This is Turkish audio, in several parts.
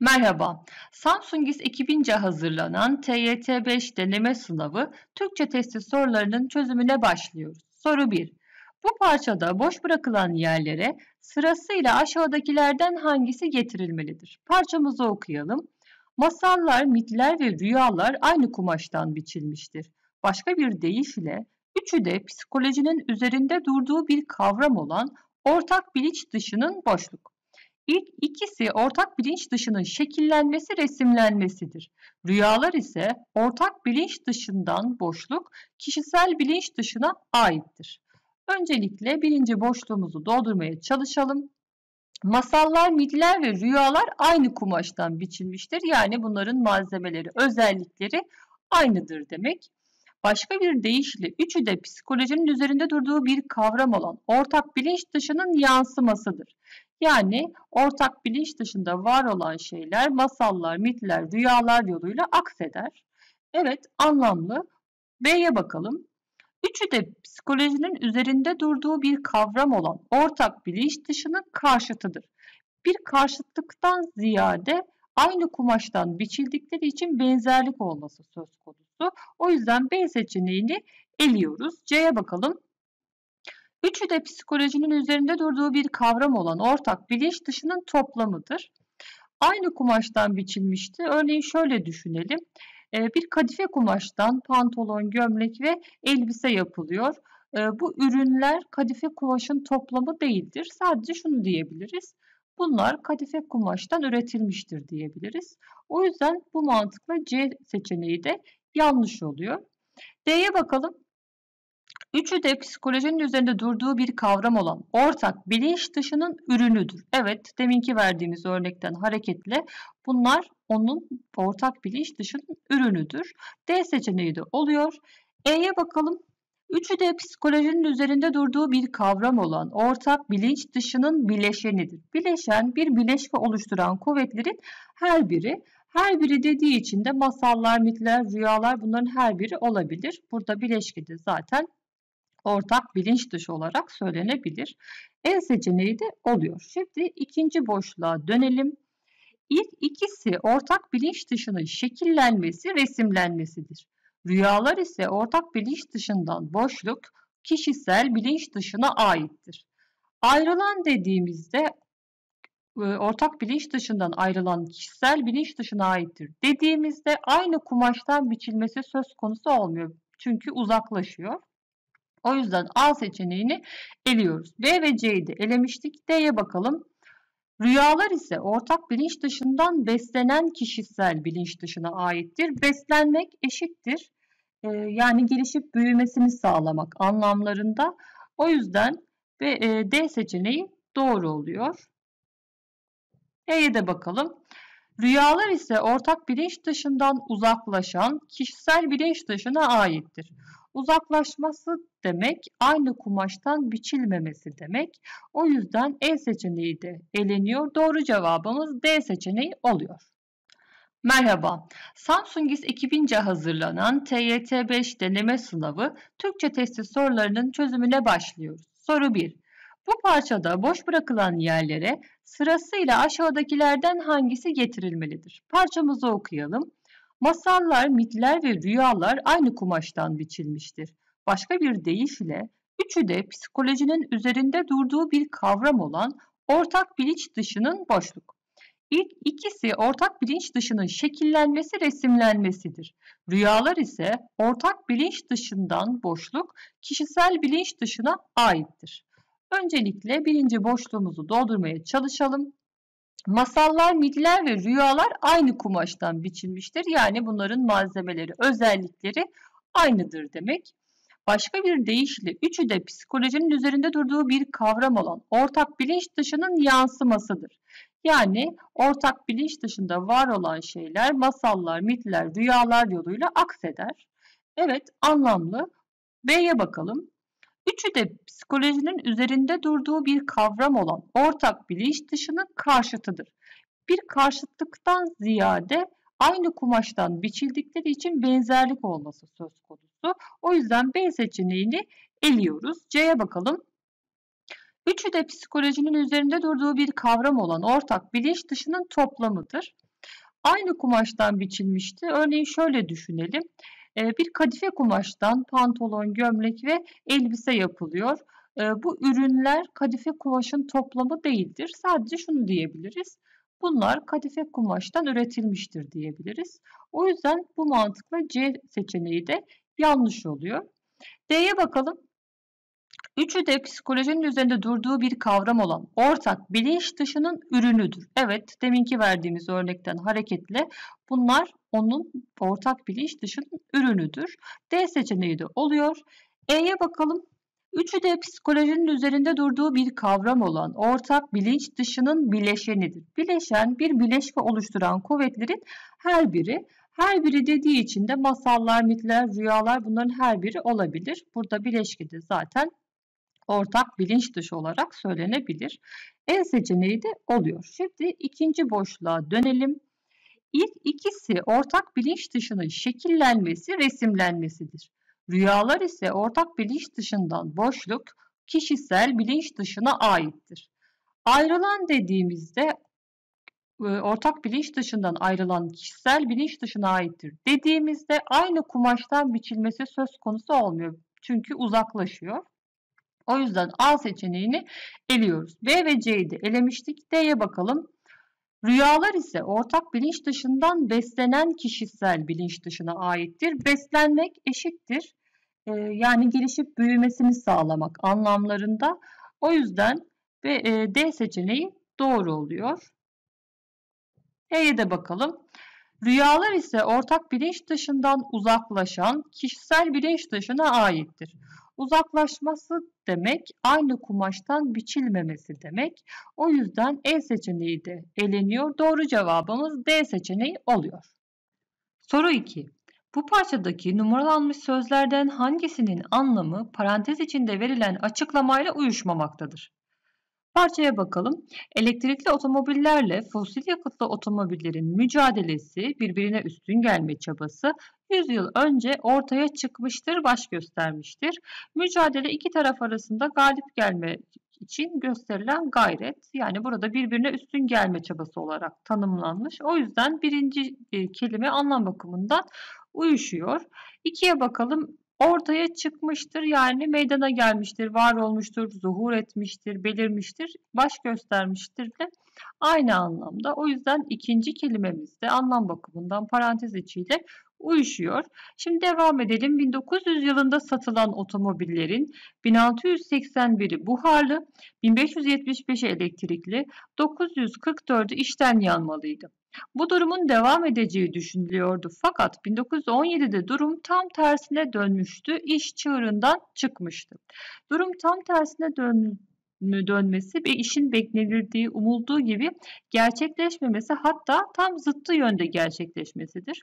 Merhaba, Samsungis ekibince hazırlanan TYT5 deneme sınavı Türkçe testi sorularının çözümüne başlıyoruz. Soru 1. Bu parçada boş bırakılan yerlere sırasıyla aşağıdakilerden hangisi getirilmelidir? Parçamızı okuyalım. Masallar, mitler ve rüyalar aynı kumaştan biçilmiştir. Başka bir deyişle üçü de psikolojinin üzerinde durduğu bir kavram olan ortak bilinç dışının boşluk. İlk ikisi ortak bilinç dışının şekillenmesi, resimlenmesidir. Rüyalar ise ortak bilinç dışından boşluk, kişisel bilinç dışına aittir. Öncelikle birinci boşluğumuzu doldurmaya çalışalım. Masallar, mitler ve rüyalar aynı kumaştan biçilmiştir. Yani bunların malzemeleri, özellikleri aynıdır demek. Başka bir deyişle üçü de psikolojinin üzerinde durduğu bir kavram olan ortak bilinç dışının yansımasıdır. Yani ortak bilinç dışında var olan şeyler, masallar, mitler, rüyalar yoluyla akseder. Evet, anlamlı. B'ye bakalım. Üçü de psikolojinin üzerinde durduğu bir kavram olan ortak bilinç dışının karşıtıdır. Bir karşıtlıktan ziyade aynı kumaştan biçildikleri için benzerlik olması söz konusu. O yüzden B seçeneğini eliyoruz. C'ye bakalım. Üçü de psikolojinin üzerinde durduğu bir kavram olan ortak bilinç dışının toplamıdır. Aynı kumaştan biçilmişti. Örneğin şöyle düşünelim. Ee, bir kadife kumaştan pantolon, gömlek ve elbise yapılıyor. Ee, bu ürünler kadife kumaşın toplamı değildir. Sadece şunu diyebiliriz. Bunlar kadife kumaştan üretilmiştir diyebiliriz. O yüzden bu mantıkla C seçeneği de yanlış oluyor. D'ye bakalım. Üçü de psikolojinin üzerinde durduğu bir kavram olan ortak bilinç dışının ürünüdür. Evet, deminki verdiğimiz örnekten hareketle bunlar onun ortak bilinç dışının ürünüdür. D seçeneği de oluyor. E'ye bakalım. Üçü de psikolojinin üzerinde durduğu bir kavram olan ortak bilinç dışının bileşenidir. Bileşen bir bileşke oluşturan kuvvetlerin her biri. Her biri dediği için de masallar, mitler, rüyalar bunların her biri olabilir. Burada bileşkede zaten ortak bilinç dışı olarak söylenebilir. E seçeneği de oluyor. Şimdi ikinci boşluğa dönelim. İlk ikisi ortak bilinç dışının şekillenmesi, resimlenmesidir. Rüyalar ise ortak bilinç dışından boşluk, kişisel bilinç dışına aittir. Ayrılan dediğimizde e, ortak bilinç dışından ayrılan kişisel bilinç dışına aittir. Dediğimizde aynı kumaştan biçilmesi söz konusu olmuyor. Çünkü uzaklaşıyor. O yüzden A seçeneğini eliyoruz. B ve C'yi de elemiştik. D'ye bakalım. Rüyalar ise ortak bilinç dışından beslenen kişisel bilinç dışına aittir. Beslenmek eşittir. E, yani gelişip büyümesini sağlamak anlamlarında. O yüzden e, D seçeneği doğru oluyor. E'ye de bakalım. Rüyalar ise ortak bilinç dışından uzaklaşan kişisel bilinç dışına aittir. Uzaklaşması demek aynı kumaştan biçilmemesi demek. O yüzden E seçeneği de eleniyor. Doğru cevabımız D seçeneği oluyor. Merhaba, Samsungis ekibince hazırlanan TYT5 deneme sınavı Türkçe testi sorularının çözümüne başlıyoruz. Soru 1. Bu parçada boş bırakılan yerlere sırasıyla aşağıdakilerden hangisi getirilmelidir? Parçamızı okuyalım. Masallar, mitler ve rüyalar aynı kumaştan biçilmiştir. Başka bir deyişle üçü de psikolojinin üzerinde durduğu bir kavram olan ortak bilinç dışının boşluk. İlk ikisi ortak bilinç dışının şekillenmesi, resimlenmesidir. Rüyalar ise ortak bilinç dışından boşluk, kişisel bilinç dışına aittir. Öncelikle birinci boşluğumuzu doldurmaya çalışalım. Masallar, mitler ve rüyalar aynı kumaştan biçilmiştir. Yani bunların malzemeleri, özellikleri aynıdır demek. Başka bir deyişle üçü de psikolojinin üzerinde durduğu bir kavram olan ortak bilinç dışının yansımasıdır. Yani ortak bilinç dışında var olan şeyler, masallar, mitler, rüyalar yoluyla akseder. Evet, anlamlı. B'ye bakalım. Üçü de psikolojinin üzerinde durduğu bir kavram olan ortak bilinç dışının karşıtıdır. Bir karşıtlıktan ziyade aynı kumaştan biçildikleri için benzerlik olması söz konusu. O yüzden B seçeneğini eliyoruz. C'ye bakalım. Üçü de psikolojinin üzerinde durduğu bir kavram olan ortak bilinç dışının toplamıdır. aynı kumaştan biçilmişti. Örneğin şöyle düşünelim. Ee, bir kadife kumaştan pantolon, gömlek ve elbise yapılıyor. Ee, bu ürünler kadife kumaşın toplamı değildir. Sadece şunu diyebiliriz. Bunlar kadife kumaştan üretilmiştir diyebiliriz. O yüzden bu mantıkla C seçeneği de yanlış oluyor. D'ye bakalım. Üçü de psikolojinin üzerinde durduğu bir kavram olan ortak bilinç dışının ürünüdür. Evet, deminki verdiğimiz örnekten hareketle bunlar onun ortak bilinç dışının ürünüdür. D seçeneği de oluyor. E'ye bakalım. Üçü de psikolojinin üzerinde durduğu bir kavram olan ortak bilinç dışının bileşenidir. Bileşen bir bileşke oluşturan kuvvetlerin her biri her biri dediği için de masallar, mitler, rüyalar bunların her biri olabilir. Burada bileşkede zaten ortak bilinç dışı olarak söylenebilir. E seçeneği de oluyor. Şimdi ikinci boşluğa dönelim. İlk ikisi ortak bilinç dışının şekillenmesi, resimlenmesidir. Rüyalar ise ortak bilinç dışından boşluk, kişisel bilinç dışına aittir. Ayrılan dediğimizde e, ortak bilinç dışından ayrılan kişisel bilinç dışına aittir. Dediğimizde aynı kumaştan biçilmesi söz konusu olmuyor. Çünkü uzaklaşıyor. O yüzden A seçeneğini eliyoruz. B ve C'yi de elemiştik. D'ye bakalım. Rüyalar ise ortak bilinç dışından beslenen kişisel bilinç dışına aittir. Beslenmek eşittir. Ee, yani gelişip büyümesini sağlamak anlamlarında. O yüzden e, D seçeneği doğru oluyor. E'ye de bakalım. Rüyalar ise ortak bilinç dışından uzaklaşan kişisel bilinç dışına aittir. Uzaklaşması demek aynı kumaştan biçilmemesi demek. O yüzden E seçeneği de eleniyor. Doğru cevabımız D seçeneği oluyor. Soru 2. Bu parçadaki numaralanmış sözlerden hangisinin anlamı parantez içinde verilen açıklamayla uyuşmamaktadır? Parçaya bakalım. Elektrikli otomobillerle fosil yakıtlı otomobillerin mücadelesi, birbirine üstün gelme çabası 100 yıl önce ortaya çıkmıştır, baş göstermiştir. Mücadele iki taraf arasında galip gelme için gösterilen gayret. Yani burada birbirine üstün gelme çabası olarak tanımlanmış. O yüzden birinci e, kelime anlam bakımından uyuşuyor. İkiye bakalım ortaya çıkmıştır yani meydana gelmiştir, var olmuştur, zuhur etmiştir, belirmiştir, baş göstermiştir de aynı anlamda. O yüzden ikinci kelimemiz de anlam bakımından parantez içiyle uyuşuyor. Şimdi devam edelim. 1900 yılında satılan otomobillerin 1681'i buharlı, 1575'i elektrikli, 944'ü işten yanmalıydı. Bu durumun devam edeceği düşünülüyordu fakat 1917'de durum tam tersine dönmüştü, iş çığırından çıkmıştı. Durum tam tersine dön dönmesi ve işin beklenildiği, umulduğu gibi gerçekleşmemesi hatta tam zıttı yönde gerçekleşmesidir.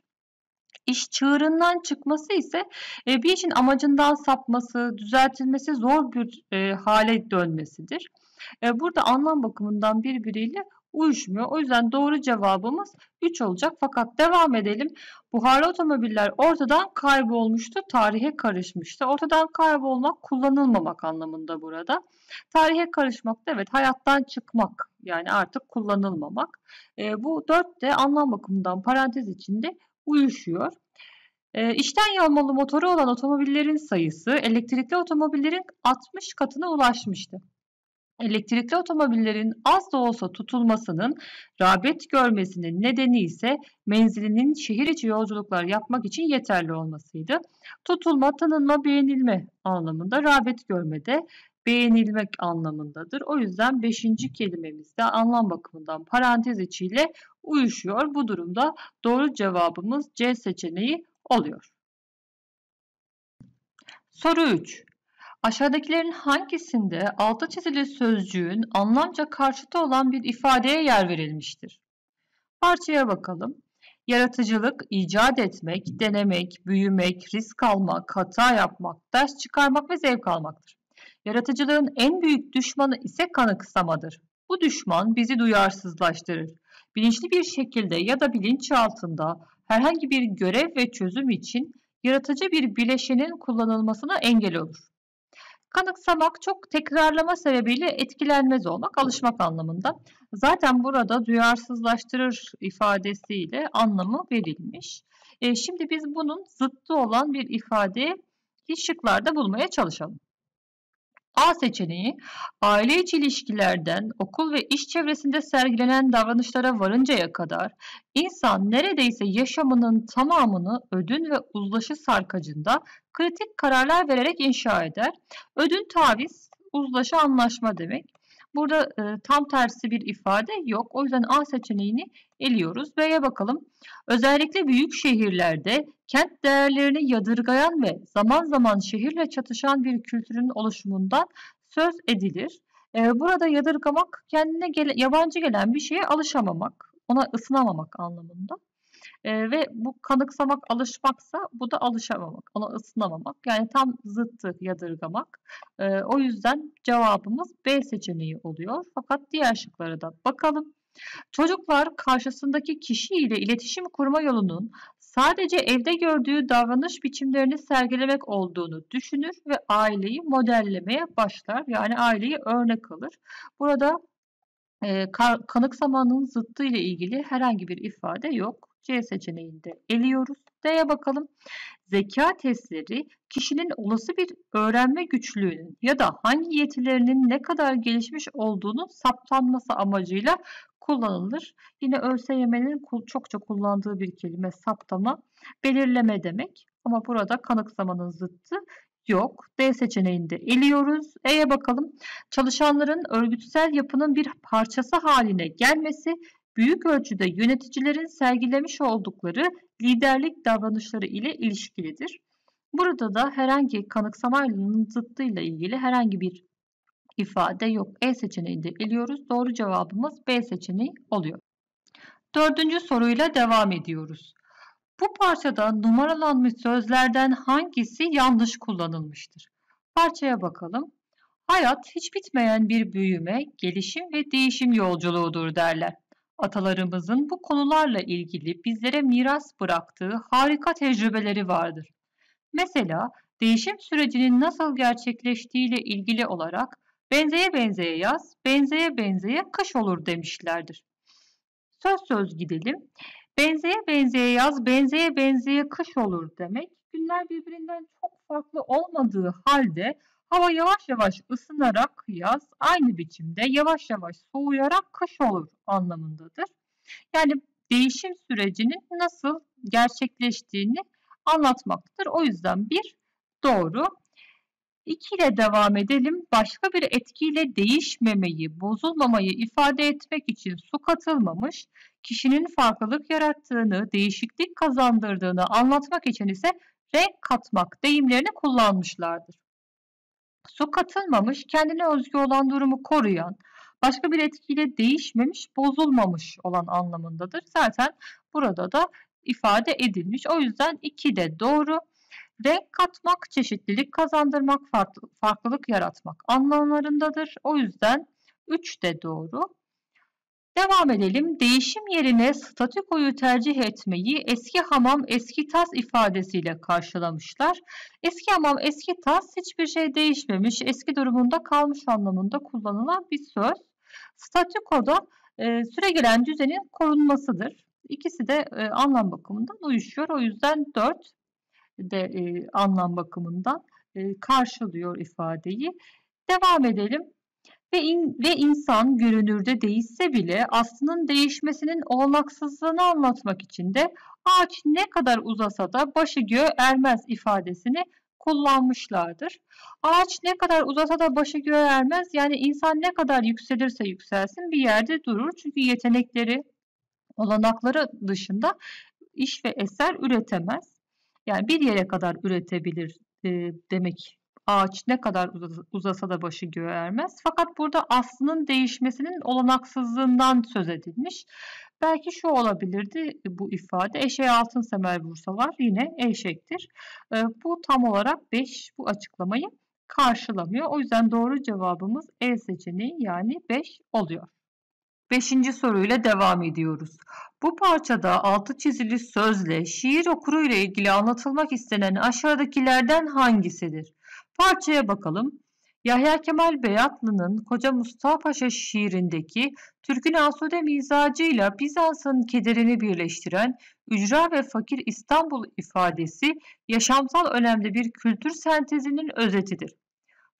İş çığırından çıkması ise e, bir işin amacından sapması, düzeltilmesi zor bir e, hale dönmesidir. E, burada anlam bakımından birbiriyle uyuşmuyor. O yüzden doğru cevabımız 3 olacak. Fakat devam edelim. Buharlı otomobiller ortadan kaybolmuştu, tarihe karışmıştı. Ortadan kaybolmak, kullanılmamak anlamında burada. Tarihe karışmak da evet hayattan çıkmak yani artık kullanılmamak. E, bu 4 de anlam bakımından parantez içinde uyuşuyor. E, içten yanmalı motoru olan otomobillerin sayısı elektrikli otomobillerin 60 katına ulaşmıştı. Elektrikli otomobillerin az da olsa tutulmasının rağbet görmesinin nedeni ise menzilinin şehir içi yolculuklar yapmak için yeterli olmasıydı. Tutulma, tanınma, beğenilme anlamında rağbet görmede beğenilmek anlamındadır. O yüzden beşinci kelimemiz de anlam bakımından parantez içiyle uyuşuyor. Bu durumda doğru cevabımız C seçeneği oluyor. Soru 3. Aşağıdakilerin hangisinde altı çizili sözcüğün anlamca karşıtı olan bir ifadeye yer verilmiştir? Parçaya bakalım. Yaratıcılık, icat etmek, denemek, büyümek, risk almak, hata yapmak, ders çıkarmak ve zevk almaktır. Yaratıcılığın en büyük düşmanı ise kanıksamadır. Bu düşman bizi duyarsızlaştırır. Bilinçli bir şekilde ya da bilinçaltında herhangi bir görev ve çözüm için yaratıcı bir bileşenin kullanılmasına engel olur. Kanıksamak çok tekrarlama sebebiyle etkilenmez olmak, alışmak anlamında. Zaten burada duyarsızlaştırır ifadesiyle anlamı verilmiş. E, şimdi biz bunun zıttı olan bir ifadeyi şıklarda bulmaya çalışalım. A seçeneği aile içi ilişkilerden okul ve iş çevresinde sergilenen davranışlara varıncaya kadar insan neredeyse yaşamının tamamını ödün ve uzlaşı sarkacında kritik kararlar vererek inşa eder. Ödün taviz, uzlaşı anlaşma demek. Burada e, tam tersi bir ifade yok. O yüzden A seçeneğini eliyoruz. B'ye bakalım. Özellikle büyük şehirlerde kent değerlerini yadırgayan ve zaman zaman şehirle çatışan bir kültürün oluşumundan söz edilir. E, burada yadırgamak kendine gele, yabancı gelen bir şeye alışamamak, ona ısınamamak anlamında. E, ve bu kanıksamak alışmaksa bu da alışamamak, ona ısınamamak. Yani tam zıttı yadırgamak. E, o yüzden cevabımız B seçeneği oluyor. Fakat diğer şıklara da bakalım. Çocuklar karşısındaki kişi ile iletişim kurma yolunun sadece evde gördüğü davranış biçimlerini sergilemek olduğunu düşünür ve aileyi modellemeye başlar. Yani aileyi örnek alır. Burada e, kanıksamanın zıttı ile ilgili herhangi bir ifade yok. C seçeneğinde eliyoruz. D'ye bakalım. Zeka testleri kişinin olası bir öğrenme güçlüğünün ya da hangi yetilerinin ne kadar gelişmiş olduğunu saptanması amacıyla kullanılır. Yine ÖSYM'nin çokça kullandığı bir kelime saptama, belirleme demek. Ama burada kanıksamanın zıttı yok. D seçeneğinde eliyoruz. E'ye bakalım. Çalışanların örgütsel yapının bir parçası haline gelmesi büyük ölçüde yöneticilerin sergilemiş oldukları liderlik davranışları ile ilişkilidir. Burada da herhangi kanıksamayla zıttıyla ilgili herhangi bir ifade yok. E seçeneğinde eliyoruz. Doğru cevabımız B seçeneği oluyor. Dördüncü soruyla devam ediyoruz. Bu parçada numaralanmış sözlerden hangisi yanlış kullanılmıştır? Parçaya bakalım. Hayat hiç bitmeyen bir büyüme, gelişim ve değişim yolculuğudur derler. Atalarımızın bu konularla ilgili bizlere miras bıraktığı harika tecrübeleri vardır. Mesela değişim sürecinin nasıl gerçekleştiğiyle ilgili olarak benzeye benzeye yaz, benzeye benzeye kış olur demişlerdir. Söz söz gidelim. Benzeye benzeye yaz, benzeye benzeye kış olur demek. Günler birbirinden çok farklı olmadığı halde hava yavaş yavaş ısınarak yaz aynı biçimde yavaş yavaş soğuyarak kış olur anlamındadır. Yani değişim sürecinin nasıl gerçekleştiğini anlatmaktadır. O yüzden bir doğru. 2 ile devam edelim. Başka bir etkiyle değişmemeyi, bozulmamayı ifade etmek için su katılmamış, kişinin farklılık yarattığını, değişiklik kazandırdığını anlatmak için ise renk katmak deyimlerini kullanmışlardır. Su katılmamış, kendine özgü olan durumu koruyan, başka bir etkiyle değişmemiş, bozulmamış olan anlamındadır. Zaten burada da ifade edilmiş. O yüzden 2 de doğru. Renk katmak, çeşitlilik kazandırmak, farklılık yaratmak anlamlarındadır. O yüzden 3 de doğru. Devam edelim. Değişim yerine statükoyu tercih etmeyi eski hamam eski tas ifadesiyle karşılamışlar. Eski hamam eski tas hiçbir şey değişmemiş, eski durumunda kalmış anlamında kullanılan bir söz. Statükoda e, süregelen düzenin korunmasıdır. İkisi de e, anlam bakımından uyuşuyor. O yüzden 4 de e, anlam bakımından e, karşılıyor ifadeyi. Devam edelim. Ve, in, ve insan görünürde değişse bile aslının değişmesinin olanaksızlığını anlatmak için de ağaç ne kadar uzasa da başı göğe ermez ifadesini kullanmışlardır. Ağaç ne kadar uzasa da başı göğe ermez yani insan ne kadar yükselirse yükselsin bir yerde durur. Çünkü yetenekleri, olanakları dışında iş ve eser üretemez. Yani bir yere kadar üretebilir e, demek ağaç ne kadar uzasa da başı göğe ermez. Fakat burada aslının değişmesinin olanaksızlığından söz edilmiş. Belki şu olabilirdi bu ifade. Eşeğe altın semer vursalar yine eşektir. E, bu tam olarak 5 bu açıklamayı karşılamıyor. O yüzden doğru cevabımız E seçeneği yani 5 oluyor. Beşinci soruyla devam ediyoruz. Bu parçada altı çizili sözle şiir okuru ile ilgili anlatılmak istenen aşağıdakilerden hangisidir? Parçaya bakalım. Yahya Kemal Beyatlı'nın Koca Mustafa Paşa şiirindeki Türk'ün asude mizacıyla Bizans'ın kederini birleştiren ücra ve fakir İstanbul ifadesi yaşamsal önemli bir kültür sentezinin özetidir.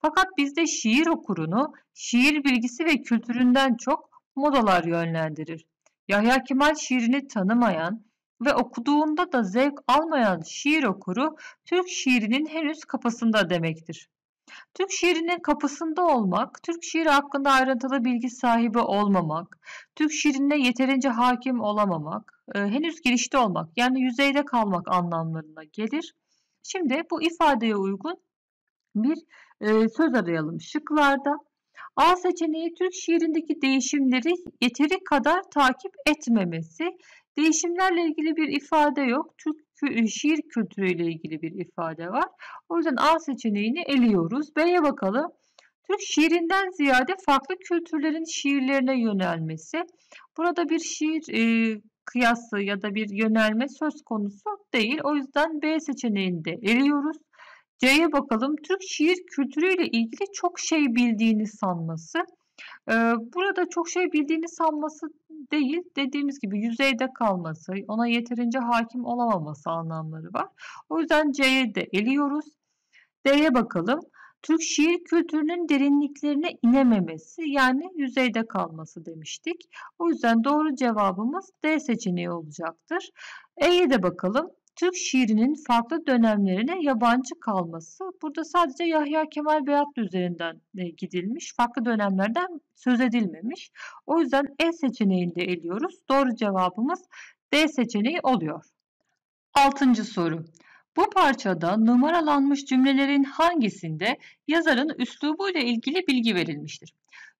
Fakat bizde şiir okurunu şiir bilgisi ve kültüründen çok modalar yönlendirir. Yahya Kemal şiirini tanımayan ve okuduğunda da zevk almayan şiir okuru Türk şiirinin henüz kapısında demektir. Türk şiirinin kapısında olmak, Türk şiiri hakkında ayrıntılı bilgi sahibi olmamak, Türk şiirine yeterince hakim olamamak, e, henüz girişte olmak yani yüzeyde kalmak anlamlarına gelir. Şimdi bu ifadeye uygun bir e, söz arayalım şıklarda. A seçeneği Türk şiirindeki değişimleri yeteri kadar takip etmemesi. Değişimlerle ilgili bir ifade yok. Türk şiir kültürüyle ilgili bir ifade var. O yüzden A seçeneğini eliyoruz. B'ye bakalım. Türk şiirinden ziyade farklı kültürlerin şiirlerine yönelmesi. Burada bir şiir e, kıyası ya da bir yönelme söz konusu değil. O yüzden B seçeneğini de eliyoruz. C'ye bakalım. Türk şiir kültürüyle ilgili çok şey bildiğini sanması. Burada çok şey bildiğini sanması değil, dediğimiz gibi yüzeyde kalması, ona yeterince hakim olamaması anlamları var. O yüzden C'ye de eliyoruz. D'ye bakalım. Türk şiir kültürünün derinliklerine inememesi yani yüzeyde kalması demiştik. O yüzden doğru cevabımız D seçeneği olacaktır. E'ye de bakalım. Türk şiirinin farklı dönemlerine yabancı kalması. Burada sadece Yahya Kemal Beyatlı üzerinden e, gidilmiş. Farklı dönemlerden söz edilmemiş. O yüzden E seçeneğini de eliyoruz. Doğru cevabımız D seçeneği oluyor. Altıncı soru. Bu parçada numaralanmış cümlelerin hangisinde yazarın üslubu ile ilgili bilgi verilmiştir?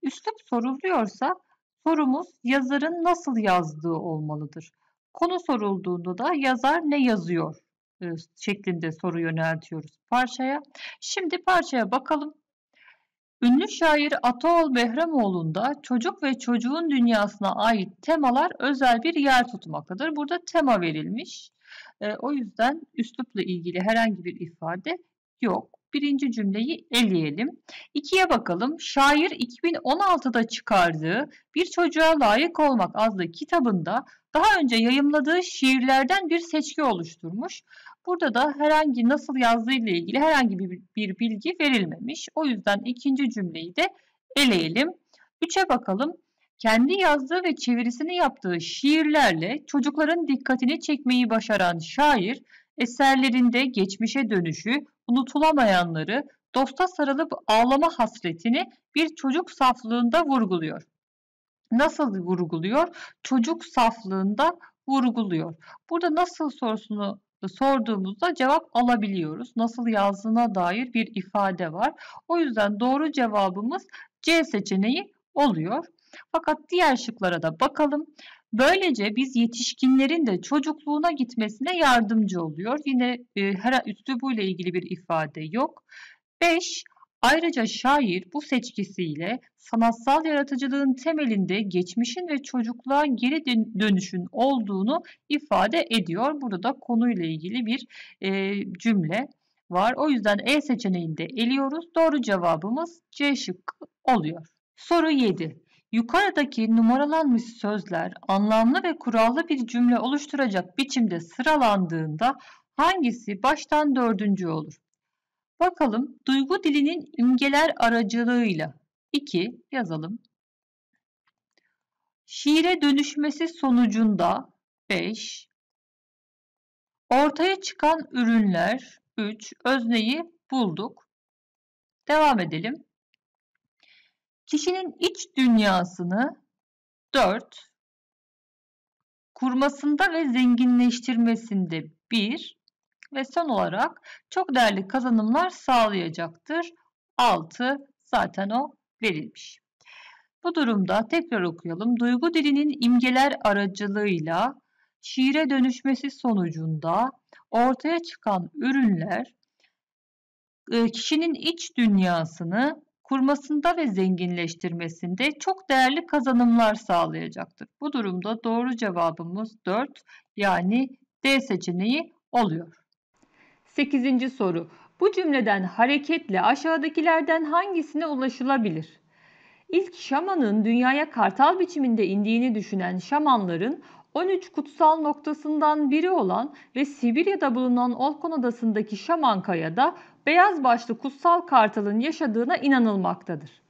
Üslup soruluyorsa sorumuz yazarın nasıl yazdığı olmalıdır. Konu sorulduğunda da yazar ne yazıyor e, şeklinde soru yöneltiyoruz parçaya. Şimdi parçaya bakalım. Ünlü şair Ataol Behramoğlu'nda çocuk ve çocuğun dünyasına ait temalar özel bir yer tutmaktadır. Burada tema verilmiş. E, o yüzden üslupla ilgili herhangi bir ifade yok. Birinci cümleyi eleyelim. İkiye bakalım. Şair 2016'da çıkardığı Bir Çocuğa Layık Olmak adlı kitabında daha önce yayımladığı şiirlerden bir seçki oluşturmuş. Burada da herhangi nasıl yazdığı ile ilgili herhangi bir, bir bilgi verilmemiş. O yüzden ikinci cümleyi de eleyelim. Üçe bakalım. Kendi yazdığı ve çevirisini yaptığı şiirlerle çocukların dikkatini çekmeyi başaran şair, eserlerinde geçmişe dönüşü, unutulamayanları, dosta sarılıp ağlama hasretini bir çocuk saflığında vurguluyor. Nasıl vurguluyor? Çocuk saflığında vurguluyor. Burada nasıl sorusunu sorduğumuzda cevap alabiliyoruz. Nasıl yazdığına dair bir ifade var. O yüzden doğru cevabımız C seçeneği oluyor. Fakat diğer şıklara da bakalım. Böylece biz yetişkinlerin de çocukluğuna gitmesine yardımcı oluyor. Yine e, her üslubuyla ilgili bir ifade yok. 5. Ayrıca şair bu seçkisiyle sanatsal yaratıcılığın temelinde geçmişin ve çocukluğa geri dönüşün olduğunu ifade ediyor. Burada da konuyla ilgili bir e, cümle var. O yüzden E seçeneğinde eliyoruz. Doğru cevabımız C şıkkı oluyor. Soru 7. Yukarıdaki numaralanmış sözler anlamlı ve kurallı bir cümle oluşturacak biçimde sıralandığında hangisi baştan dördüncü olur? Bakalım duygu dilinin imgeler aracılığıyla 2 yazalım. Şiire dönüşmesi sonucunda 5 Ortaya çıkan ürünler 3 özneyi bulduk. Devam edelim. Kişinin iç dünyasını 4 kurmasında ve zenginleştirmesinde 1 ve son olarak çok değerli kazanımlar sağlayacaktır. 6 zaten o verilmiş. Bu durumda tekrar okuyalım. Duygu dilinin imgeler aracılığıyla şiire dönüşmesi sonucunda ortaya çıkan ürünler e, kişinin iç dünyasını kurmasında ve zenginleştirmesinde çok değerli kazanımlar sağlayacaktır. Bu durumda doğru cevabımız 4 yani D seçeneği oluyor. 8. soru. Bu cümleden hareketle aşağıdakilerden hangisine ulaşılabilir? İlk şamanın dünyaya kartal biçiminde indiğini düşünen şamanların 13 kutsal noktasından biri olan ve Sibirya'da bulunan Olkon Adası'ndaki Şaman Kaya'da beyaz başlı kutsal kartalın yaşadığına inanılmaktadır.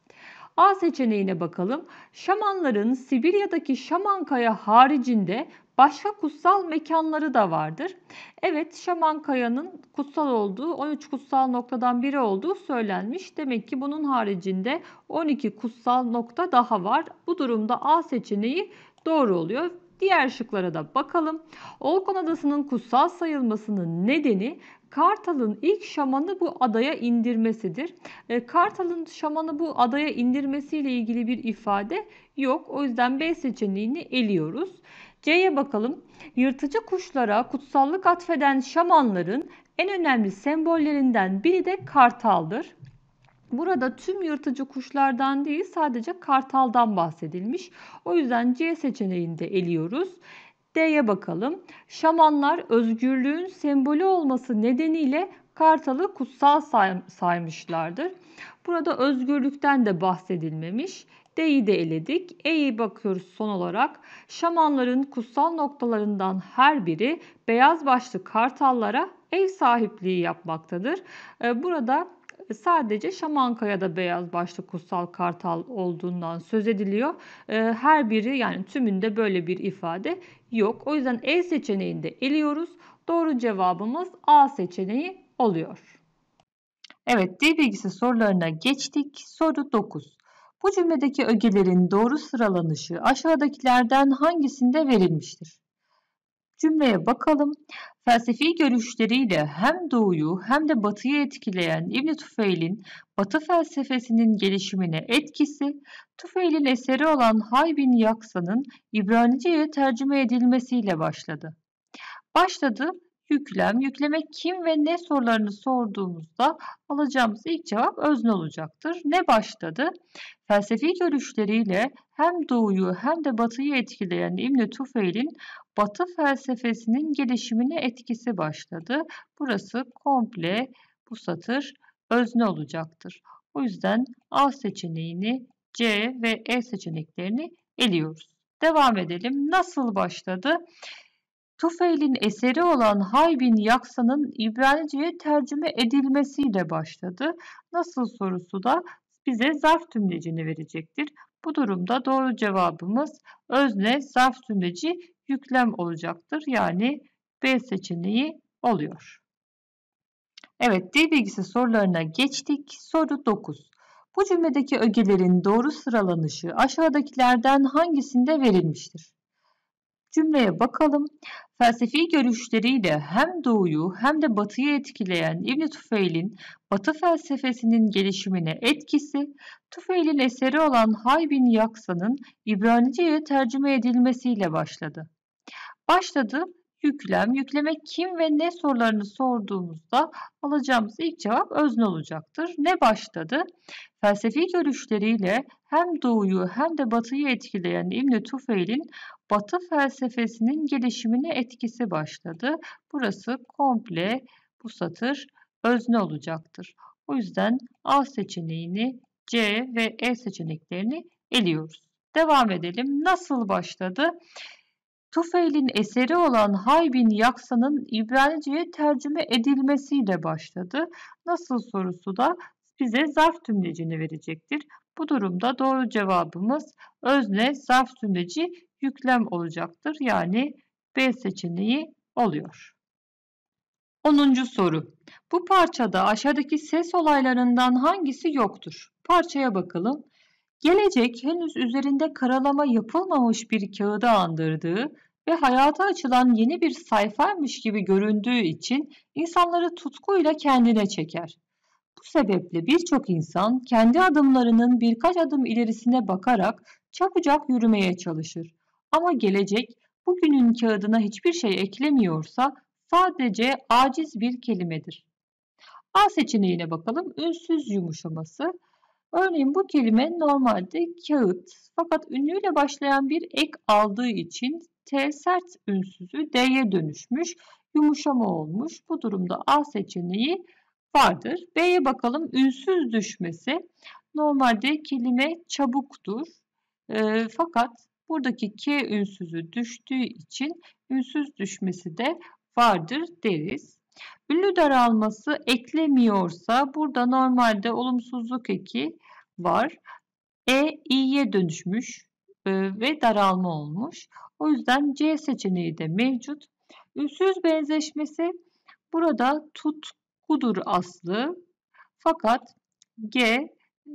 A seçeneğine bakalım. Şamanların Sibirya'daki Şaman Kaya haricinde başka kutsal mekanları da vardır. Evet Şaman Kaya'nın kutsal olduğu 13 kutsal noktadan biri olduğu söylenmiş. Demek ki bunun haricinde 12 kutsal nokta daha var. Bu durumda A seçeneği doğru oluyor. Diğer şıklara da bakalım. Olkon Adası'nın kutsal sayılmasının nedeni Kartal'ın ilk şamanı bu adaya indirmesidir. E, Kartal'ın şamanı bu adaya indirmesiyle ilgili bir ifade yok. O yüzden B seçeneğini eliyoruz. C'ye bakalım. Yırtıcı kuşlara kutsallık atfeden şamanların en önemli sembollerinden biri de kartaldır. Burada tüm yırtıcı kuşlardan değil sadece kartaldan bahsedilmiş. O yüzden C seçeneğini de eliyoruz. D'ye bakalım. Şamanlar özgürlüğün sembolü olması nedeniyle kartalı kutsal say saymışlardır. Burada özgürlükten de bahsedilmemiş. D'yi de eledik. E'yi bakıyoruz son olarak. Şamanların kutsal noktalarından her biri beyaz başlı kartallara ev sahipliği yapmaktadır. Ee, burada sadece Şamankaya'da beyaz başlı kutsal kartal olduğundan söz ediliyor. Ee, her biri yani tümünde böyle bir ifade yok. O yüzden E seçeneğinde eliyoruz. Doğru cevabımız A seçeneği oluyor. Evet dil bilgisi sorularına geçtik. Soru 9. Bu cümledeki ögelerin doğru sıralanışı aşağıdakilerden hangisinde verilmiştir? Cümleye bakalım. Felsefi görüşleriyle hem doğuyu hem de batıyı etkileyen İbn Tufeil'in batı felsefesinin gelişimine etkisi, Tufeil'in eseri olan Hay bin Yaksa'nın İbranice'ye tercüme edilmesiyle başladı. Başladı yüklem, yüklemek kim ve ne sorularını sorduğumuzda alacağımız ilk cevap özne olacaktır. Ne başladı? Felsefi görüşleriyle hem doğuyu hem de batıyı etkileyen İbn Tufeil'in batı felsefesinin gelişimine etkisi başladı. Burası komple bu satır özne olacaktır. O yüzden A seçeneğini C ve E seçeneklerini eliyoruz. Devam edelim. Nasıl başladı? Tufeil'in eseri olan Haybin Yaksa'nın İbranice'ye tercüme edilmesiyle başladı. Nasıl sorusu da bize zarf tümlecini verecektir. Bu durumda doğru cevabımız özne zarf tümleci yüklem olacaktır. Yani B seçeneği oluyor. Evet dil bilgisi sorularına geçtik. Soru 9. Bu cümledeki ögelerin doğru sıralanışı aşağıdakilerden hangisinde verilmiştir? Cümleye bakalım. Felsefi görüşleriyle hem doğuyu hem de batıyı etkileyen İbn Tufeil'in batı felsefesinin gelişimine etkisi, Tufeil'in eseri olan Hay bin Yaksa'nın İbranice'ye tercüme edilmesiyle başladı. Başladı yüklem, yüklemek kim ve ne sorularını sorduğumuzda alacağımız ilk cevap özne olacaktır. Ne başladı? Felsefi görüşleriyle hem doğuyu hem de batıyı etkileyen İbn Tufeil'in batı felsefesinin gelişimine etkisi başladı. Burası komple bu satır özne olacaktır. O yüzden A seçeneğini C ve E seçeneklerini eliyoruz. Devam edelim. Nasıl başladı? Tufeil'in eseri olan Hay bin Yaksa'nın İbranice'ye tercüme edilmesiyle başladı. Nasıl sorusu da bize zarf tümlecini verecektir. Bu durumda doğru cevabımız özne zarf tümleci yüklem olacaktır. Yani B seçeneği oluyor. 10. soru. Bu parçada aşağıdaki ses olaylarından hangisi yoktur? Parçaya bakalım. Gelecek henüz üzerinde karalama yapılmamış bir kağıda andırdığı ve hayata açılan yeni bir sayfaymış gibi göründüğü için insanları tutkuyla kendine çeker. Bu sebeple birçok insan kendi adımlarının birkaç adım ilerisine bakarak çabucak yürümeye çalışır. Ama gelecek bugünün kağıdına hiçbir şey eklemiyorsa sadece aciz bir kelimedir. A seçeneğine bakalım. Ünsüz yumuşaması. Örneğin bu kelime normalde kağıt fakat ünlüyle başlayan bir ek aldığı için T sert ünsüzü D'ye dönüşmüş, yumuşama olmuş. Bu durumda A seçeneği vardır. B'ye bakalım. Ünsüz düşmesi. Normalde kelime çabuktur. E, fakat buradaki K ünsüzü düştüğü için ünsüz düşmesi de vardır deriz. Ünlü daralması eklemiyorsa burada normalde olumsuzluk eki var. E i'ye dönüşmüş e, ve daralma olmuş. O yüzden C seçeneği de mevcut. Ünsüz benzeşmesi burada tutkudur aslı. Fakat G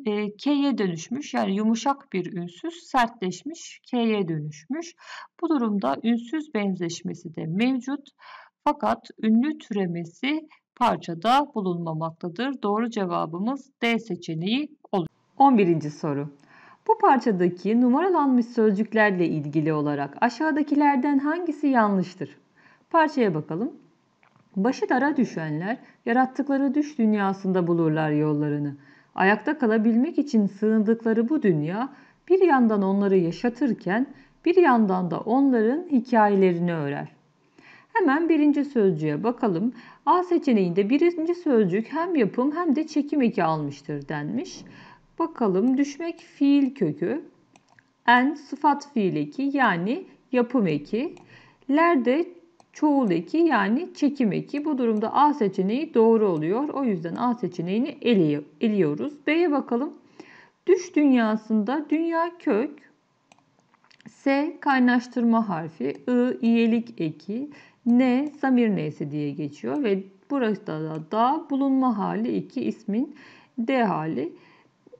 e, K'ye dönüşmüş. Yani yumuşak bir ünsüz sertleşmiş K'ye dönüşmüş. Bu durumda ünsüz benzeşmesi de mevcut. Fakat ünlü türemesi parçada bulunmamaktadır. Doğru cevabımız D seçeneği olur. 11. soru. Bu parçadaki numaralanmış sözcüklerle ilgili olarak aşağıdakilerden hangisi yanlıştır? Parçaya bakalım. Başı dara düşenler yarattıkları düş dünyasında bulurlar yollarını. Ayakta kalabilmek için sığındıkları bu dünya bir yandan onları yaşatırken bir yandan da onların hikayelerini örer. Hemen birinci sözcüğe bakalım. A seçeneğinde birinci sözcük hem yapım hem de çekim eki almıştır denmiş. Bakalım düşmek fiil kökü. En sıfat fiil eki yani yapım eki. Ler de çoğul eki yani çekim eki. Bu durumda A seçeneği doğru oluyor. O yüzden A seçeneğini eliyoruz. B'ye bakalım. Düş dünyasında dünya kök, S kaynaştırma harfi, I iyelik eki, N zamir neyse diye geçiyor ve burada da da bulunma hali 2 ismin D hali.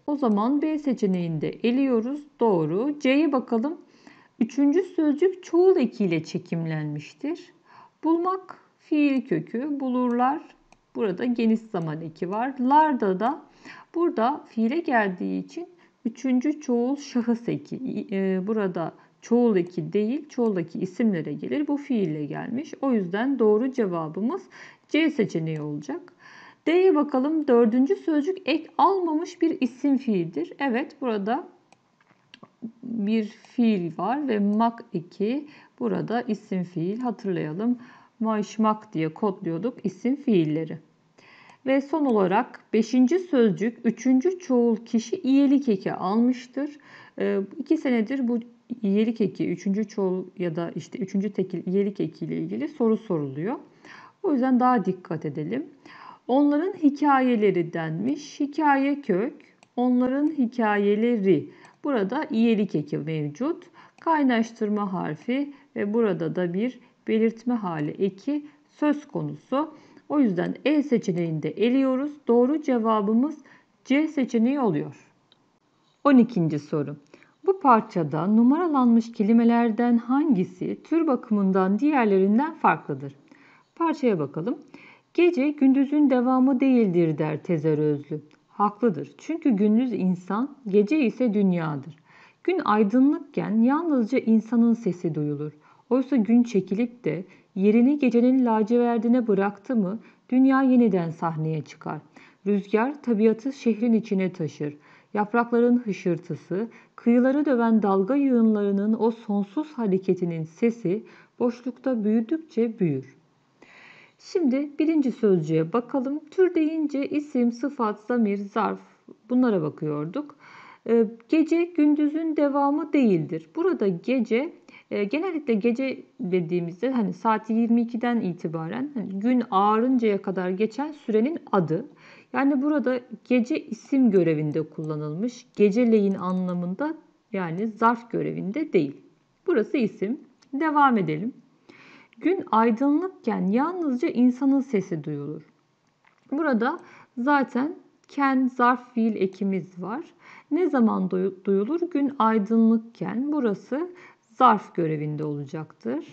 O zaman B seçeneğinde eliyoruz. Doğru. C'ye bakalım. Üçüncü sözcük çoğul ekiyle çekimlenmiştir. Bulmak fiil kökü. Bulurlar. Burada geniş zaman eki var. Larda da burada fiile geldiği için üçüncü çoğul şahıs eki. E, burada çoğul eki değil, çoğul eki isimlere gelir. Bu fiille gelmiş. O yüzden doğru cevabımız C seçeneği olacak. D'ye bakalım. Dördüncü sözcük ek almamış bir isim fiildir. Evet burada bir fiil var ve mak eki burada isim fiil. Hatırlayalım. Maşmak diye kodluyorduk isim fiilleri. Ve son olarak beşinci sözcük üçüncü çoğul kişi iyelik eki almıştır. Ee, iki senedir bu iyelik eki, üçüncü çoğul ya da işte üçüncü tekil iyelik eki ile ilgili soru soruluyor. O yüzden daha dikkat edelim. Onların hikayeleri denmiş. Hikaye kök, onların hikayeleri. Burada iyelik eki mevcut. Kaynaştırma harfi ve burada da bir belirtme hali eki söz konusu. O yüzden E seçeneğinde eliyoruz. Doğru cevabımız C seçeneği oluyor. 12. soru. Bu parçada numaralanmış kelimelerden hangisi tür bakımından diğerlerinden farklıdır? Parçaya bakalım. Gece gündüzün devamı değildir der Tezer Özlü. Haklıdır. Çünkü gündüz insan, gece ise dünyadır. Gün aydınlıkken yalnızca insanın sesi duyulur. Oysa gün çekilip de yerini gecenin laciverdine bıraktı mı dünya yeniden sahneye çıkar. Rüzgar tabiatı şehrin içine taşır. Yaprakların hışırtısı, kıyıları döven dalga yığınlarının o sonsuz hareketinin sesi boşlukta büyüdükçe büyür. Şimdi birinci sözcüğe bakalım. Tür deyince isim, sıfat, zamir, zarf bunlara bakıyorduk. Ee, gece gündüzün devamı değildir. Burada gece e, genellikle gece dediğimizde hani saat 22'den itibaren hani gün ağarıncaya kadar geçen sürenin adı. Yani burada gece isim görevinde kullanılmış. Geceleyin anlamında yani zarf görevinde değil. Burası isim. Devam edelim. Gün aydınlıkken yalnızca insanın sesi duyulur. Burada zaten ken zarf fiil ekimiz var. Ne zaman duyulur? Gün aydınlıkken burası zarf görevinde olacaktır.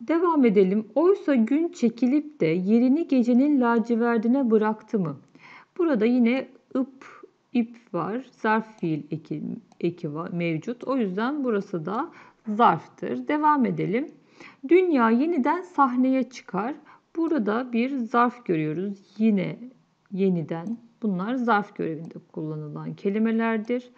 Devam edelim. Oysa gün çekilip de yerini gecenin laciverdine bıraktı mı? Burada yine ıp, ip var. Zarf fiil eki, eki var, mevcut. O yüzden burası da zarftır. Devam edelim. Dünya yeniden sahneye çıkar. Burada bir zarf görüyoruz. Yine yeniden. Bunlar zarf görevinde kullanılan kelimelerdir.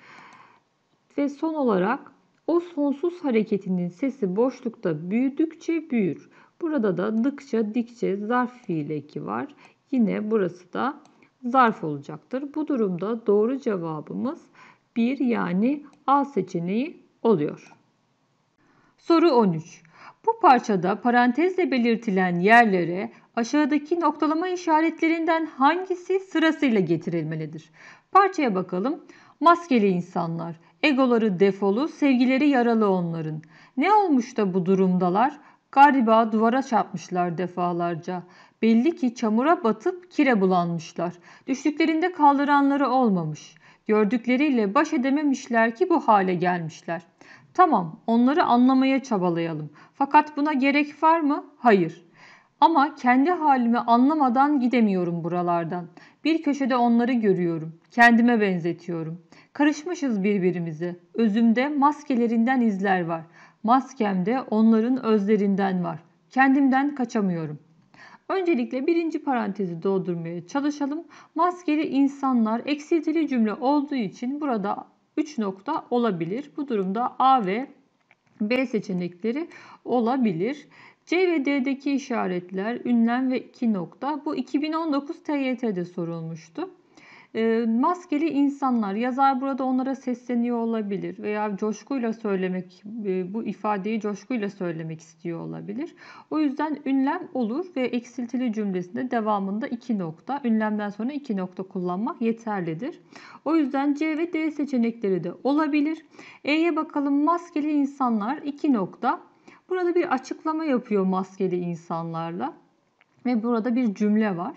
Ve son olarak o sonsuz hareketinin sesi boşlukta büyüdükçe büyür. Burada da dıkça, dikçe, zarf fiil eki var. Yine burası da zarf olacaktır. Bu durumda doğru cevabımız 1 yani A seçeneği oluyor. Soru 13. Bu parçada parantezle belirtilen yerlere aşağıdaki noktalama işaretlerinden hangisi sırasıyla getirilmelidir? Parçaya bakalım. Maskeli insanlar, egoları defolu, sevgileri yaralı onların. Ne olmuş da bu durumdalar? Galiba duvara çarpmışlar defalarca. Belli ki çamura batıp kire bulanmışlar. Düştüklerinde kaldıranları olmamış. Gördükleriyle baş edememişler ki bu hale gelmişler. Tamam, onları anlamaya çabalayalım. Fakat buna gerek var mı? Hayır. Ama kendi halimi anlamadan gidemiyorum buralardan. Bir köşede onları görüyorum. Kendime benzetiyorum. Karışmışız birbirimize. Özümde maskelerinden izler var. Maskemde onların özlerinden var. Kendimden kaçamıyorum. Öncelikle birinci parantezi doldurmaya çalışalım. Maskeli insanlar eksiltili cümle olduğu için burada 3 nokta olabilir. Bu durumda A ve B seçenekleri olabilir. C ve D'deki işaretler ünlem ve 2 nokta. Bu 2019 TYT'de sorulmuştu. E, maskeli insanlar yazar burada onlara sesleniyor olabilir veya coşkuyla söylemek e, bu ifadeyi coşkuyla söylemek istiyor olabilir. O yüzden ünlem olur ve eksiltili cümlesinde devamında iki nokta ünlemden sonra iki nokta kullanmak yeterlidir. O yüzden C ve D seçenekleri de olabilir. E'ye bakalım maskeli insanlar iki nokta. Burada bir açıklama yapıyor maskeli insanlarla ve burada bir cümle var.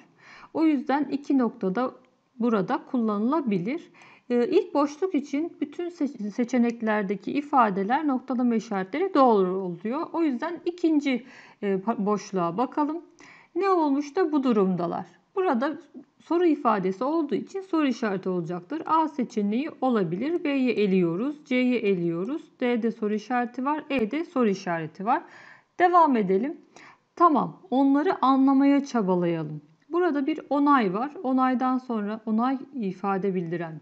O yüzden iki noktada burada kullanılabilir. Ee, ilk boşluk için bütün seçeneklerdeki ifadeler noktalama işaretleri doğru oluyor. O yüzden ikinci e, boşluğa bakalım. Ne olmuş da bu durumdalar? Burada soru ifadesi olduğu için soru işareti olacaktır. A seçeneği olabilir. B'yi eliyoruz. C'yi eliyoruz. D'de soru işareti var. E'de soru işareti var. Devam edelim. Tamam onları anlamaya çabalayalım. Burada bir onay var. Onaydan sonra onay ifade bildiren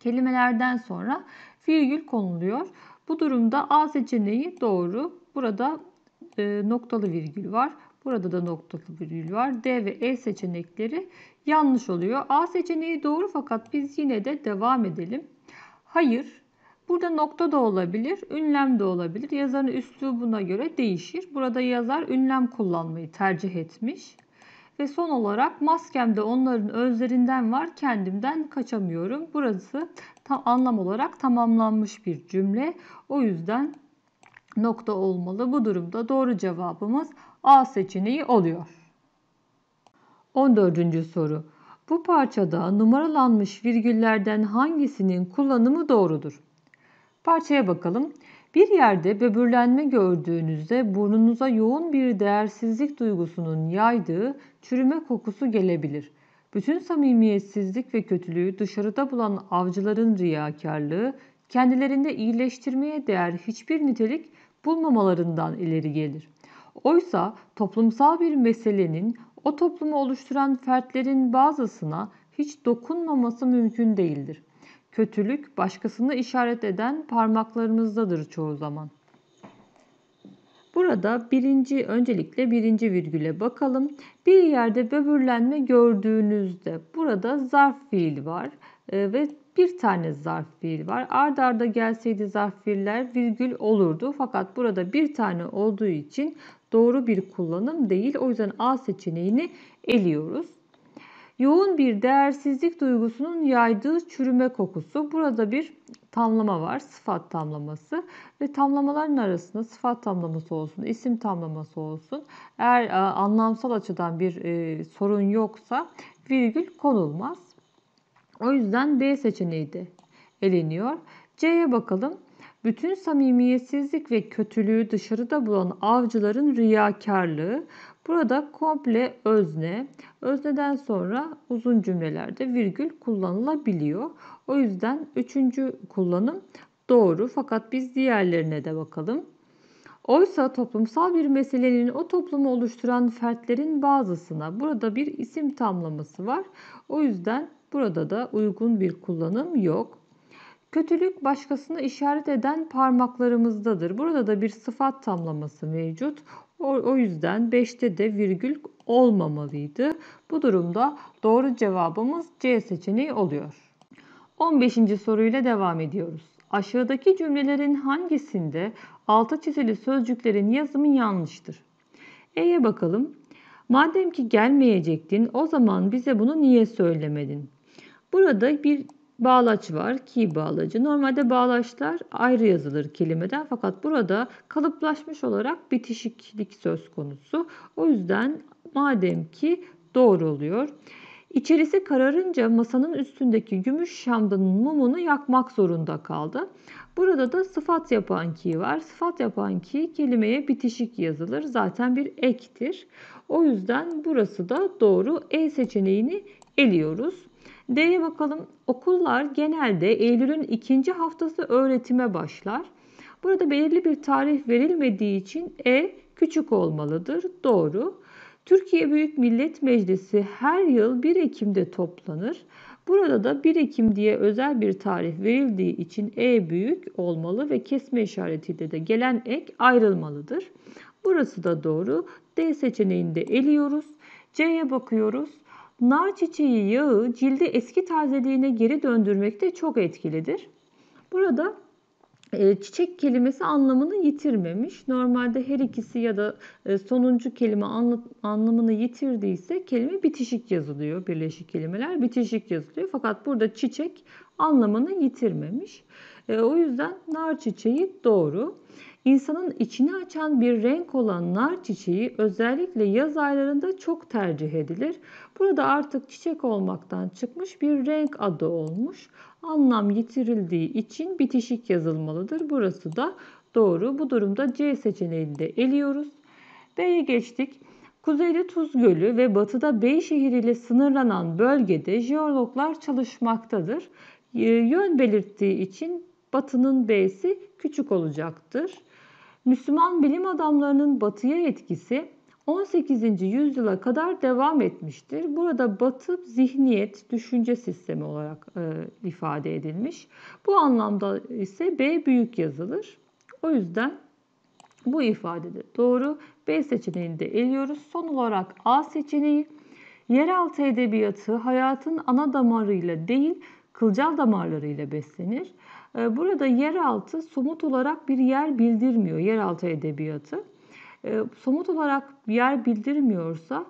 kelimelerden sonra virgül konuluyor. Bu durumda A seçeneği doğru. Burada e, noktalı virgül var. Burada da noktalı virgül var. D ve E seçenekleri yanlış oluyor. A seçeneği doğru fakat biz yine de devam edelim. Hayır. Burada nokta da olabilir, ünlem de olabilir. Yazarın üslubuna göre değişir. Burada yazar ünlem kullanmayı tercih etmiş. Ve son olarak maskemde onların özlerinden var, kendimden kaçamıyorum. Burası tam anlam olarak tamamlanmış bir cümle. O yüzden nokta olmalı. Bu durumda doğru cevabımız A seçeneği oluyor. 14. soru. Bu parçada numaralanmış virgüllerden hangisinin kullanımı doğrudur? Parçaya bakalım. Bir yerde böbürlenme gördüğünüzde burnunuza yoğun bir değersizlik duygusunun yaydığı çürüme kokusu gelebilir. Bütün samimiyetsizlik ve kötülüğü dışarıda bulan avcıların riyakarlığı kendilerinde iyileştirmeye değer hiçbir nitelik bulmamalarından ileri gelir. Oysa toplumsal bir meselenin o toplumu oluşturan fertlerin bazısına hiç dokunmaması mümkün değildir. Kötülük başkasını işaret eden parmaklarımızdadır çoğu zaman. Burada birinci öncelikle birinci virgüle bakalım. Bir yerde böbürlenme gördüğünüzde burada zarf fiil var e, ve bir tane zarf fiil var. Ard arda gelseydi zarf fiiller virgül olurdu. Fakat burada bir tane olduğu için doğru bir kullanım değil. O yüzden A seçeneğini eliyoruz. Yoğun bir değersizlik duygusunun yaydığı çürüme kokusu. Burada bir tamlama var. Sıfat tamlaması. Ve tamlamaların arasında sıfat tamlaması olsun, isim tamlaması olsun. Eğer e, anlamsal açıdan bir e, sorun yoksa virgül konulmaz. O yüzden B seçeneği de eleniyor. C'ye bakalım. Bütün samimiyetsizlik ve kötülüğü dışarıda bulan avcıların riyakarlığı. Burada komple özne. Özneden sonra uzun cümlelerde virgül kullanılabiliyor. O yüzden üçüncü kullanım doğru. Fakat biz diğerlerine de bakalım. Oysa toplumsal bir meselenin o toplumu oluşturan fertlerin bazısına burada bir isim tamlaması var. O yüzden burada da uygun bir kullanım yok. Kötülük başkasını işaret eden parmaklarımızdadır. Burada da bir sıfat tamlaması mevcut. O, yüzden 5'te de virgül olmamalıydı. Bu durumda doğru cevabımız C seçeneği oluyor. 15. soruyla devam ediyoruz. Aşağıdaki cümlelerin hangisinde altı çizili sözcüklerin yazımı yanlıştır? E'ye bakalım. Madem ki gelmeyecektin o zaman bize bunu niye söylemedin? Burada bir bağlaç var. Ki bağlacı. Normalde bağlaçlar ayrı yazılır kelimeden fakat burada kalıplaşmış olarak bitişiklik söz konusu. O yüzden madem ki doğru oluyor. İçerisi kararınca masanın üstündeki gümüş şamdanın mumunu yakmak zorunda kaldı. Burada da sıfat yapan ki var. Sıfat yapan ki kelimeye bitişik yazılır. Zaten bir ektir. O yüzden burası da doğru. E seçeneğini eliyoruz. D'ye bakalım. Okullar genelde Eylül'ün ikinci haftası öğretime başlar. Burada belirli bir tarih verilmediği için E küçük olmalıdır. Doğru. Türkiye Büyük Millet Meclisi her yıl 1 Ekim'de toplanır. Burada da 1 Ekim diye özel bir tarih verildiği için E büyük olmalı ve kesme işaretiyle de gelen ek ayrılmalıdır. Burası da doğru. D seçeneğinde eliyoruz. C'ye bakıyoruz. Nar çiçeği yağı cildi eski tazeliğine geri döndürmekte çok etkilidir. Burada e, çiçek kelimesi anlamını yitirmemiş. Normalde her ikisi ya da e, sonuncu kelime anlamını yitirdiyse kelime bitişik yazılıyor. Birleşik kelimeler bitişik yazılıyor. Fakat burada çiçek anlamını yitirmemiş. E, o yüzden nar çiçeği doğru. İnsanın içini açan bir renk olan nar çiçeği özellikle yaz aylarında çok tercih edilir. Burada artık çiçek olmaktan çıkmış bir renk adı olmuş. Anlam yitirildiği için bitişik yazılmalıdır. Burası da doğru. Bu durumda C seçeneğini de eliyoruz. B'ye geçtik. Kuzeyde Tuz Gölü ve batıda Beyşehir ile sınırlanan bölgede jeologlar çalışmaktadır. Yön belirttiği için batının B'si küçük olacaktır. Müslüman bilim adamlarının batıya etkisi 18. yüzyıla kadar devam etmiştir. Burada batı zihniyet, düşünce sistemi olarak e, ifade edilmiş. Bu anlamda ise B büyük yazılır. O yüzden bu ifade de doğru. B seçeneğini de eliyoruz. Son olarak A seçeneği yeraltı edebiyatı hayatın ana damarıyla değil kılcal damarlarıyla beslenir. Ee, burada yeraltı somut olarak bir yer bildirmiyor yeraltı edebiyatı. Ee, somut olarak yer bildirmiyorsa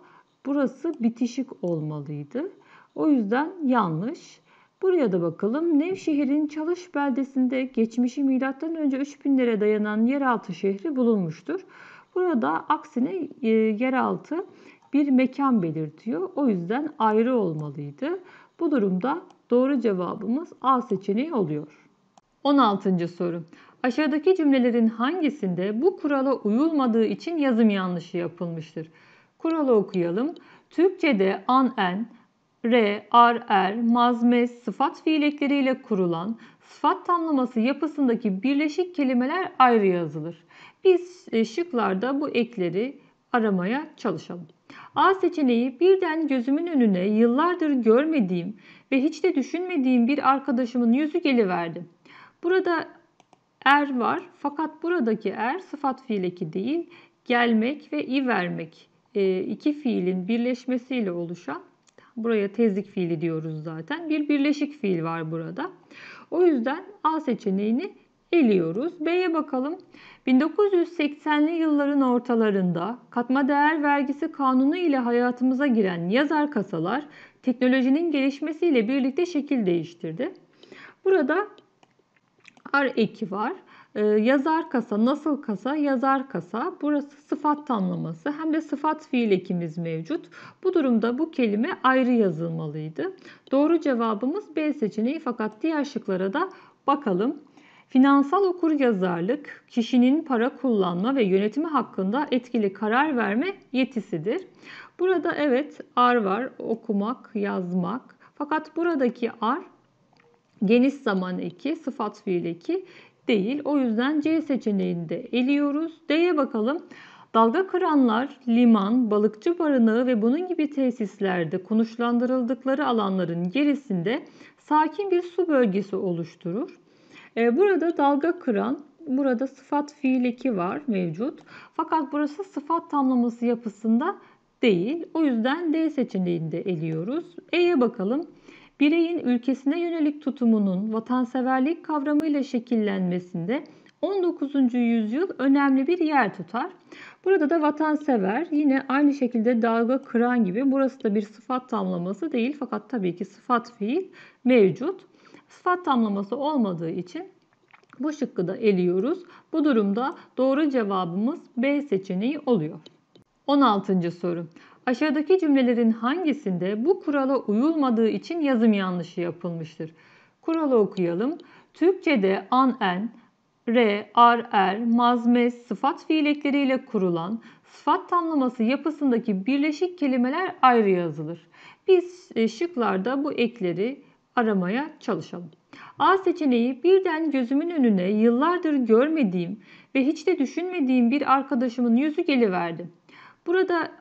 burası bitişik olmalıydı. O yüzden yanlış. Buraya da bakalım. Nevşehir'in Çalış beldesinde geçmişi önce 3000'lere dayanan yeraltı şehri bulunmuştur. Burada aksine e, yeraltı bir mekan belirtiyor. O yüzden ayrı olmalıydı. Bu durumda doğru cevabımız A seçeneği oluyor. 16. soru. Aşağıdaki cümlelerin hangisinde bu kurala uyulmadığı için yazım yanlışı yapılmıştır? Kuralı okuyalım. Türkçede an en, re, ar, er, mazmez, sıfat fiil ekleriyle kurulan sıfat tamlaması yapısındaki birleşik kelimeler ayrı yazılır. Biz e, şıklarda bu ekleri aramaya çalışalım. A seçeneği birden gözümün önüne yıllardır görmediğim ve hiç de düşünmediğim bir arkadaşımın yüzü geliverdi. Burada er var fakat buradaki er sıfat fiil eki değil gelmek ve i vermek e, iki fiilin birleşmesiyle oluşan buraya tezlik fiili diyoruz zaten bir birleşik fiil var burada. O yüzden A seçeneğini eliyoruz. B'ye bakalım. 1980'li yılların ortalarında katma değer vergisi kanunu ile hayatımıza giren yazar kasalar teknolojinin gelişmesiyle birlikte şekil değiştirdi. Burada ar eki var. Ee, yazar kasa, nasıl kasa, yazar kasa. Burası sıfat tamlaması. Hem de sıfat fiil ekimiz mevcut. Bu durumda bu kelime ayrı yazılmalıydı. Doğru cevabımız B seçeneği fakat diğer şıklara da bakalım. Finansal okur yazarlık kişinin para kullanma ve yönetimi hakkında etkili karar verme yetisidir. Burada evet ar var, okumak, yazmak. Fakat buradaki ar geniş zaman eki, sıfat fiil eki değil. O yüzden C seçeneğini de eliyoruz. D'ye bakalım. Dalga kıranlar, liman, balıkçı barınağı ve bunun gibi tesislerde konuşlandırıldıkları alanların gerisinde sakin bir su bölgesi oluşturur. Ee, burada dalga kıran burada sıfat fiil eki var mevcut. Fakat burası sıfat tamlaması yapısında değil. O yüzden D seçeneğini de eliyoruz. E'ye bakalım. Bireyin ülkesine yönelik tutumunun vatanseverlik kavramıyla şekillenmesinde 19. yüzyıl önemli bir yer tutar. Burada da vatansever yine aynı şekilde dalga kıran gibi burası da bir sıfat tamlaması değil fakat tabii ki sıfat fiil mevcut. Sıfat tamlaması olmadığı için bu şıkkı da eliyoruz. Bu durumda doğru cevabımız B seçeneği oluyor. 16. soru. Aşağıdaki cümlelerin hangisinde bu kurala uyulmadığı için yazım yanlışı yapılmıştır? Kuralı okuyalım. Türkçede an en, re, ar, er, mazmez sıfat fiil ekleriyle kurulan sıfat tamlaması yapısındaki birleşik kelimeler ayrı yazılır. Biz e, şıklarda bu ekleri aramaya çalışalım. A seçeneği birden gözümün önüne yıllardır görmediğim ve hiç de düşünmediğim bir arkadaşımın yüzü geliverdi. Burada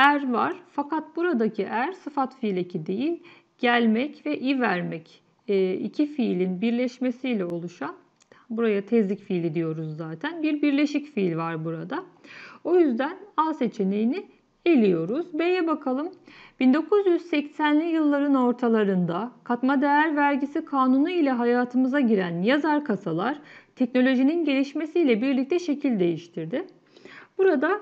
er var fakat buradaki er sıfat fiil eki değil gelmek ve i vermek e, iki fiilin birleşmesiyle oluşan buraya tezlik fiili diyoruz zaten bir birleşik fiil var burada. O yüzden A seçeneğini eliyoruz. B'ye bakalım. 1980'li yılların ortalarında katma değer vergisi kanunu ile hayatımıza giren yazar kasalar teknolojinin gelişmesiyle birlikte şekil değiştirdi. Burada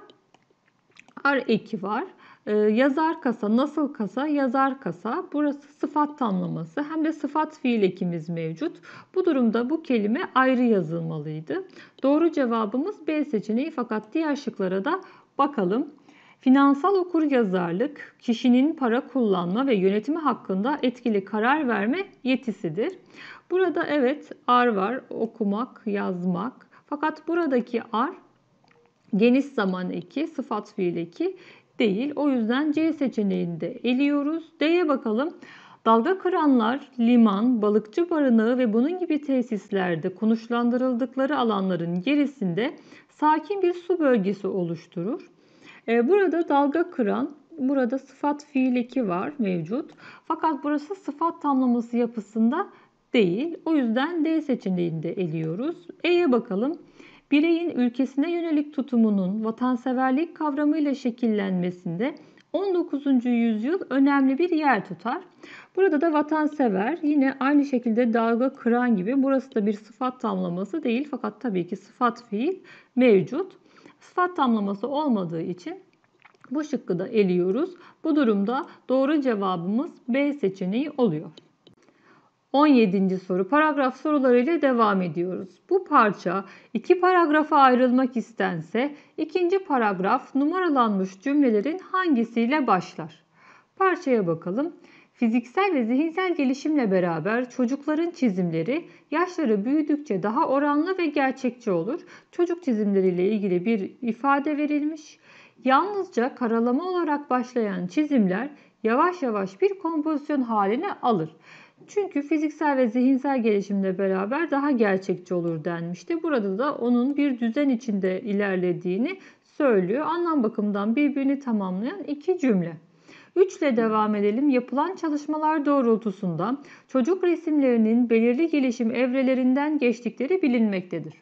ar eki var. Ee, yazar kasa, nasıl kasa, yazar kasa. Burası sıfat tamlaması. Hem de sıfat fiil ekimiz mevcut. Bu durumda bu kelime ayrı yazılmalıydı. Doğru cevabımız B seçeneği fakat diğer şıklara da bakalım. Finansal okur yazarlık kişinin para kullanma ve yönetimi hakkında etkili karar verme yetisidir. Burada evet ar var okumak, yazmak. Fakat buradaki ar geniş zaman eki, sıfat fiil eki değil. O yüzden C seçeneğini de eliyoruz. D'ye bakalım. Dalga kıranlar, liman, balıkçı barınağı ve bunun gibi tesislerde konuşlandırıldıkları alanların gerisinde sakin bir su bölgesi oluşturur. Ee, burada dalga kıran, burada sıfat fiil eki var mevcut. Fakat burası sıfat tamlaması yapısında değil. O yüzden D seçeneğini de eliyoruz. E'ye bakalım. Bireyin ülkesine yönelik tutumunun vatanseverlik kavramıyla şekillenmesinde 19. yüzyıl önemli bir yer tutar. Burada da vatansever yine aynı şekilde dalga kıran gibi burası da bir sıfat tamlaması değil fakat tabii ki sıfat fiil mevcut. Sıfat tamlaması olmadığı için bu şıkkı da eliyoruz. Bu durumda doğru cevabımız B seçeneği oluyor. 17. soru paragraf sorularıyla devam ediyoruz. Bu parça iki paragrafa ayrılmak istense ikinci paragraf numaralanmış cümlelerin hangisiyle başlar? Parçaya bakalım. Fiziksel ve zihinsel gelişimle beraber çocukların çizimleri yaşları büyüdükçe daha oranlı ve gerçekçi olur. Çocuk çizimleriyle ilgili bir ifade verilmiş. Yalnızca karalama olarak başlayan çizimler yavaş yavaş bir kompozisyon haline alır. Çünkü fiziksel ve zihinsel gelişimle beraber daha gerçekçi olur denmişti. Burada da onun bir düzen içinde ilerlediğini söylüyor. Anlam bakımından birbirini tamamlayan iki cümle. 3 ile devam edelim. Yapılan çalışmalar doğrultusunda çocuk resimlerinin belirli gelişim evrelerinden geçtikleri bilinmektedir.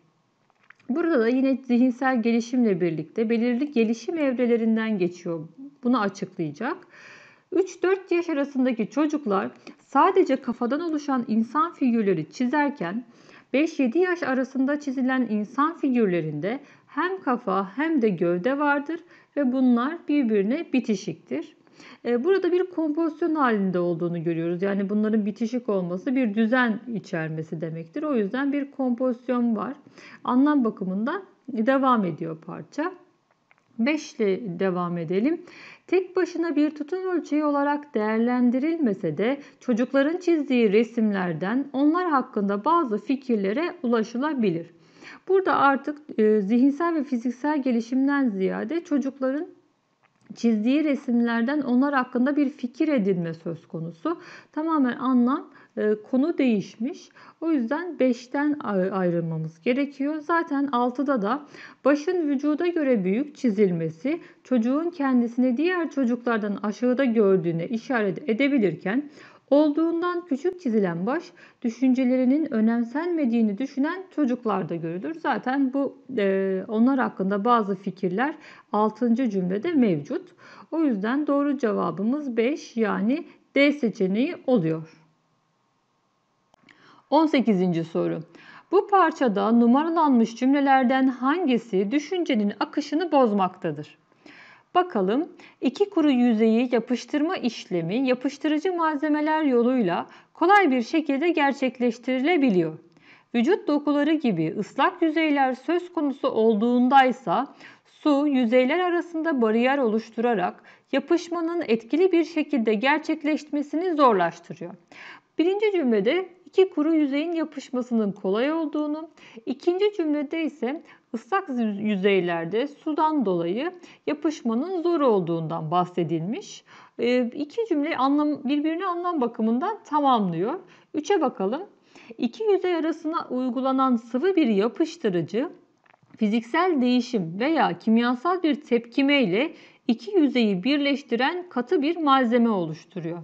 Burada da yine zihinsel gelişimle birlikte belirli gelişim evrelerinden geçiyor. Bunu açıklayacak. 3-4 yaş arasındaki çocuklar sadece kafadan oluşan insan figürleri çizerken 5-7 yaş arasında çizilen insan figürlerinde hem kafa hem de gövde vardır ve bunlar birbirine bitişiktir. Ee, burada bir kompozisyon halinde olduğunu görüyoruz. Yani bunların bitişik olması bir düzen içermesi demektir. O yüzden bir kompozisyon var. Anlam bakımından devam ediyor parça. 5 ile devam edelim. Tek başına bir tutum ölçeği olarak değerlendirilmese de çocukların çizdiği resimlerden onlar hakkında bazı fikirlere ulaşılabilir. Burada artık e, zihinsel ve fiziksel gelişimden ziyade çocukların çizdiği resimlerden onlar hakkında bir fikir edinme söz konusu. Tamamen anlam konu değişmiş. O yüzden 5'ten ayrılmamız gerekiyor. Zaten 6'da da başın vücuda göre büyük çizilmesi çocuğun kendisini diğer çocuklardan aşağıda gördüğüne işaret edebilirken Olduğundan küçük çizilen baş düşüncelerinin önemsenmediğini düşünen çocuklarda görülür. Zaten bu e, onlar hakkında bazı fikirler 6. cümlede mevcut. O yüzden doğru cevabımız 5 yani D seçeneği oluyor. 18. soru. Bu parçada numaralanmış cümlelerden hangisi düşüncenin akışını bozmaktadır? Bakalım iki kuru yüzeyi yapıştırma işlemi yapıştırıcı malzemeler yoluyla kolay bir şekilde gerçekleştirilebiliyor. Vücut dokuları gibi ıslak yüzeyler söz konusu olduğundaysa su yüzeyler arasında bariyer oluşturarak yapışmanın etkili bir şekilde gerçekleşmesini zorlaştırıyor. Birinci cümlede iki kuru yüzeyin yapışmasının kolay olduğunu, ikinci cümlede ise ıslak yüzeylerde sudan dolayı yapışmanın zor olduğundan bahsedilmiş. E, iki cümle anlam, birbirini anlam bakımından tamamlıyor. Üçe bakalım. İki yüzey arasına uygulanan sıvı bir yapıştırıcı fiziksel değişim veya kimyasal bir tepkime ile iki yüzeyi birleştiren katı bir malzeme oluşturuyor.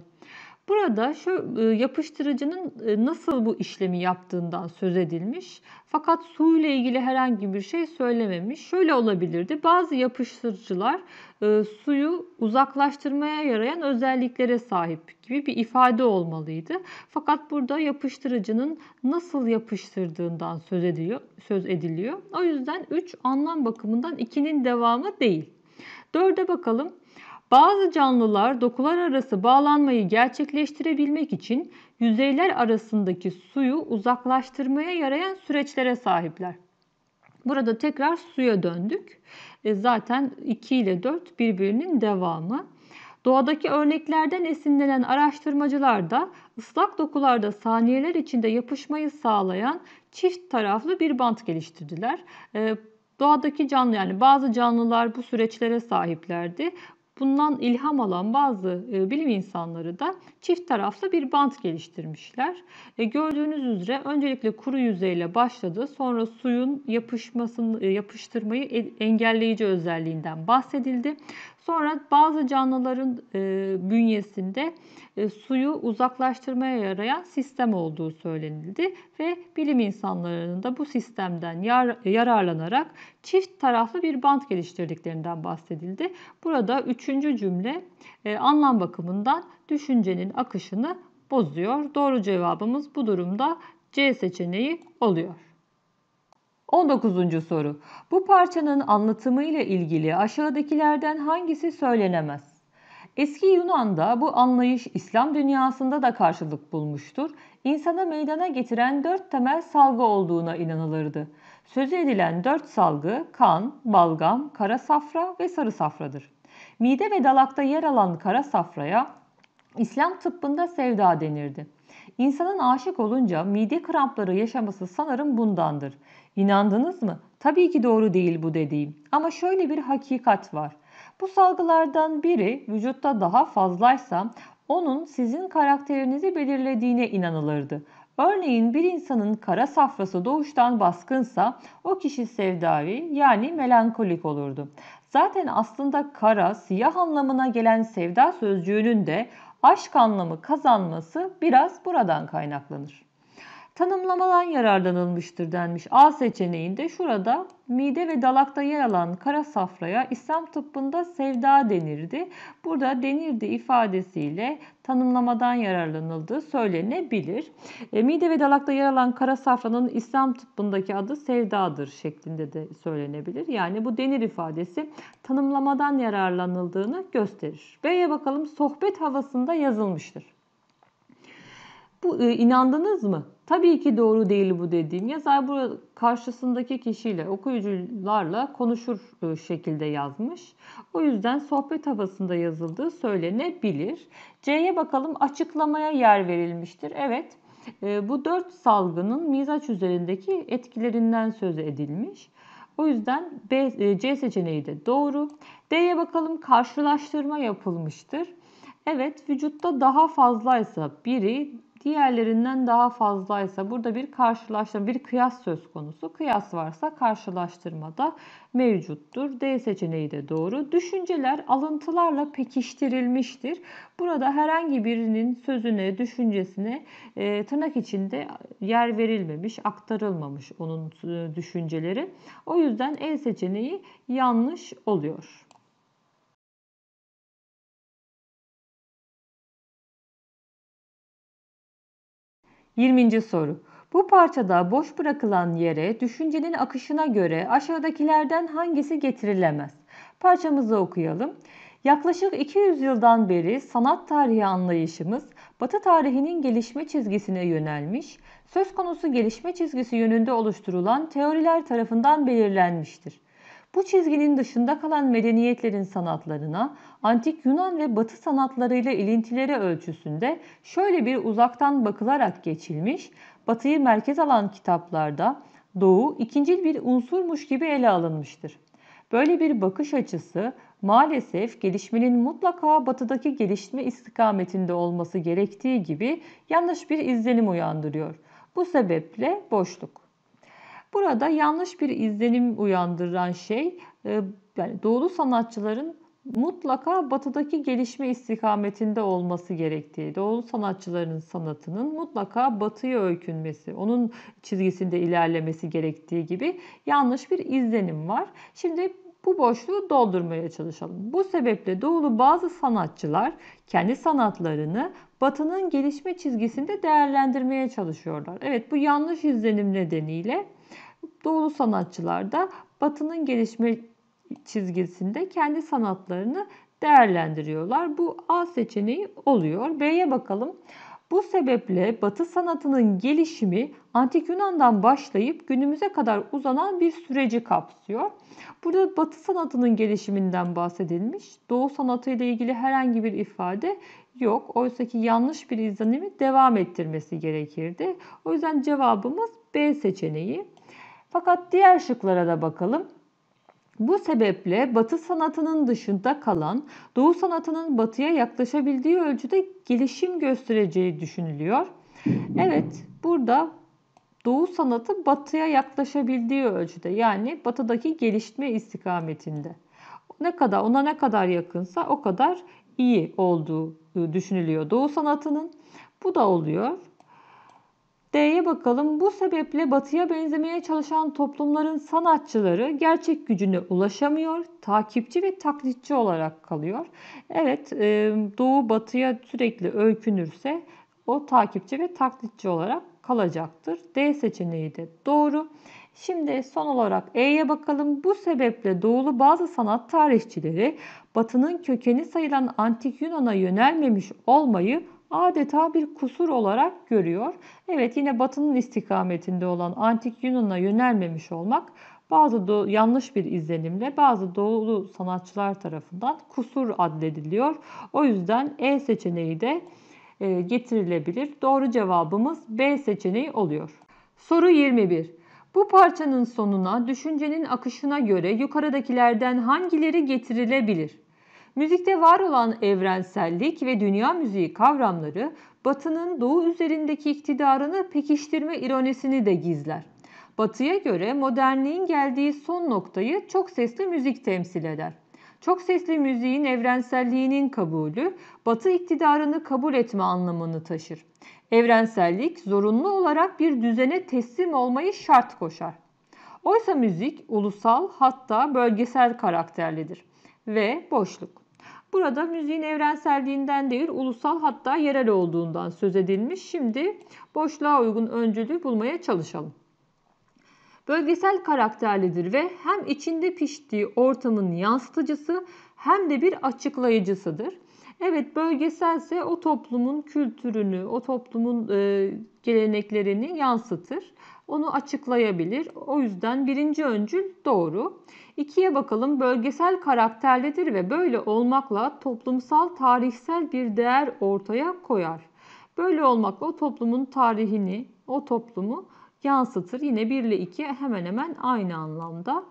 Burada şu e, yapıştırıcının e, nasıl bu işlemi yaptığından söz edilmiş. Fakat su ile ilgili herhangi bir şey söylememiş. Şöyle olabilirdi. Bazı yapıştırıcılar e, suyu uzaklaştırmaya yarayan özelliklere sahip gibi bir ifade olmalıydı. Fakat burada yapıştırıcının nasıl yapıştırdığından söz ediliyor. Söz ediliyor. O yüzden 3 anlam bakımından 2'nin devamı değil. 4'e bakalım. Bazı canlılar dokular arası bağlanmayı gerçekleştirebilmek için yüzeyler arasındaki suyu uzaklaştırmaya yarayan süreçlere sahipler. Burada tekrar suya döndük. E zaten 2 ile 4 birbirinin devamı. Doğadaki örneklerden esinlenen araştırmacılar da ıslak dokularda saniyeler içinde yapışmayı sağlayan çift taraflı bir bant geliştirdiler. E, doğadaki canlı yani bazı canlılar bu süreçlere sahiplerdi. Bundan ilham alan bazı e, bilim insanları da çift taraflı bir bant geliştirmişler. E, gördüğünüz üzere öncelikle kuru yüzeyle başladı. Sonra suyun yapışmasını e, yapıştırmayı engelleyici özelliğinden bahsedildi. Sonra bazı canlıların e, bünyesinde e, suyu uzaklaştırmaya yarayan sistem olduğu söylenildi ve bilim insanlarının da bu sistemden yar, yararlanarak çift taraflı bir bant geliştirdiklerinden bahsedildi. Burada üçüncü cümle e, anlam bakımından düşüncenin akışını bozuyor. Doğru cevabımız bu durumda C seçeneği oluyor. 19. soru. Bu parçanın anlatımı ile ilgili aşağıdakilerden hangisi söylenemez? Eski Yunan'da bu anlayış İslam dünyasında da karşılık bulmuştur. İnsana meydana getiren dört temel salgı olduğuna inanılırdı. Söz edilen dört salgı kan, balgam, kara safra ve sarı safradır. Mide ve dalakta yer alan kara safraya İslam tıbbında sevda denirdi. İnsanın aşık olunca mide krampları yaşaması sanırım bundandır. İnandınız mı? Tabii ki doğru değil bu dediğim. Ama şöyle bir hakikat var. Bu salgılardan biri vücutta daha fazlaysa onun sizin karakterinizi belirlediğine inanılırdı. Örneğin bir insanın kara safrası doğuştan baskınsa o kişi sevdavi yani melankolik olurdu. Zaten aslında kara, siyah anlamına gelen sevda sözcüğünün de aşk anlamı kazanması biraz buradan kaynaklanır tanımlamadan yararlanılmıştır denmiş. A seçeneğinde şurada mide ve dalakta yer alan kara safraya İslam tıbbında sevda denirdi. Burada denirdi ifadesiyle tanımlamadan yararlanıldığı söylenebilir. E, mide ve dalakta yer alan kara safranın İslam tıbbındaki adı sevdadır şeklinde de söylenebilir. Yani bu denir ifadesi tanımlamadan yararlanıldığını gösterir. B'ye bakalım sohbet havasında yazılmıştır. Bu e, inandınız mı? Tabii ki doğru değil bu dediğim. Yazar burada karşısındaki kişiyle, okuyucularla konuşur e, şekilde yazmış. O yüzden sohbet havasında yazıldığı söylenebilir. C'ye bakalım açıklamaya yer verilmiştir. Evet e, bu dört salgının mizaç üzerindeki etkilerinden söz edilmiş. O yüzden B, e, C seçeneği de doğru. D'ye bakalım karşılaştırma yapılmıştır. Evet vücutta daha fazlaysa biri diğerlerinden daha fazlaysa burada bir karşılaştırma, bir kıyas söz konusu. Kıyas varsa karşılaştırma da mevcuttur. D seçeneği de doğru. Düşünceler alıntılarla pekiştirilmiştir. Burada herhangi birinin sözüne, düşüncesine e, tırnak içinde yer verilmemiş, aktarılmamış onun e, düşünceleri. O yüzden E seçeneği yanlış oluyor. 20. soru. Bu parçada boş bırakılan yere düşüncenin akışına göre aşağıdakilerden hangisi getirilemez? Parçamızı okuyalım. Yaklaşık 200 yıldan beri sanat tarihi anlayışımız Batı tarihinin gelişme çizgisine yönelmiş, söz konusu gelişme çizgisi yönünde oluşturulan teoriler tarafından belirlenmiştir. Bu çizginin dışında kalan medeniyetlerin sanatlarına antik Yunan ve Batı sanatlarıyla ilintileri ölçüsünde şöyle bir uzaktan bakılarak geçilmiş, Batı'yı merkez alan kitaplarda Doğu ikincil bir unsurmuş gibi ele alınmıştır. Böyle bir bakış açısı maalesef gelişmenin mutlaka batıdaki gelişme istikametinde olması gerektiği gibi yanlış bir izlenim uyandırıyor. Bu sebeple boşluk. Burada yanlış bir izlenim uyandıran şey e, yani doğulu sanatçıların mutlaka batıdaki gelişme istikametinde olması gerektiği, doğulu sanatçıların sanatının mutlaka batıya öykünmesi, onun çizgisinde ilerlemesi gerektiği gibi yanlış bir izlenim var. Şimdi bu boşluğu doldurmaya çalışalım. Bu sebeple doğulu bazı sanatçılar kendi sanatlarını batının gelişme çizgisinde değerlendirmeye çalışıyorlar. Evet bu yanlış izlenim nedeniyle Doğulu sanatçılar da Batı'nın gelişme çizgisinde kendi sanatlarını değerlendiriyorlar. Bu A seçeneği oluyor. B'ye bakalım. Bu sebeple Batı sanatının gelişimi Antik Yunan'dan başlayıp günümüze kadar uzanan bir süreci kapsıyor. Burada Batı sanatının gelişiminden bahsedilmiş. Doğu sanatı ile ilgili herhangi bir ifade yok. Oysa ki yanlış bir izlenimi devam ettirmesi gerekirdi. O yüzden cevabımız B seçeneği. Fakat diğer şıklara da bakalım. Bu sebeple Batı sanatının dışında kalan Doğu sanatının Batı'ya yaklaşabildiği ölçüde gelişim göstereceği düşünülüyor. Evet, burada Doğu sanatı Batı'ya yaklaşabildiği ölçüde yani Batı'daki gelişme istikametinde. Ne kadar ona ne kadar yakınsa o kadar iyi olduğu düşünülüyor Doğu sanatının. Bu da oluyor. D'ye bakalım. Bu sebeple batıya benzemeye çalışan toplumların sanatçıları gerçek gücüne ulaşamıyor. Takipçi ve taklitçi olarak kalıyor. Evet e, doğu batıya sürekli öykünürse o takipçi ve taklitçi olarak kalacaktır. D seçeneği de doğru. Şimdi son olarak E'ye bakalım. Bu sebeple doğulu bazı sanat tarihçileri batının kökeni sayılan antik Yunan'a yönelmemiş olmayı adeta bir kusur olarak görüyor. Evet yine batının istikametinde olan antik Yunan'a yönelmemiş olmak bazı do- yanlış bir izlenimle bazı doğulu sanatçılar tarafından kusur adlediliyor. O yüzden E seçeneği de e, getirilebilir. Doğru cevabımız B seçeneği oluyor. Soru 21. Bu parçanın sonuna düşüncenin akışına göre yukarıdakilerden hangileri getirilebilir? Müzikte var olan evrensellik ve dünya müziği kavramları Batı'nın Doğu üzerindeki iktidarını pekiştirme ironisini de gizler. Batı'ya göre modernliğin geldiği son noktayı çok sesli müzik temsil eder. Çok sesli müziğin evrenselliğinin kabulü, Batı iktidarını kabul etme anlamını taşır. Evrensellik zorunlu olarak bir düzene teslim olmayı şart koşar. Oysa müzik ulusal hatta bölgesel karakterlidir ve boşluk. Burada müziğin evrenselliğinden değil ulusal hatta yerel olduğundan söz edilmiş. Şimdi boşluğa uygun öncülü bulmaya çalışalım. Bölgesel karakterlidir ve hem içinde piştiği ortamın yansıtıcısı hem de bir açıklayıcısıdır. Evet bölgeselse o toplumun kültürünü, o toplumun e, geleneklerini yansıtır. Onu açıklayabilir. O yüzden birinci öncül doğru. İkiye bakalım bölgesel karakterlidir ve böyle olmakla toplumsal tarihsel bir değer ortaya koyar. Böyle olmakla o toplumun tarihini, o toplumu yansıtır. Yine 1 ile 2 hemen hemen aynı anlamda.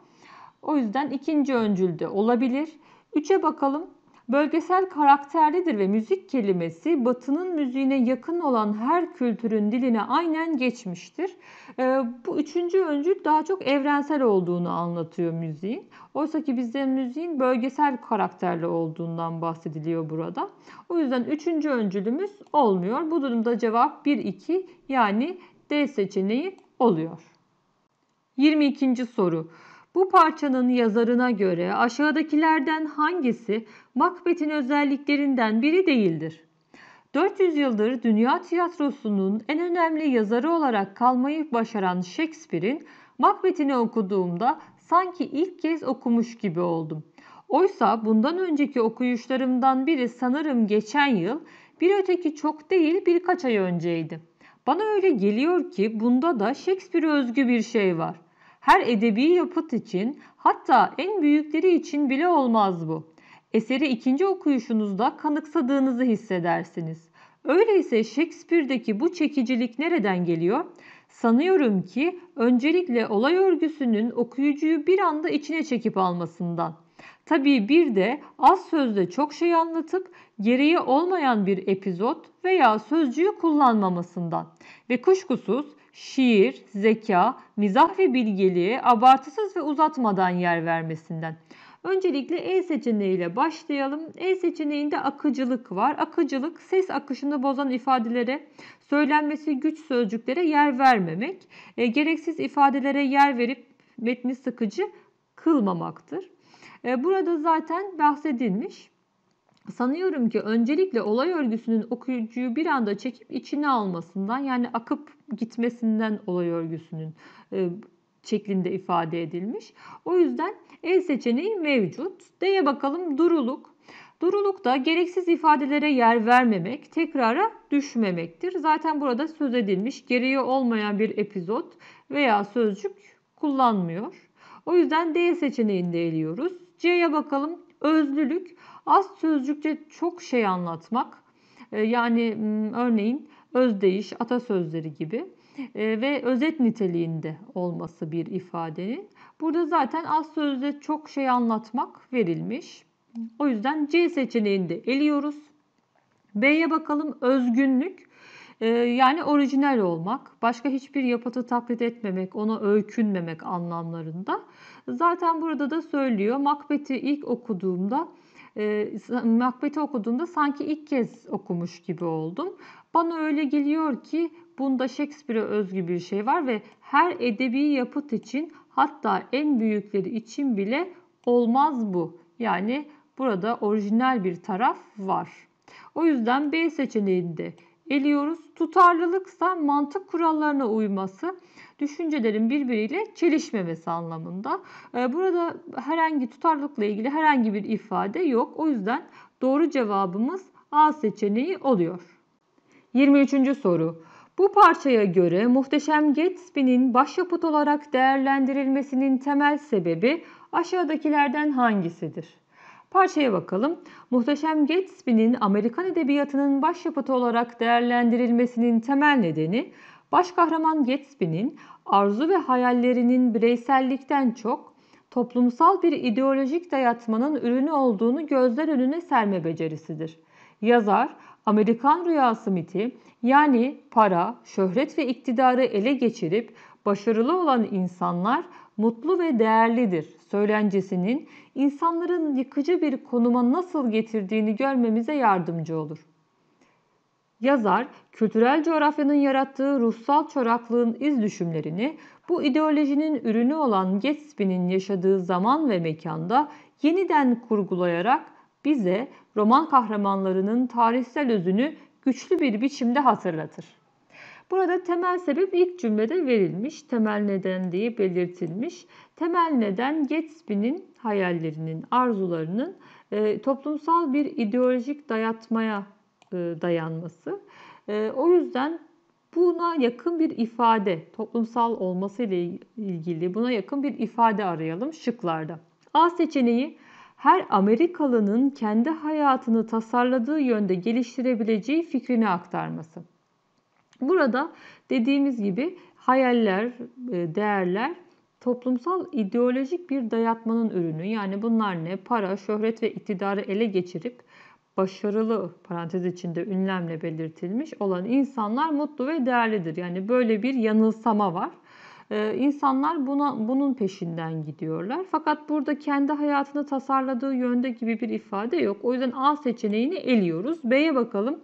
O yüzden ikinci öncülde olabilir. 3'e bakalım. Bölgesel karakterlidir ve müzik kelimesi batının müziğine yakın olan her kültürün diline aynen geçmiştir. Ee, bu üçüncü öncül daha çok evrensel olduğunu anlatıyor müziğin. Oysa ki bizde müziğin bölgesel karakterli olduğundan bahsediliyor burada. O yüzden üçüncü öncülümüz olmuyor. Bu durumda cevap 1-2 yani D seçeneği oluyor. 22. soru. Bu parçanın yazarına göre aşağıdakilerden hangisi Macbeth'in özelliklerinden biri değildir? 400 yıldır dünya tiyatrosunun en önemli yazarı olarak kalmayı başaran Shakespeare'in Macbeth'ini okuduğumda sanki ilk kez okumuş gibi oldum. Oysa bundan önceki okuyuşlarımdan biri sanırım geçen yıl, bir öteki çok değil birkaç ay önceydi. Bana öyle geliyor ki bunda da Shakespeare özgü bir şey var. Her edebi yapıt için hatta en büyükleri için bile olmaz bu. Eseri ikinci okuyuşunuzda kanıksadığınızı hissedersiniz. Öyleyse Shakespeare'deki bu çekicilik nereden geliyor? Sanıyorum ki öncelikle olay örgüsünün okuyucuyu bir anda içine çekip almasından. Tabii bir de az sözde çok şey anlatıp gereği olmayan bir epizot veya sözcüğü kullanmamasından ve kuşkusuz şiir, zeka, mizah ve bilgeliğe abartısız ve uzatmadan yer vermesinden. Öncelikle E seçeneğiyle başlayalım. E seçeneğinde akıcılık var. Akıcılık ses akışını bozan ifadelere, söylenmesi güç sözcüklere yer vermemek, e, gereksiz ifadelere yer verip metni sıkıcı kılmamaktır. E, burada zaten bahsedilmiş. Sanıyorum ki öncelikle olay örgüsünün okuyucuyu bir anda çekip içine almasından yani akıp gitmesinden olay örgüsünün e, şeklinde ifade edilmiş. O yüzden E seçeneği mevcut. D'ye bakalım duruluk. Duruluk da gereksiz ifadelere yer vermemek, tekrara düşmemektir. Zaten burada söz edilmiş gereği olmayan bir epizot veya sözcük kullanmıyor. O yüzden D seçeneğini de eliyoruz. C'ye bakalım. Özlülük. Az sözcükçe çok şey anlatmak. Ee, yani örneğin özdeyiş, atasözleri gibi e, ve özet niteliğinde olması bir ifadenin. Burada zaten az sözde çok şey anlatmak verilmiş. O yüzden C seçeneğini de eliyoruz. B'ye bakalım özgünlük. Ee, yani orijinal olmak, başka hiçbir yapıtı taklit etmemek, ona öykünmemek anlamlarında. Zaten burada da söylüyor. Macbeth'i ilk okuduğumda e, Macbeth'i okuduğumda sanki ilk kez okumuş gibi oldum. Bana öyle geliyor ki bunda Shakespeare'e özgü bir şey var ve her edebi yapıt için hatta en büyükleri için bile olmaz bu. Yani burada orijinal bir taraf var. O yüzden B seçeneğinde eliyoruz. Tutarlılıksa mantık kurallarına uyması, düşüncelerin birbiriyle çelişmemesi anlamında. Ee, burada herhangi tutarlılıkla ilgili herhangi bir ifade yok. O yüzden doğru cevabımız A seçeneği oluyor. 23. soru. Bu parçaya göre Muhteşem Gatsby'nin başyapıt olarak değerlendirilmesinin temel sebebi aşağıdakilerden hangisidir? Parçaya bakalım. Muhteşem Gatsby'nin Amerikan edebiyatının başyapıtı olarak değerlendirilmesinin temel nedeni baş kahraman Gatsby'nin arzu ve hayallerinin bireysellikten çok toplumsal bir ideolojik dayatmanın ürünü olduğunu gözler önüne serme becerisidir. Yazar, Amerikan rüyası miti yani para, şöhret ve iktidarı ele geçirip başarılı olan insanlar mutlu ve değerlidir söylencesinin insanların yıkıcı bir konuma nasıl getirdiğini görmemize yardımcı olur. Yazar, kültürel coğrafyanın yarattığı ruhsal çoraklığın iz düşümlerini bu ideolojinin ürünü olan Gatsby'nin yaşadığı zaman ve mekanda yeniden kurgulayarak bize roman kahramanlarının tarihsel özünü güçlü bir biçimde hatırlatır. Burada temel sebep ilk cümlede verilmiş, temel neden diye belirtilmiş. Temel neden Gatsby'nin hayallerinin, arzularının e, toplumsal bir ideolojik dayatmaya dayanması. E, o yüzden buna yakın bir ifade, toplumsal olması ile ilgili buna yakın bir ifade arayalım şıklarda. A seçeneği her Amerikalının kendi hayatını tasarladığı yönde geliştirebileceği fikrini aktarması. Burada dediğimiz gibi hayaller, e, değerler toplumsal ideolojik bir dayatmanın ürünü. Yani bunlar ne? Para, şöhret ve iktidarı ele geçirip başarılı parantez içinde ünlemle belirtilmiş olan insanlar mutlu ve değerlidir. Yani böyle bir yanılsama var. Ee, insanlar buna bunun peşinden gidiyorlar. Fakat burada kendi hayatını tasarladığı yönde gibi bir ifade yok. O yüzden A seçeneğini eliyoruz. B'ye bakalım.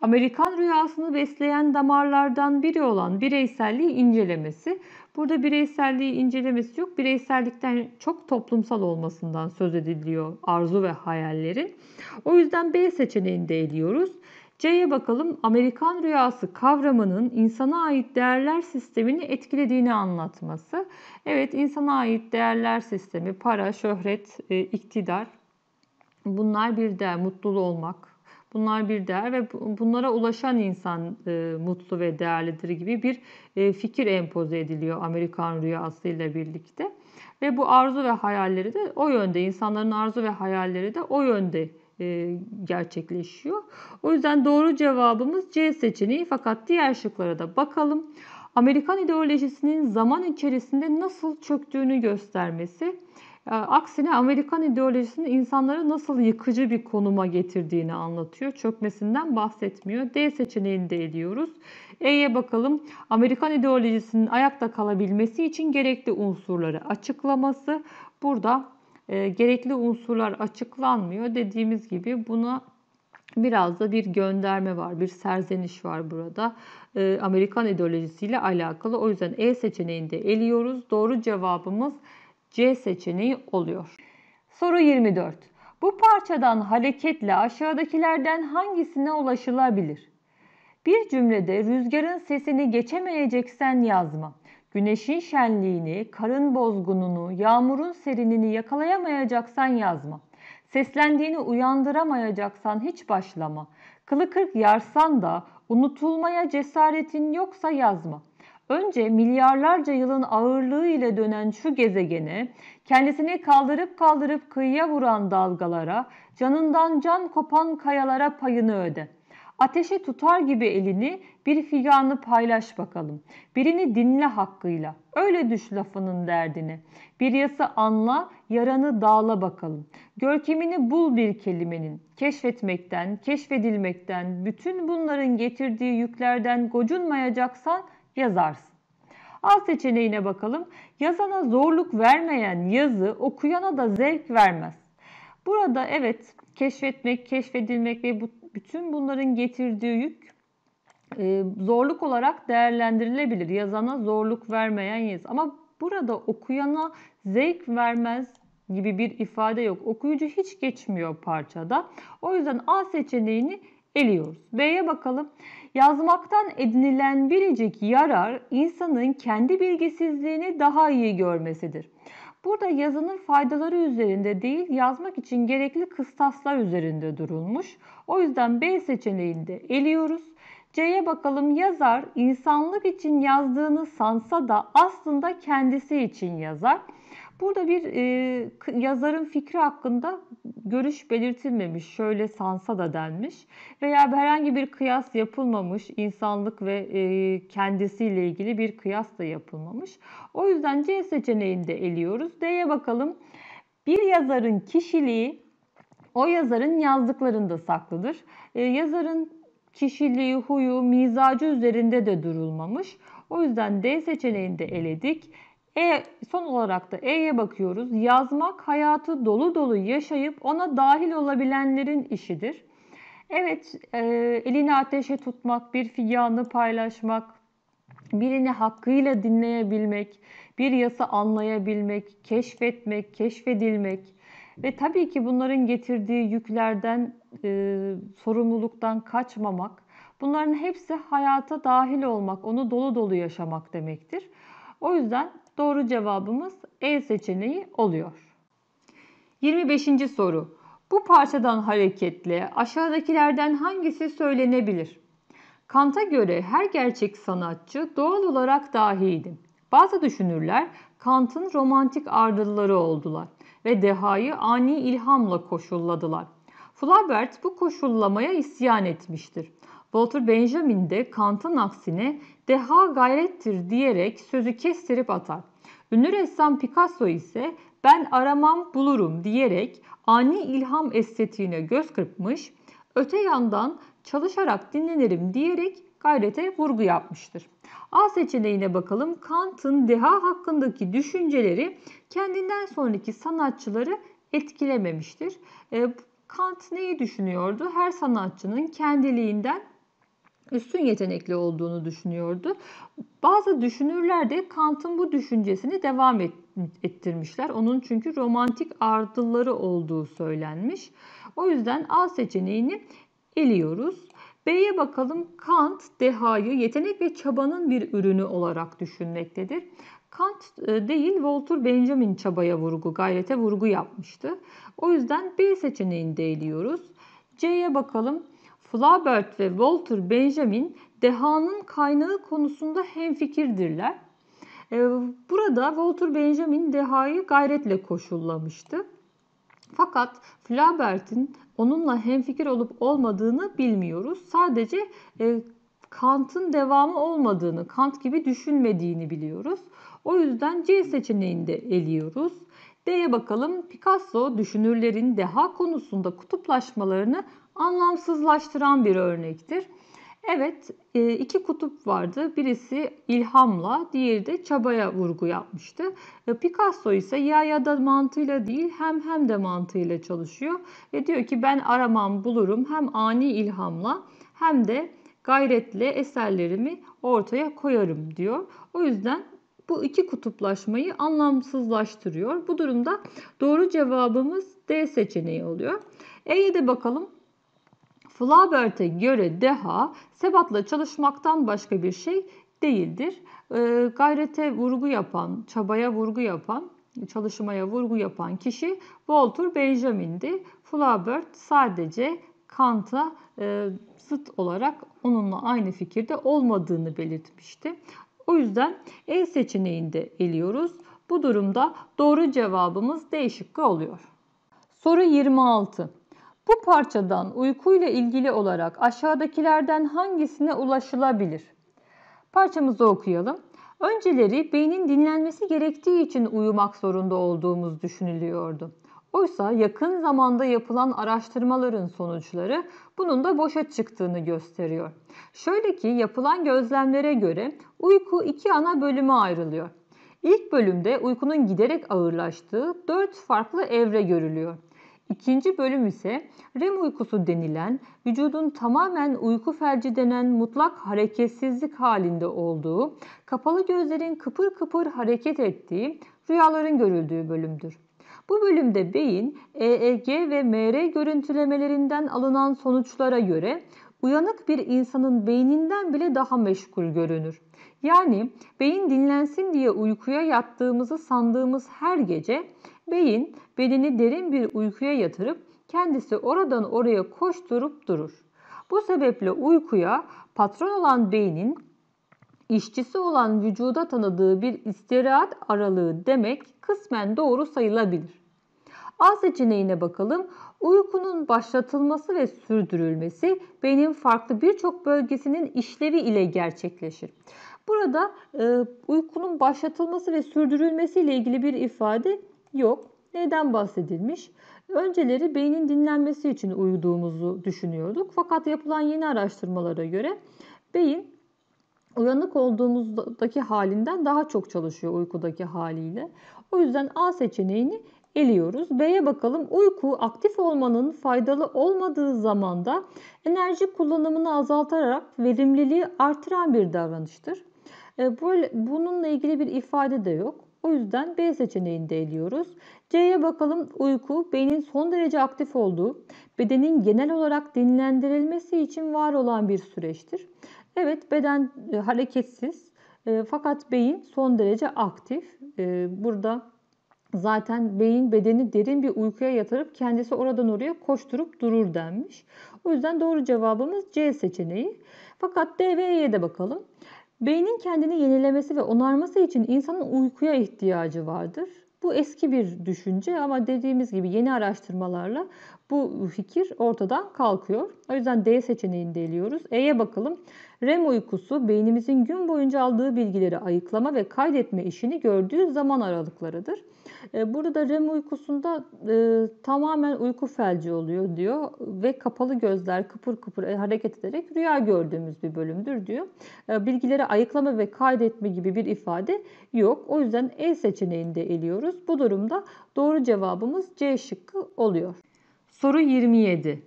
Amerikan rüyasını besleyen damarlardan biri olan bireyselliği incelemesi. Burada bireyselliği incelemesi yok. Bireysellikten çok toplumsal olmasından söz ediliyor arzu ve hayallerin. O yüzden B seçeneğini de eliyoruz. C'ye bakalım. Amerikan rüyası kavramının insana ait değerler sistemini etkilediğini anlatması. Evet, insana ait değerler sistemi, para, şöhret, e, iktidar bunlar bir değer, mutlu olmak, Bunlar bir değer ve bunlara ulaşan insan e, mutlu ve değerlidir gibi bir e, fikir empoze ediliyor Amerikan rüyası ile birlikte. Ve bu arzu ve hayalleri de o yönde, insanların arzu ve hayalleri de o yönde e, gerçekleşiyor. O yüzden doğru cevabımız C seçeneği fakat diğer şıklara da bakalım. Amerikan ideolojisinin zaman içerisinde nasıl çöktüğünü göstermesi aksine Amerikan ideolojisinin insanları nasıl yıkıcı bir konuma getirdiğini anlatıyor. Çökmesinden bahsetmiyor. D seçeneğini de ediyoruz. E'ye bakalım. Amerikan ideolojisinin ayakta kalabilmesi için gerekli unsurları açıklaması. Burada e, gerekli unsurlar açıklanmıyor. Dediğimiz gibi buna biraz da bir gönderme var, bir serzeniş var burada. E, Amerikan ideolojisiyle alakalı. O yüzden E seçeneğini de eliyoruz. Doğru cevabımız C seçeneği oluyor. Soru 24. Bu parçadan hareketle aşağıdakilerden hangisine ulaşılabilir? Bir cümlede rüzgarın sesini geçemeyeceksen yazma. Güneşin şenliğini, karın bozgununu, yağmurun serinini yakalayamayacaksan yazma. Seslendiğini uyandıramayacaksan hiç başlama. Kılı kırk yarsan da unutulmaya cesaretin yoksa yazma. Önce milyarlarca yılın ağırlığı ile dönen şu gezegene, kendisini kaldırıp kaldırıp kıyıya vuran dalgalara, canından can kopan kayalara payını öde. Ateşi tutar gibi elini bir figanı paylaş bakalım. Birini dinle hakkıyla. Öyle düş lafının derdini. Bir yası anla, yaranı dağla bakalım. Görkemini bul bir kelimenin. Keşfetmekten, keşfedilmekten, bütün bunların getirdiği yüklerden gocunmayacaksan yazarsın. A seçeneğine bakalım. Yazana zorluk vermeyen yazı okuyana da zevk vermez. Burada evet keşfetmek, keşfedilmek ve bu, bütün bunların getirdiği yük e, zorluk olarak değerlendirilebilir. Yazana zorluk vermeyen yaz. Ama burada okuyana zevk vermez gibi bir ifade yok. Okuyucu hiç geçmiyor parçada. O yüzden A seçeneğini eliyoruz. B'ye bakalım. Yazmaktan edinilen biricik yarar insanın kendi bilgisizliğini daha iyi görmesidir. Burada yazının faydaları üzerinde değil, yazmak için gerekli kıstaslar üzerinde durulmuş. O yüzden B seçeneğinde eliyoruz. C'ye bakalım yazar insanlık için yazdığını sansa da aslında kendisi için yazar. Burada bir e, yazarın fikri hakkında görüş belirtilmemiş, şöyle sansa da denmiş veya herhangi bir kıyas yapılmamış, insanlık ve e, kendisiyle ilgili bir kıyas da yapılmamış. O yüzden C seçeneğini de eliyoruz. D'ye bakalım. Bir yazarın kişiliği o yazarın yazdıklarında saklıdır. E, yazarın kişiliği, huyu, mizacı üzerinde de durulmamış. O yüzden D seçeneğini de eledik. E, son olarak da E'ye bakıyoruz. Yazmak hayatı dolu dolu yaşayıp ona dahil olabilenlerin işidir. Evet, e, elini ateşe tutmak, bir figanı paylaşmak, birini hakkıyla dinleyebilmek, bir yasa anlayabilmek, keşfetmek, keşfedilmek ve tabii ki bunların getirdiği yüklerden, e, sorumluluktan kaçmamak, bunların hepsi hayata dahil olmak, onu dolu dolu yaşamak demektir. O yüzden Doğru cevabımız E seçeneği oluyor. 25. soru. Bu parçadan hareketle aşağıdakilerden hangisi söylenebilir? Kant'a göre her gerçek sanatçı doğal olarak dahiydi. Bazı düşünürler Kant'ın romantik ardılları oldular ve dehayı ani ilhamla koşulladılar. Flaubert bu koşullamaya isyan etmiştir. Walter Benjamin de Kant'ın aksine deha gayrettir diyerek sözü kestirip atar. Ünlü ressam Picasso ise ben aramam bulurum diyerek ani ilham estetiğine göz kırpmış, öte yandan çalışarak dinlenirim diyerek gayrete vurgu yapmıştır. A seçeneğine bakalım. Kant'ın deha hakkındaki düşünceleri kendinden sonraki sanatçıları etkilememiştir. E, Kant neyi düşünüyordu? Her sanatçının kendiliğinden üstün yetenekli olduğunu düşünüyordu. Bazı düşünürler de Kant'ın bu düşüncesini devam ettirmişler. Onun çünkü romantik ardılları olduğu söylenmiş. O yüzden A seçeneğini eliyoruz. B'ye bakalım. Kant dehayı yetenek ve çabanın bir ürünü olarak düşünmektedir. Kant e, değil Walter Benjamin çabaya vurgu, gayrete vurgu yapmıştı. O yüzden B seçeneğini de eliyoruz. C'ye bakalım. Flaubert ve Walter Benjamin dehanın kaynağı konusunda hemfikirdirler. E, burada Walter Benjamin dehayı gayretle koşullamıştı. Fakat Flaubert'in onunla hemfikir olup olmadığını bilmiyoruz. Sadece e, Kant'ın devamı olmadığını, Kant gibi düşünmediğini biliyoruz. O yüzden C seçeneğini de eliyoruz. D'ye bakalım. Picasso düşünürlerin deha konusunda kutuplaşmalarını anlamsızlaştıran bir örnektir. Evet, e, iki kutup vardı. Birisi ilhamla, diğeri de çabaya vurgu yapmıştı. E, Picasso ise ya ya da mantığıyla değil hem hem de mantığıyla çalışıyor. Ve diyor ki ben aramam bulurum hem ani ilhamla hem de gayretle eserlerimi ortaya koyarım diyor. O yüzden bu iki kutuplaşmayı anlamsızlaştırıyor. Bu durumda doğru cevabımız D seçeneği oluyor. E'ye de bakalım. Flaubert'e göre deha sebatla çalışmaktan başka bir şey değildir. E, gayrete vurgu yapan, çabaya vurgu yapan, çalışmaya vurgu yapan kişi Walter Benjamin'di. Flaubert sadece Kant'a e, zıt olarak onunla aynı fikirde olmadığını belirtmişti. O yüzden E seçeneğinde eliyoruz. Bu durumda doğru cevabımız D şıkkı oluyor. Soru 26. Bu parçadan uykuyla ilgili olarak aşağıdakilerden hangisine ulaşılabilir? Parçamızı okuyalım. Önceleri beynin dinlenmesi gerektiği için uyumak zorunda olduğumuz düşünülüyordu. Oysa yakın zamanda yapılan araştırmaların sonuçları bunun da boşa çıktığını gösteriyor. Şöyle ki yapılan gözlemlere göre uyku iki ana bölüme ayrılıyor. İlk bölümde uykunun giderek ağırlaştığı dört farklı evre görülüyor. İkinci bölüm ise REM uykusu denilen, vücudun tamamen uyku felci denen mutlak hareketsizlik halinde olduğu, kapalı gözlerin kıpır kıpır hareket ettiği, rüyaların görüldüğü bölümdür. Bu bölümde beyin, EEG ve MR görüntülemelerinden alınan sonuçlara göre uyanık bir insanın beyninden bile daha meşgul görünür. Yani beyin dinlensin diye uykuya yattığımızı sandığımız her gece beyin bedeni derin bir uykuya yatırıp kendisi oradan oraya koşturup durur. Bu sebeple uykuya patron olan beynin işçisi olan vücuda tanıdığı bir istirahat aralığı demek kısmen doğru sayılabilir. A seçeneğine bakalım. Uykunun başlatılması ve sürdürülmesi beynin farklı birçok bölgesinin işlevi ile gerçekleşir. Burada e, uykunun başlatılması ve sürdürülmesi ile ilgili bir ifade yok. Neden bahsedilmiş? Önceleri beynin dinlenmesi için uyuduğumuzu düşünüyorduk. Fakat yapılan yeni araştırmalara göre beyin uyanık olduğumuzdaki halinden daha çok çalışıyor uykudaki haliyle. O yüzden A seçeneğini eliyoruz. B'ye bakalım. Uyku aktif olmanın faydalı olmadığı zamanda enerji kullanımını azaltarak verimliliği artıran bir davranıştır. E, böyle, bununla ilgili bir ifade de yok. O yüzden B seçeneğini de eliyoruz. C'ye bakalım. Uyku beynin son derece aktif olduğu, bedenin genel olarak dinlendirilmesi için var olan bir süreçtir. Evet beden e, hareketsiz e, fakat beyin son derece aktif. E, burada zaten beyin bedeni derin bir uykuya yatırıp kendisi oradan oraya koşturup durur denmiş. O yüzden doğru cevabımız C seçeneği. Fakat D ve E'ye de bakalım. Beynin kendini yenilemesi ve onarması için insanın uykuya ihtiyacı vardır. Bu eski bir düşünce ama dediğimiz gibi yeni araştırmalarla bu fikir ortadan kalkıyor. O yüzden D seçeneğini de eliyoruz. E'ye bakalım. REM uykusu beynimizin gün boyunca aldığı bilgileri ayıklama ve kaydetme işini gördüğü zaman aralıklarıdır. E, burada REM uykusunda e, tamamen uyku felci oluyor diyor ve kapalı gözler kıpır kıpır e, hareket ederek rüya gördüğümüz bir bölümdür diyor. E, bilgileri ayıklama ve kaydetme gibi bir ifade yok. O yüzden E seçeneğini de eliyoruz. Bu durumda doğru cevabımız C şıkkı oluyor. Soru 27.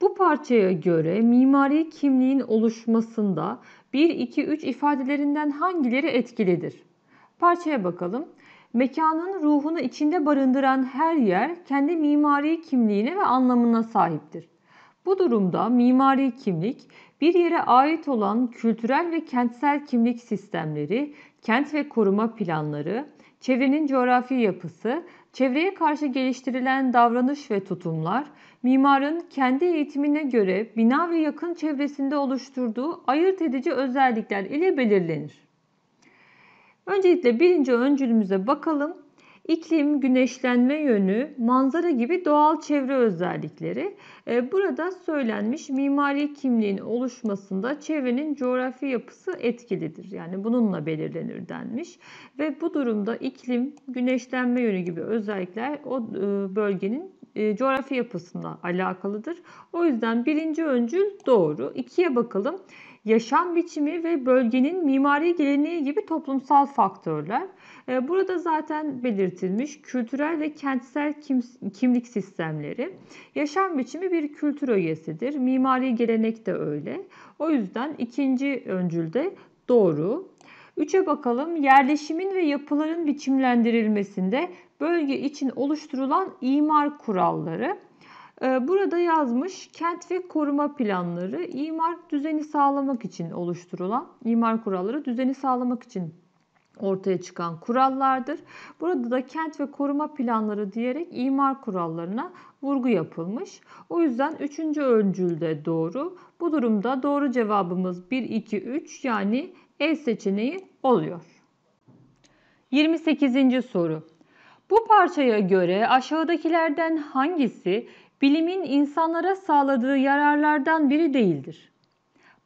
Bu parçaya göre mimari kimliğin oluşmasında 1, 2, 3 ifadelerinden hangileri etkilidir? Parçaya bakalım. Mekanın ruhunu içinde barındıran her yer kendi mimari kimliğine ve anlamına sahiptir. Bu durumda mimari kimlik bir yere ait olan kültürel ve kentsel kimlik sistemleri, kent ve koruma planları, çevrenin coğrafi yapısı, çevreye karşı geliştirilen davranış ve tutumlar, mimarın kendi eğitimine göre bina ve yakın çevresinde oluşturduğu ayırt edici özellikler ile belirlenir. Öncelikle birinci öncülümüze bakalım. İklim, güneşlenme yönü, manzara gibi doğal çevre özellikleri. Ee, burada söylenmiş mimari kimliğin oluşmasında çevrenin coğrafi yapısı etkilidir. Yani bununla belirlenir denmiş. Ve bu durumda iklim, güneşlenme yönü gibi özellikler o e, bölgenin e, coğrafi yapısına alakalıdır. O yüzden birinci öncül doğru. İkiye bakalım yaşam biçimi ve bölgenin mimari geleneği gibi toplumsal faktörler. Ee, burada zaten belirtilmiş kültürel ve kentsel kimlik sistemleri. Yaşam biçimi bir kültür ögesidir. Mimari gelenek de öyle. O yüzden ikinci öncülde doğru. Üçe bakalım. Yerleşimin ve yapıların biçimlendirilmesinde bölge için oluşturulan imar kuralları. Ee, burada yazmış kent ve koruma planları imar düzeni sağlamak için oluşturulan imar kuralları düzeni sağlamak için ortaya çıkan kurallardır. Burada da kent ve koruma planları diyerek imar kurallarına vurgu yapılmış. O yüzden 3. öncülde doğru. Bu durumda doğru cevabımız 1, 2, 3 yani E seçeneği oluyor. 28. soru. Bu parçaya göre aşağıdakilerden hangisi bilimin insanlara sağladığı yararlardan biri değildir.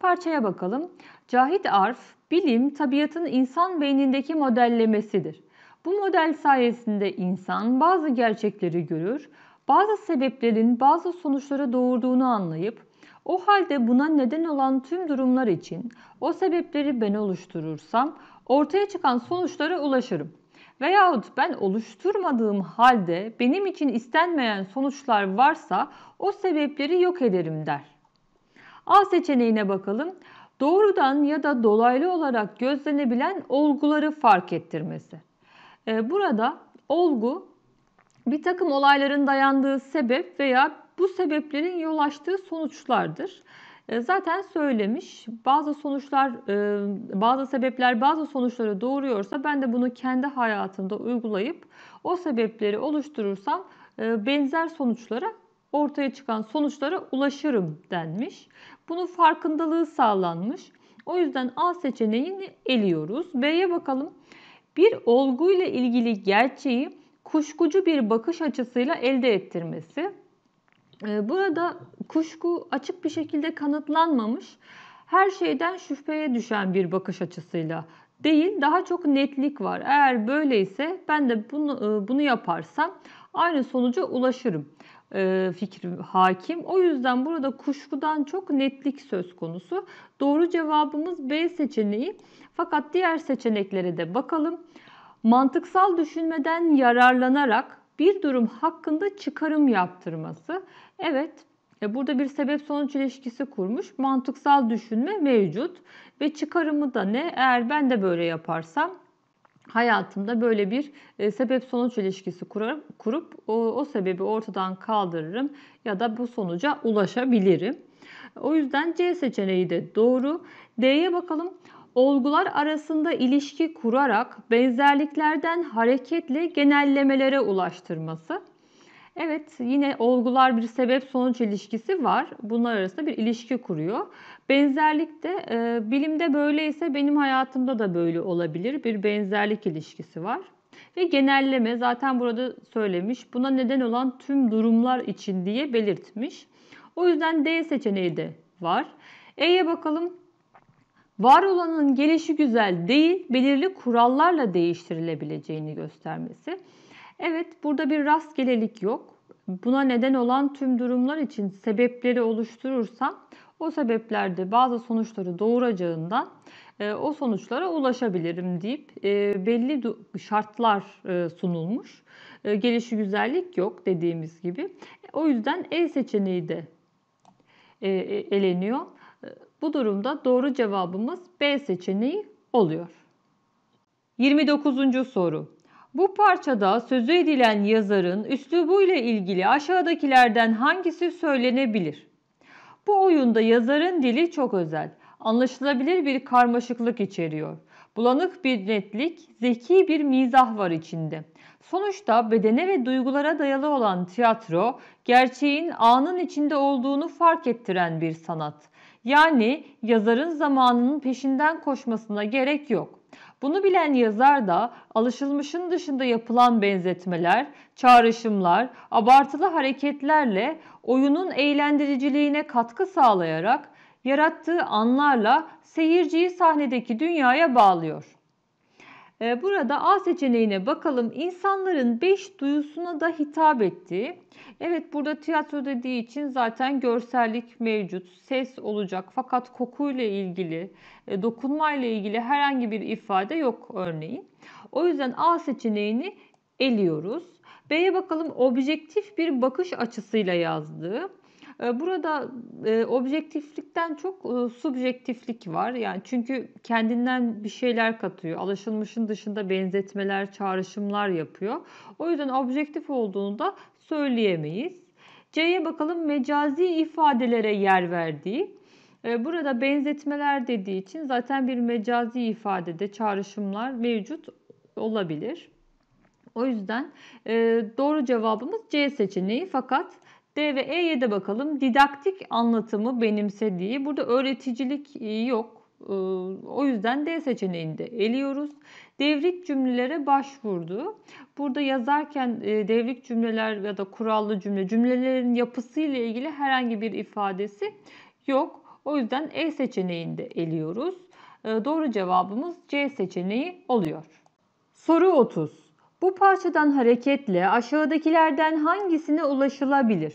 Parçaya bakalım. Cahit Arf, bilim tabiatın insan beynindeki modellemesidir. Bu model sayesinde insan bazı gerçekleri görür, bazı sebeplerin bazı sonuçları doğurduğunu anlayıp, o halde buna neden olan tüm durumlar için o sebepleri ben oluşturursam ortaya çıkan sonuçlara ulaşırım. Veyahut ben oluşturmadığım halde benim için istenmeyen sonuçlar varsa o sebepleri yok ederim der. A seçeneğine bakalım. Doğrudan ya da dolaylı olarak gözlenebilen olguları fark ettirmesi. Ee, burada olgu bir takım olayların dayandığı sebep veya bu sebeplerin yol açtığı sonuçlardır. E, zaten söylemiş. Bazı sonuçlar, e, bazı sebepler bazı sonuçları doğuruyorsa ben de bunu kendi hayatımda uygulayıp o sebepleri oluşturursam e, benzer sonuçlara ortaya çıkan sonuçlara ulaşırım denmiş. Bunun farkındalığı sağlanmış. O yüzden A seçeneğini eliyoruz. B'ye bakalım. Bir olguyla ilgili gerçeği kuşkucu bir bakış açısıyla elde ettirmesi. Ee, burada kuşku açık bir şekilde kanıtlanmamış, her şeyden şüpheye düşen bir bakış açısıyla değil, daha çok netlik var. Eğer böyleyse ben de bunu, e, bunu yaparsam aynı sonuca ulaşırım e, fikri hakim. O yüzden burada kuşkudan çok netlik söz konusu. Doğru cevabımız B seçeneği. Fakat diğer seçeneklere de bakalım. Mantıksal düşünmeden yararlanarak bir durum hakkında çıkarım yaptırması. Evet, e, burada bir sebep sonuç ilişkisi kurmuş. Mantıksal düşünme mevcut ve çıkarımı da ne? Eğer ben de böyle yaparsam hayatımda böyle bir e, sebep sonuç ilişkisi kurup, kurup o, o sebebi ortadan kaldırırım ya da bu sonuca ulaşabilirim. O yüzden C seçeneği de doğru. D'ye bakalım. Olgular arasında ilişki kurarak benzerliklerden hareketle genellemelere ulaştırması. Evet yine olgular bir sebep sonuç ilişkisi var. Bunlar arasında bir ilişki kuruyor. Benzerlik de e, bilimde böyleyse benim hayatımda da böyle olabilir. Bir benzerlik ilişkisi var. ve genelleme zaten burada söylemiş. Buna neden olan tüm durumlar için diye belirtmiş. O yüzden D seçeneği de var. E'ye bakalım. Var olanın gelişi güzel değil, belirli kurallarla değiştirilebileceğini göstermesi. Evet, burada bir rastgelelik yok. Buna neden olan tüm durumlar için sebepleri oluşturursam o sebeplerde bazı sonuçları doğuracağından e, o sonuçlara ulaşabilirim deyip e, belli şartlar e, sunulmuş. Gelişi güzellik yok dediğimiz gibi. O yüzden E seçeneği de eleniyor. Bu durumda doğru cevabımız B seçeneği oluyor. 29. soru. Bu parçada sözü edilen yazarın üslubuyla ilgili aşağıdakilerden hangisi söylenebilir? Bu oyunda yazarın dili çok özel. Anlaşılabilir bir karmaşıklık içeriyor. Bulanık bir netlik, zeki bir mizah var içinde. Sonuçta bedene ve duygulara dayalı olan tiyatro, gerçeğin anın içinde olduğunu fark ettiren bir sanat. Yani yazarın zamanının peşinden koşmasına gerek yok. Bunu bilen yazar da alışılmışın dışında yapılan benzetmeler, çağrışımlar, abartılı hareketlerle oyunun eğlendiriciliğine katkı sağlayarak yarattığı anlarla seyirciyi sahnedeki dünyaya bağlıyor. Ee, burada A seçeneğine bakalım. İnsanların beş duyusuna da hitap ettiği. Evet burada tiyatro dediği için zaten görsellik mevcut. Ses olacak fakat kokuyla ilgili, e, dokunmayla ilgili herhangi bir ifade yok örneğin. O yüzden A seçeneğini eliyoruz. B'ye bakalım objektif bir bakış açısıyla yazdığı. Ee, burada e, objektiflikten çok e, subjektiflik var. Yani çünkü kendinden bir şeyler katıyor. Alışılmışın dışında benzetmeler, çağrışımlar yapıyor. O yüzden objektif olduğunu da söyleyemeyiz. C'ye bakalım mecazi ifadelere yer verdiği. Ee, burada benzetmeler dediği için zaten bir mecazi ifadede çağrışımlar mevcut olabilir. O yüzden e, doğru cevabımız C seçeneği fakat D ve E'ye de bakalım. Didaktik anlatımı benimsediği. Burada öğreticilik e, yok. E, o yüzden D seçeneğini de eliyoruz. Devrik cümlelere başvurdu. Burada yazarken e, devrik cümleler ya da kurallı cümle, cümlelerin yapısıyla ilgili herhangi bir ifadesi yok. O yüzden E seçeneğini de eliyoruz. Doğru cevabımız C seçeneği oluyor. Soru 30. Bu parçadan hareketle aşağıdakilerden hangisine ulaşılabilir?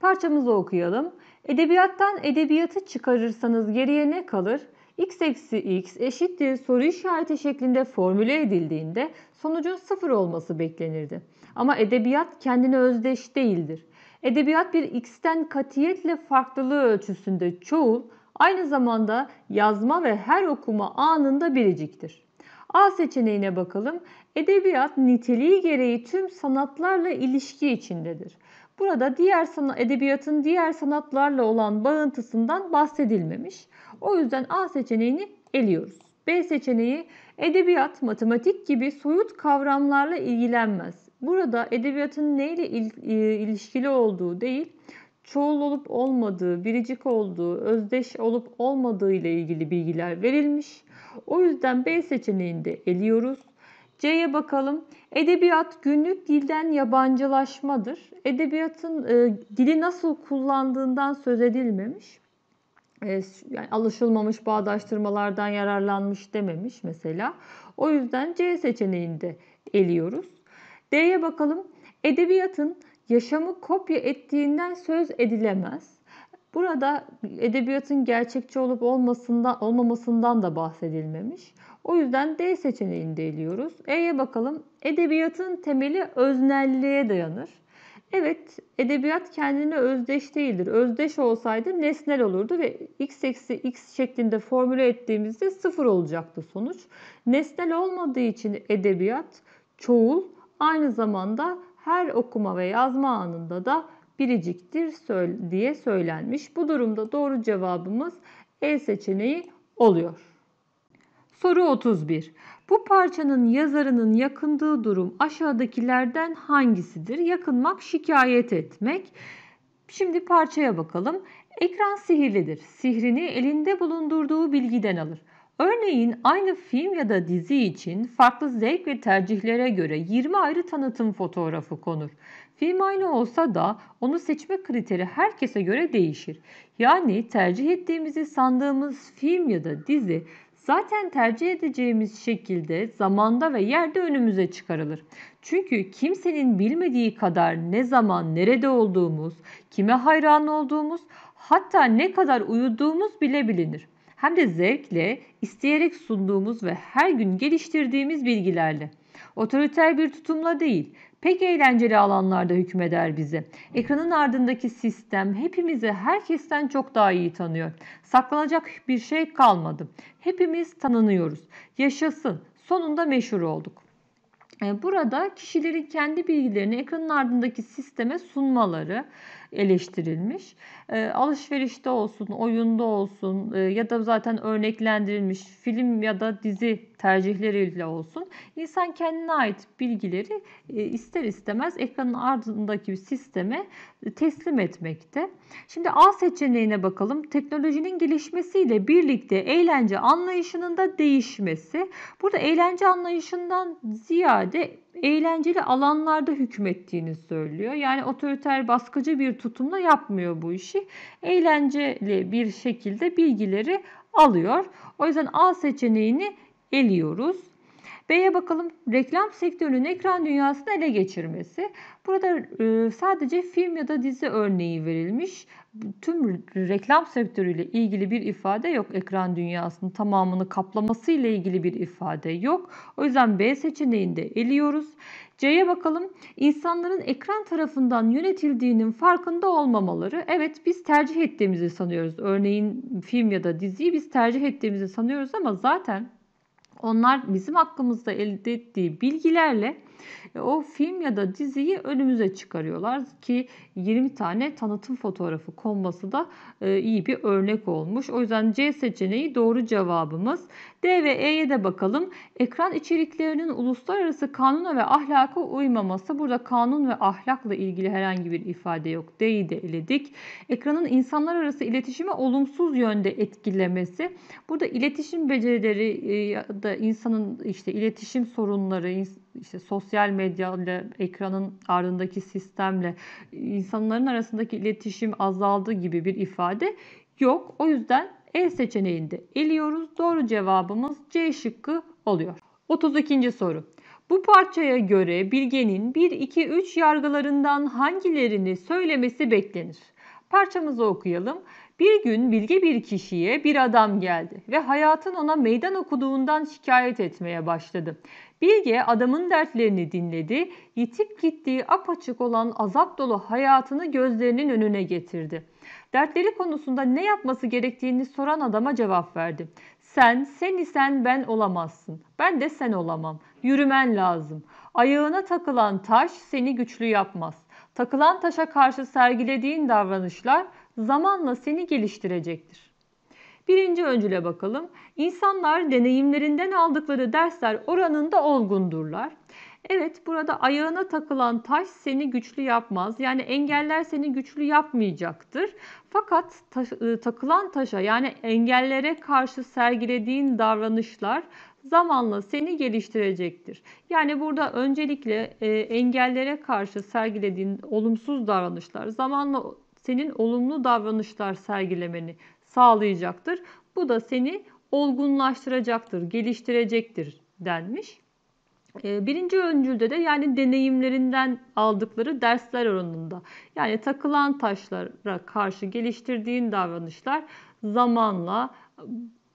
Parçamızı okuyalım. Edebiyattan edebiyatı çıkarırsanız geriye ne kalır? x eksi x eşittir soru işareti şeklinde formüle edildiğinde sonucun sıfır olması beklenirdi. Ama edebiyat kendine özdeş değildir. Edebiyat bir x'ten katiyetle farklılığı ölçüsünde çoğul, aynı zamanda yazma ve her okuma anında biriciktir. A seçeneğine bakalım. Edebiyat niteliği gereği tüm sanatlarla ilişki içindedir. Burada diğer sanat, edebiyatın diğer sanatlarla olan bağıntısından bahsedilmemiş. O yüzden A seçeneğini eliyoruz. B seçeneği edebiyat, matematik gibi soyut kavramlarla ilgilenmez. Burada edebiyatın neyle il, e, ilişkili olduğu değil, çoğul olup olmadığı, biricik olduğu, özdeş olup olmadığı ile ilgili bilgiler verilmiş. O yüzden B seçeneğini de eliyoruz. C'ye bakalım. Edebiyat günlük dilden yabancılaşmadır. Edebiyatın e, dili nasıl kullandığından söz edilmemiş. E, yani alışılmamış bağdaştırmalardan yararlanmış dememiş mesela. O yüzden C seçeneğini de eliyoruz. D'ye bakalım. Edebiyatın yaşamı kopya ettiğinden söz edilemez. Burada edebiyatın gerçekçi olup olmasından, olmamasından da bahsedilmemiş. O yüzden D seçeneğini de eliyoruz. E'ye bakalım. Edebiyatın temeli öznelliğe dayanır. Evet, edebiyat kendine özdeş değildir. Özdeş olsaydı nesnel olurdu ve x eksi x şeklinde formüle ettiğimizde sıfır olacaktı sonuç. Nesnel olmadığı için edebiyat çoğul, aynı zamanda her okuma ve yazma anında da biriciktir diye söylenmiş. Bu durumda doğru cevabımız E seçeneği oluyor. Soru 31. Bu parçanın yazarının yakındığı durum aşağıdakilerden hangisidir? Yakınmak, şikayet etmek. Şimdi parçaya bakalım. Ekran sihirlidir. Sihrini elinde bulundurduğu bilgiden alır. Örneğin aynı film ya da dizi için farklı zevk ve tercihlere göre 20 ayrı tanıtım fotoğrafı konur. Film aynı olsa da onu seçme kriteri herkese göre değişir. Yani tercih ettiğimizi sandığımız film ya da dizi zaten tercih edeceğimiz şekilde zamanda ve yerde önümüze çıkarılır. Çünkü kimsenin bilmediği kadar ne zaman nerede olduğumuz, kime hayran olduğumuz, hatta ne kadar uyuduğumuz bile bilinir. Hem de zevkle, isteyerek sunduğumuz ve her gün geliştirdiğimiz bilgilerle. Otoriter bir tutumla değil, pek eğlenceli alanlarda hükmeder bizi. Ekranın ardındaki sistem hepimizi herkesten çok daha iyi tanıyor. Saklanacak bir şey kalmadı. Hepimiz tanınıyoruz. Yaşasın. Sonunda meşhur olduk. E, burada kişilerin kendi bilgilerini ekranın ardındaki sisteme sunmaları eleştirilmiş. E, alışverişte olsun, oyunda olsun e, ya da zaten örneklendirilmiş film ya da dizi tercihleriyle olsun insan kendine ait bilgileri e, ister istemez ekranın ardındaki bir sisteme teslim etmekte. Şimdi A seçeneğine bakalım. Teknolojinin gelişmesiyle birlikte eğlence anlayışının da değişmesi. Burada eğlence anlayışından ziyade eğlenceli alanlarda hükmettiğini söylüyor. Yani otoriter baskıcı bir tutumla yapmıyor bu işi. Eğlenceli bir şekilde bilgileri alıyor. O yüzden A seçeneğini eliyoruz. B'ye bakalım reklam sektörünün ekran dünyasını ele geçirmesi. Burada e, sadece film ya da dizi örneği verilmiş. Tüm reklam sektörüyle ilgili bir ifade yok. Ekran dünyasının tamamını kaplaması ile ilgili bir ifade yok. O yüzden B seçeneğinde eliyoruz. C'ye bakalım. İnsanların ekran tarafından yönetildiğinin farkında olmamaları. Evet biz tercih ettiğimizi sanıyoruz. Örneğin film ya da diziyi biz tercih ettiğimizi sanıyoruz ama zaten onlar bizim hakkımızda elde ettiği bilgilerle o film ya da diziyi önümüze çıkarıyorlar ki 20 tane tanıtım fotoğrafı konması da e, iyi bir örnek olmuş. O yüzden C seçeneği doğru cevabımız. D ve E'ye de bakalım. Ekran içeriklerinin uluslararası kanuna ve ahlaka uymaması. Burada kanun ve ahlakla ilgili herhangi bir ifade yok. D'yi de eledik. Ekranın insanlar arası iletişimi olumsuz yönde etkilemesi. Burada iletişim becerileri e, ya da insanın işte iletişim sorunları, işte sosyal medya ile ekranın ardındaki sistemle insanların arasındaki iletişim azaldı gibi bir ifade yok. O yüzden E seçeneğinde eliyoruz. Doğru cevabımız C şıkkı oluyor. 32. soru. Bu parçaya göre bilgenin 1, 2, 3 yargılarından hangilerini söylemesi beklenir? Parçamızı okuyalım. Bir gün bilge bir kişiye bir adam geldi ve hayatın ona meydan okuduğundan şikayet etmeye başladı. Bilge adamın dertlerini dinledi, yitip gittiği apaçık olan azap dolu hayatını gözlerinin önüne getirdi. Dertleri konusunda ne yapması gerektiğini soran adama cevap verdi. Sen, sen isen ben olamazsın. Ben de sen olamam. Yürümen lazım. Ayağına takılan taş seni güçlü yapmaz. Takılan taşa karşı sergilediğin davranışlar zamanla seni geliştirecektir. Birinci öncüle bakalım. İnsanlar deneyimlerinden aldıkları dersler oranında olgundurlar. Evet burada ayağına takılan taş seni güçlü yapmaz. Yani engeller seni güçlü yapmayacaktır. Fakat taş, ıı, takılan taşa yani engellere karşı sergilediğin davranışlar zamanla seni geliştirecektir. Yani burada öncelikle e, engellere karşı sergilediğin olumsuz davranışlar zamanla senin olumlu davranışlar sergilemeni sağlayacaktır. Bu da seni olgunlaştıracaktır, geliştirecektir denmiş. Ee, birinci öncülde de yani deneyimlerinden aldıkları dersler oranında. Yani takılan taşlara karşı geliştirdiğin davranışlar zamanla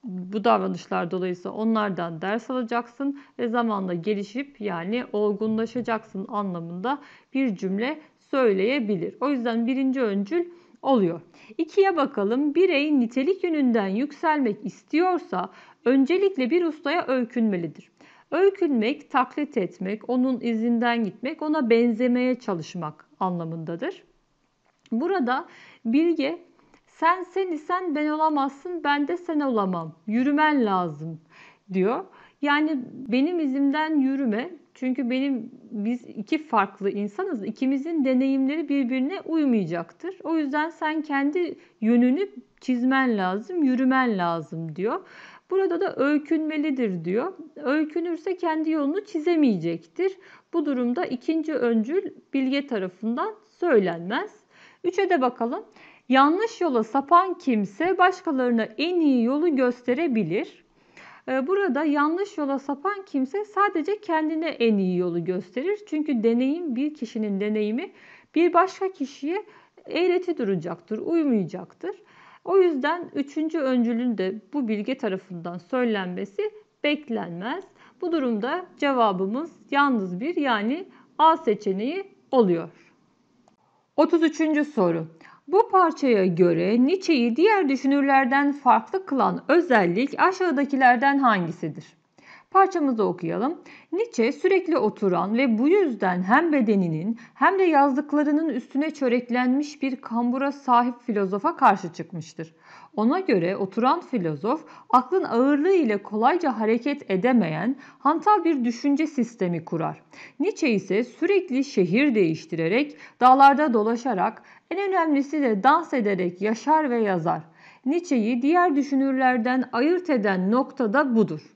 bu davranışlar dolayısıyla onlardan ders alacaksın ve zamanla gelişip yani olgunlaşacaksın anlamında bir cümle söyleyebilir. O yüzden birinci öncül oluyor. İkiye bakalım. Birey nitelik yönünden yükselmek istiyorsa öncelikle bir ustaya öykünmelidir. Öykünmek, taklit etmek, onun izinden gitmek, ona benzemeye çalışmak anlamındadır. Burada bilge sen sen isen ben olamazsın, ben de sen olamam. Yürümen lazım diyor. Yani benim izimden yürüme. Çünkü benim biz iki farklı insanız. İkimizin deneyimleri birbirine uymayacaktır. O yüzden sen kendi yönünü çizmen lazım, yürümen lazım diyor. Burada da öykünmelidir diyor. Öykünürse kendi yolunu çizemeyecektir. Bu durumda ikinci öncül bilge tarafından söylenmez. Üçe de bakalım. Yanlış yola sapan kimse başkalarına en iyi yolu gösterebilir. Ee, burada yanlış yola sapan kimse sadece kendine en iyi yolu gösterir. Çünkü deneyim bir kişinin deneyimi bir başka kişiye eğreti duracaktır, uymayacaktır. O yüzden üçüncü öncülün de bu bilge tarafından söylenmesi beklenmez. Bu durumda cevabımız yalnız bir yani A seçeneği oluyor. 33. soru. Bu parçaya göre Nietzsche'yi diğer düşünürlerden farklı kılan özellik aşağıdakilerden hangisidir? Parçamızı okuyalım. Nietzsche sürekli oturan ve bu yüzden hem bedeninin hem de yazdıklarının üstüne çöreklenmiş bir kambura sahip filozofa karşı çıkmıştır. Ona göre oturan filozof aklın ağırlığı ile kolayca hareket edemeyen hantal bir düşünce sistemi kurar. Nietzsche ise sürekli şehir değiştirerek, dağlarda dolaşarak, en önemlisi de dans ederek yaşar ve yazar. Nietzsche'yi diğer düşünürlerden ayırt eden nokta da budur.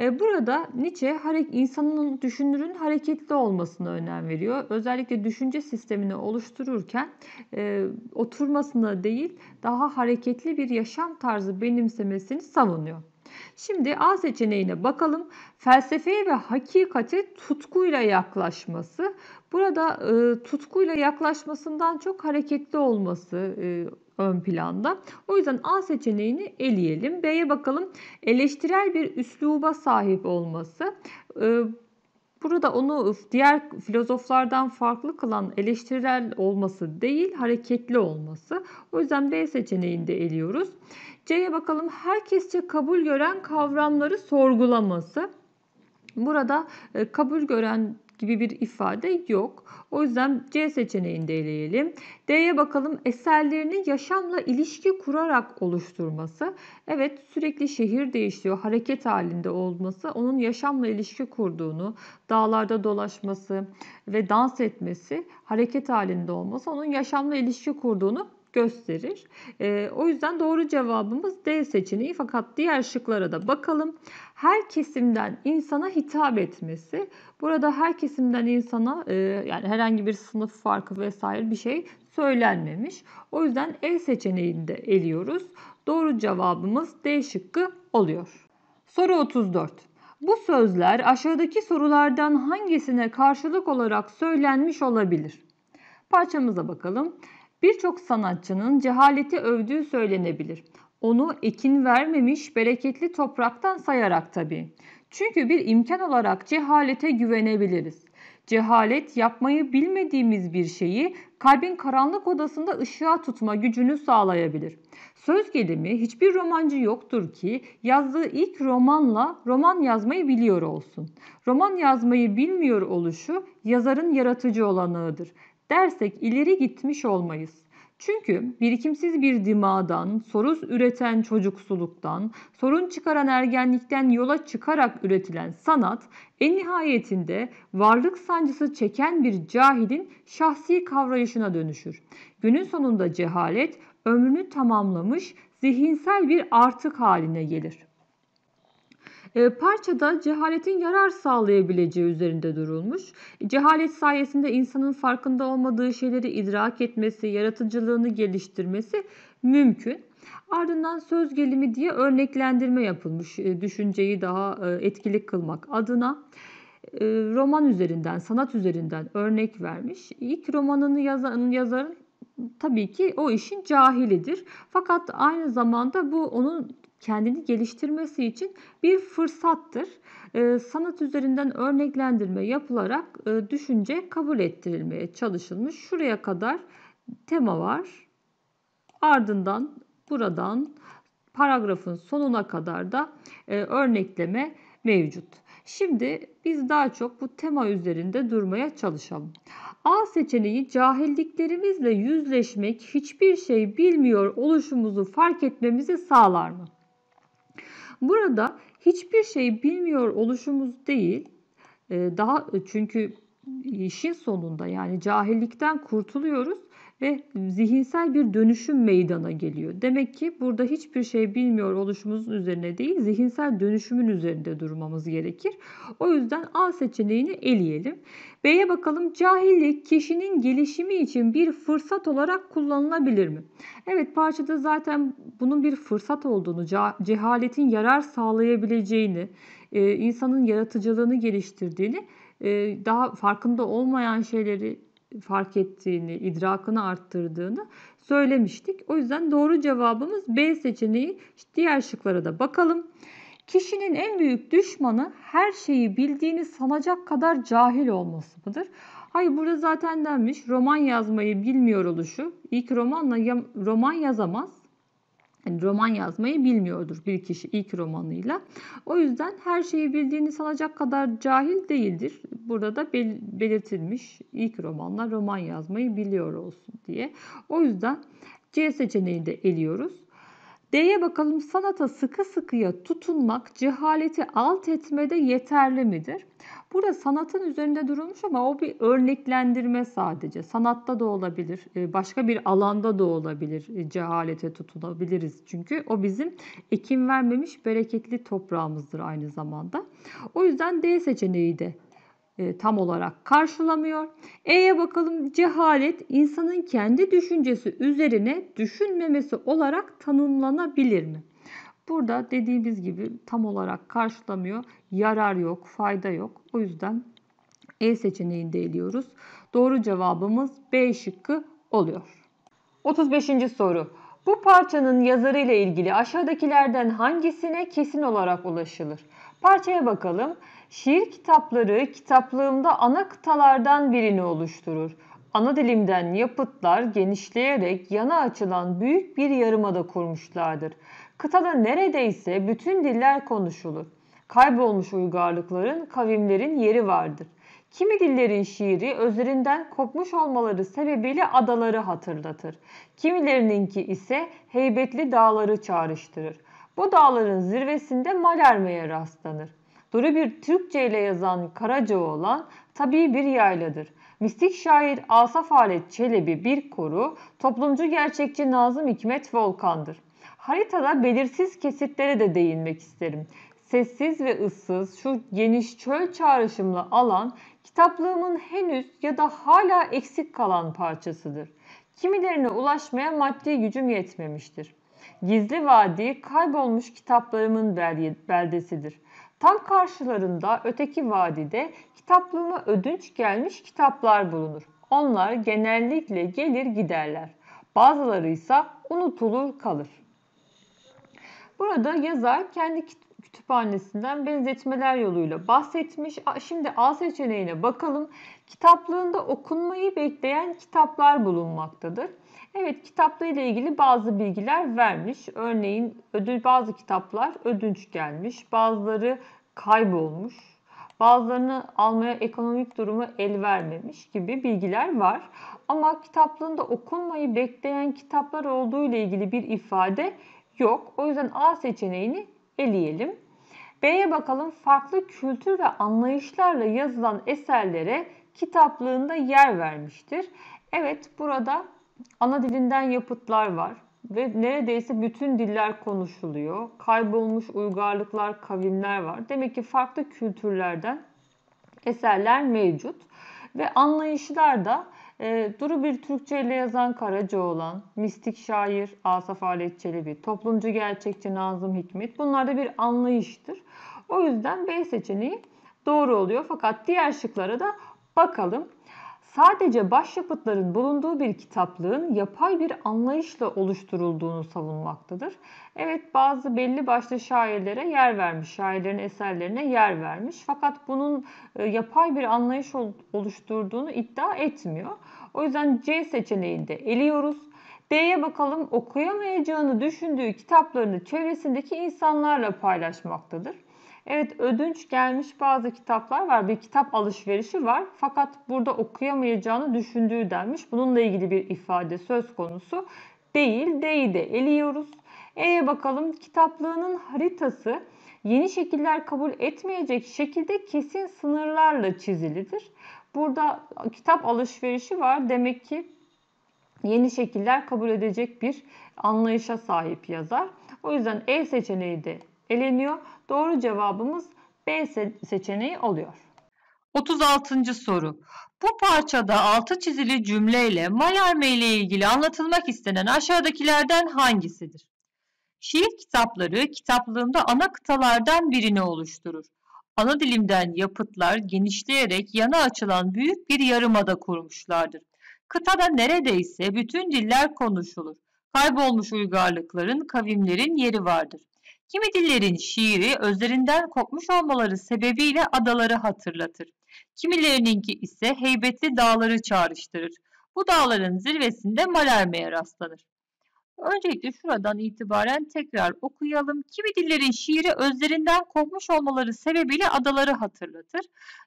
E, burada Nietzsche insanın düşünürün hareketli olmasına önem veriyor. Özellikle düşünce sistemini oluştururken e, oturmasına değil daha hareketli bir yaşam tarzı benimsemesini savunuyor. Şimdi A seçeneğine bakalım. Felsefeye ve hakikate tutkuyla yaklaşması. Burada e, tutkuyla yaklaşmasından çok hareketli olması e, ön planda. O yüzden A seçeneğini eleyelim. B'ye bakalım. Eleştirel bir üsluba sahip olması. E, burada onu diğer filozoflardan farklı kılan eleştirel olması değil, hareketli olması. O yüzden B seçeneğini de eliyoruz. C'ye bakalım. Herkesçe kabul gören kavramları sorgulaması. Burada e, kabul gören gibi bir ifade yok. O yüzden C seçeneğini de eleyelim. D'ye bakalım eserlerini yaşamla ilişki kurarak oluşturması. Evet sürekli şehir değişiyor, hareket halinde olması onun yaşamla ilişki kurduğunu, dağlarda dolaşması ve dans etmesi, hareket halinde olması onun yaşamla ilişki kurduğunu gösterir. E, o yüzden doğru cevabımız D seçeneği fakat diğer şıklara da bakalım. Her kesimden insana hitap etmesi. Burada her kesimden insana e, yani herhangi bir sınıf farkı vesaire bir şey söylenmemiş. O yüzden E seçeneğini de eliyoruz. Doğru cevabımız D şıkkı oluyor. Soru 34. Bu sözler aşağıdaki sorulardan hangisine karşılık olarak söylenmiş olabilir? Parçamıza bakalım. Birçok sanatçının cehaleti övdüğü söylenebilir. Onu ekin vermemiş bereketli topraktan sayarak tabii. Çünkü bir imkan olarak cehalete güvenebiliriz. Cehalet yapmayı bilmediğimiz bir şeyi kalbin karanlık odasında ışığa tutma gücünü sağlayabilir. Söz gelimi hiçbir romancı yoktur ki yazdığı ilk romanla roman yazmayı biliyor olsun. Roman yazmayı bilmiyor oluşu yazarın yaratıcı olanağıdır dersek ileri gitmiş olmayız. Çünkü birikimsiz bir dimadan, soruz üreten çocuksuluktan, sorun çıkaran ergenlikten yola çıkarak üretilen sanat en nihayetinde varlık sancısı çeken bir cahilin şahsi kavrayışına dönüşür. Günün sonunda cehalet ömrünü tamamlamış zihinsel bir artık haline gelir. E, parçada cehaletin yarar sağlayabileceği üzerinde durulmuş. Cehalet sayesinde insanın farkında olmadığı şeyleri idrak etmesi, yaratıcılığını geliştirmesi mümkün. Ardından söz gelimi diye örneklendirme yapılmış e, düşünceyi daha e, etkili kılmak adına roman üzerinden, sanat üzerinden örnek vermiş. İlk romanını yazan yazarın tabii ki o işin cahilidir. Fakat aynı zamanda bu onun kendini geliştirmesi için bir fırsattır. Ee, sanat üzerinden örneklendirme yapılarak e, düşünce kabul ettirilmeye çalışılmış. Şuraya kadar tema var. Ardından buradan paragrafın sonuna kadar da e, örnekleme mevcut. Şimdi biz daha çok bu tema üzerinde durmaya çalışalım. A seçeneği cahilliklerimizle yüzleşmek, hiçbir şey bilmiyor oluşumuzu fark etmemizi sağlar mı? Burada hiçbir şey bilmiyor oluşumuz değil, e, daha çünkü işin sonunda yani cahillikten kurtuluyoruz ve zihinsel bir dönüşüm meydana geliyor. Demek ki burada hiçbir şey bilmiyor oluşumuzun üzerine değil, zihinsel dönüşümün üzerinde durmamız gerekir. O yüzden A seçeneğini eleyelim. B'ye bakalım. Cahillik kişinin gelişimi için bir fırsat olarak kullanılabilir mi? Evet parçada zaten bunun bir fırsat olduğunu, cehaletin yarar sağlayabileceğini, e, insanın yaratıcılığını geliştirdiğini, e, daha farkında olmayan şeyleri fark ettiğini, idrakını arttırdığını söylemiştik. O yüzden doğru cevabımız B seçeneği. Diğer şıklara da bakalım. Kişinin en büyük düşmanı her şeyi bildiğini sanacak kadar cahil olması mıdır? Hayır burada zaten denmiş roman yazmayı bilmiyor oluşu. İlk romanla roman yazamaz. Yani roman yazmayı bilmiyordur bir kişi ilk romanıyla. O yüzden her şeyi bildiğini sanacak kadar cahil değildir. Burada da bel belirtilmiş ilk romanla roman yazmayı biliyor olsun diye. O yüzden C seçeneğini de eliyoruz. D'ye bakalım sanata sıkı sıkıya tutunmak cehaleti alt etmede yeterli midir? Burada sanatın üzerinde durulmuş ama o bir örneklendirme sadece. Sanatta da olabilir, e, başka bir alanda da olabilir e, cehalete tutunabiliriz. Çünkü o bizim ekim vermemiş bereketli toprağımızdır aynı zamanda. O yüzden D seçeneği de e, tam olarak karşılamıyor. E'ye bakalım cehalet insanın kendi düşüncesi üzerine düşünmemesi olarak tanımlanabilir mi? Burada dediğimiz gibi tam olarak karşılamıyor. Yarar yok, fayda yok. O yüzden E seçeneğinde eliyoruz. Doğru cevabımız B şıkkı oluyor. 35. soru. Bu parçanın yazarı ile ilgili aşağıdakilerden hangisine kesin olarak ulaşılır? Parçaya bakalım. Şiir kitapları kitaplığımda ana kıtalardan birini oluşturur. Ana dilimden yapıtlar genişleyerek yana açılan büyük bir yarımada kurmuşlardır. Kıtada neredeyse bütün diller konuşulur. Kaybolmuş uygarlıkların, kavimlerin yeri vardır. Kimi dillerin şiiri özlerinden kopmuş olmaları sebebiyle adaları hatırlatır. Kimilerinininki ise heybetli dağları çağrıştırır. Bu dağların zirvesinde Malerme'ye rastlanır. Duru bir Türkçe ile yazan Karacaoğlan tabii bir yayladır. Mistik şair Asaf Halet Çelebi bir koru, toplumcu gerçekçi Nazım Hikmet Volkan'dır. Haritada belirsiz kesitlere de değinmek isterim. Sessiz ve ıssız şu geniş çöl çağrışımlı alan kitaplığımın henüz ya da hala eksik kalan parçasıdır. Kimilerine ulaşmaya maddi gücüm yetmemiştir. Gizli Vadi kaybolmuş kitaplarımın beldesidir. Tam karşılarında öteki vadide kitaplığıma ödünç gelmiş kitaplar bulunur. Onlar genellikle gelir giderler. Bazıları ise unutulur kalır. Burada yazar kendi kütüphanesinden benzetmeler yoluyla bahsetmiş. Şimdi A seçeneğine bakalım. Kitaplığında okunmayı bekleyen kitaplar bulunmaktadır. Evet kitapla ile ilgili bazı bilgiler vermiş. Örneğin ödül bazı kitaplar ödünç gelmiş. Bazıları kaybolmuş. Bazılarını almaya ekonomik durumu el vermemiş gibi bilgiler var. Ama kitaplığında okunmayı bekleyen kitaplar olduğu ile ilgili bir ifade yok. O yüzden A seçeneğini eleyelim. B'ye bakalım farklı kültür ve anlayışlarla yazılan eserlere kitaplığında yer vermiştir. Evet burada ana dilinden yapıtlar var ve neredeyse bütün diller konuşuluyor. Kaybolmuş uygarlıklar, kavimler var. Demek ki farklı kültürlerden eserler mevcut ve anlayışlar da e, Duru bir Türkçe ile yazan Karacaoğlan, mistik şair Asaf Alet Çelebi, toplumcu gerçekçi Nazım Hikmet bunlar da bir anlayıştır. O yüzden B seçeneği doğru oluyor. Fakat diğer şıklara da bakalım sadece başyapıtların bulunduğu bir kitaplığın yapay bir anlayışla oluşturulduğunu savunmaktadır. Evet bazı belli başlı şairlere yer vermiş, şairlerin eserlerine yer vermiş. Fakat bunun e, yapay bir anlayış oluşturduğunu iddia etmiyor. O yüzden C seçeneğinde eliyoruz. D'ye bakalım okuyamayacağını düşündüğü kitaplarını çevresindeki insanlarla paylaşmaktadır. Evet ödünç gelmiş bazı kitaplar var. Bir kitap alışverişi var. Fakat burada okuyamayacağını düşündüğü denmiş. Bununla ilgili bir ifade söz konusu değil. D'yi de eliyoruz. E'ye bakalım. Kitaplığının haritası yeni şekiller kabul etmeyecek şekilde kesin sınırlarla çizilidir. Burada kitap alışverişi var. Demek ki yeni şekiller kabul edecek bir anlayışa sahip yazar. O yüzden E seçeneği de eleniyor. Doğru cevabımız B seçeneği oluyor. 36. soru. Bu parçada altı çizili cümleyle Malarme ile ilgili anlatılmak istenen aşağıdakilerden hangisidir? Şiir kitapları kitaplığımda ana kıtalardan birini oluşturur. Ana dilimden yapıtlar genişleyerek yana açılan büyük bir yarımada kurmuşlardır. Kıtada neredeyse bütün diller konuşulur. Kaybolmuş uygarlıkların, kavimlerin yeri vardır. Kimi dillerin şiiri özlerinden kopmuş olmaları sebebiyle adaları hatırlatır. Kimilerininki ise heybetli dağları çağrıştırır. Bu dağların zirvesinde Malerme'ye rastlanır. Öncelikle şuradan itibaren tekrar okuyalım. Kimi dillerin şiiri özlerinden kopmuş olmaları sebebiyle adaları hatırlatır.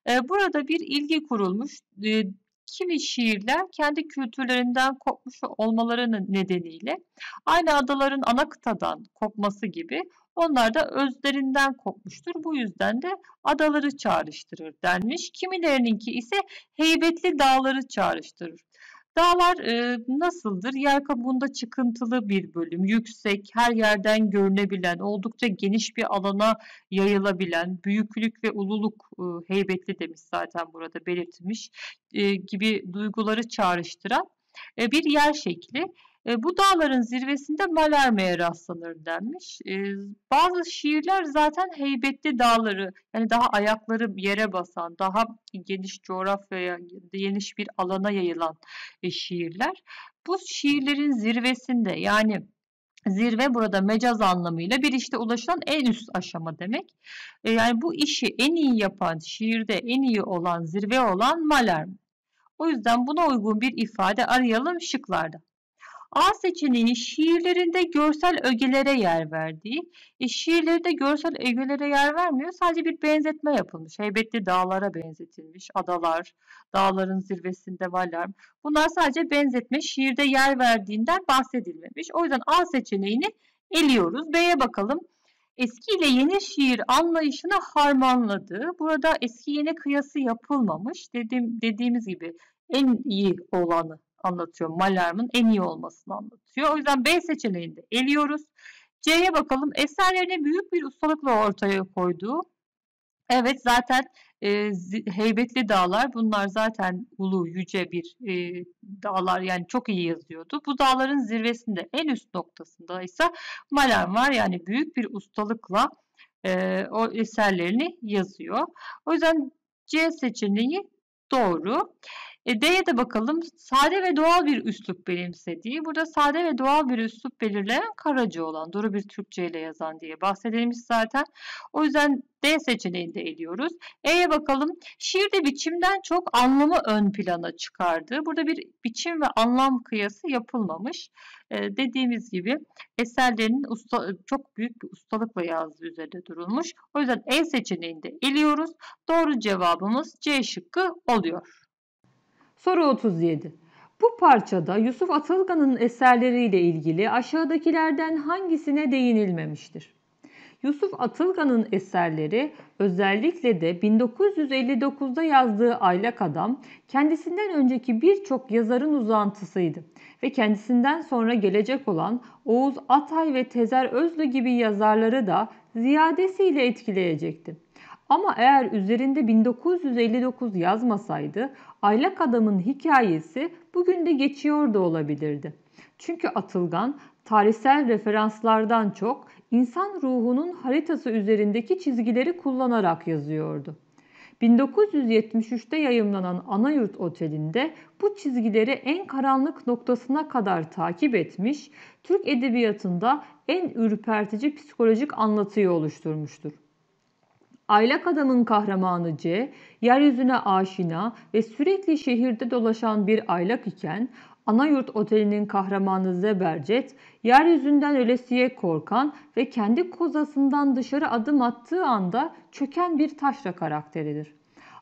Ee, burada bir ilgi kurulmuş. Ee, kimi şiirler kendi kültürlerinden kopmuş olmalarının nedeniyle aynı adaların ana kıtadan kopması gibi onlar da özlerinden kopmuştur. Bu yüzden de adaları çağrıştırır denmiş. Kimilerininki ise heybetli dağları çağrıştırır. Dağlar e, nasıldır? Yer kabuğunda çıkıntılı bir bölüm, yüksek, her yerden görünebilen, oldukça geniş bir alana yayılabilen, büyüklük ve ululuk e, heybetli demiş zaten burada belirtilmiş e, gibi duyguları çağrıştıran e, bir yer şekli. E, bu dağların zirvesinde Malerme'ye rastlanır denmiş. E, bazı şiirler zaten heybetli dağları yani daha ayakları yere basan, daha geniş coğrafyaya, geniş bir alana yayılan e, şiirler. Bu şiirlerin zirvesinde yani Zirve burada mecaz anlamıyla bir işte ulaşılan en üst aşama demek. E, yani bu işi en iyi yapan, şiirde en iyi olan, zirve olan Malerme. O yüzden buna uygun bir ifade arayalım şıklarda. A seçeneği şiirlerinde görsel ögelere yer verdiği, e, şiirlerinde görsel ögelere yer vermiyor. Sadece bir benzetme yapılmış. Heybetli dağlara benzetilmiş. Adalar, dağların zirvesinde varlar. Bunlar sadece benzetme. Şiirde yer verdiğinden bahsedilmemiş. O yüzden A seçeneğini eliyoruz. B'ye bakalım. Eski ile yeni şiir anlayışını harmanladı. Burada eski yeni kıyası yapılmamış. Dediğim, dediğimiz gibi en iyi olanı anlatıyor. Malarm'ın en iyi olmasını anlatıyor. O yüzden B seçeneğini de eliyoruz. C'ye bakalım. Eserlerini büyük bir ustalıkla ortaya koyduğu. Evet zaten e, heybetli dağlar bunlar zaten ulu yüce bir e, dağlar yani çok iyi yazıyordu. Bu dağların zirvesinde en üst noktasında ise Malarm var yani büyük bir ustalıkla e, o eserlerini yazıyor. O yüzden C seçeneği doğru. E, D'ye de bakalım. Sade ve doğal bir üslup benimsediği. Burada sade ve doğal bir üslup belirleyen Karaca olan. Doğru bir Türkçe ile yazan diye bahsedilmiş zaten. O yüzden D seçeneğini de eliyoruz. E'ye bakalım. Şiirde biçimden çok anlamı ön plana çıkardı. Burada bir biçim ve anlam kıyası yapılmamış. Ee, dediğimiz gibi eserlerinin usta, çok büyük bir ustalıkla yazdığı üzerinde durulmuş. O yüzden E seçeneğini de eliyoruz. Doğru cevabımız C şıkkı oluyor. Soru 37. Bu parçada Yusuf Atılgan'ın eserleriyle ilgili aşağıdakilerden hangisine değinilmemiştir? Yusuf Atılgan'ın eserleri özellikle de 1959'da yazdığı Aylak Adam kendisinden önceki birçok yazarın uzantısıydı ve kendisinden sonra gelecek olan Oğuz Atay ve Tezer Özlü gibi yazarları da ziyadesiyle etkileyecekti. Ama eğer üzerinde 1959 yazmasaydı Aylak Adam'ın hikayesi bugün de geçiyor da olabilirdi. Çünkü Atılgan tarihsel referanslardan çok insan ruhunun haritası üzerindeki çizgileri kullanarak yazıyordu. 1973'te yayımlanan Anayurt Oteli'nde bu çizgileri en karanlık noktasına kadar takip etmiş, Türk edebiyatında en ürpertici psikolojik anlatıyı oluşturmuştur. Aylak adamın kahramanı C, yeryüzüne aşina ve sürekli şehirde dolaşan bir aylak iken Anayurt Oteli'nin kahramanı Zebercet, yeryüzünden ölesiye korkan ve kendi kozasından dışarı adım attığı anda çöken bir taşra karakteridir.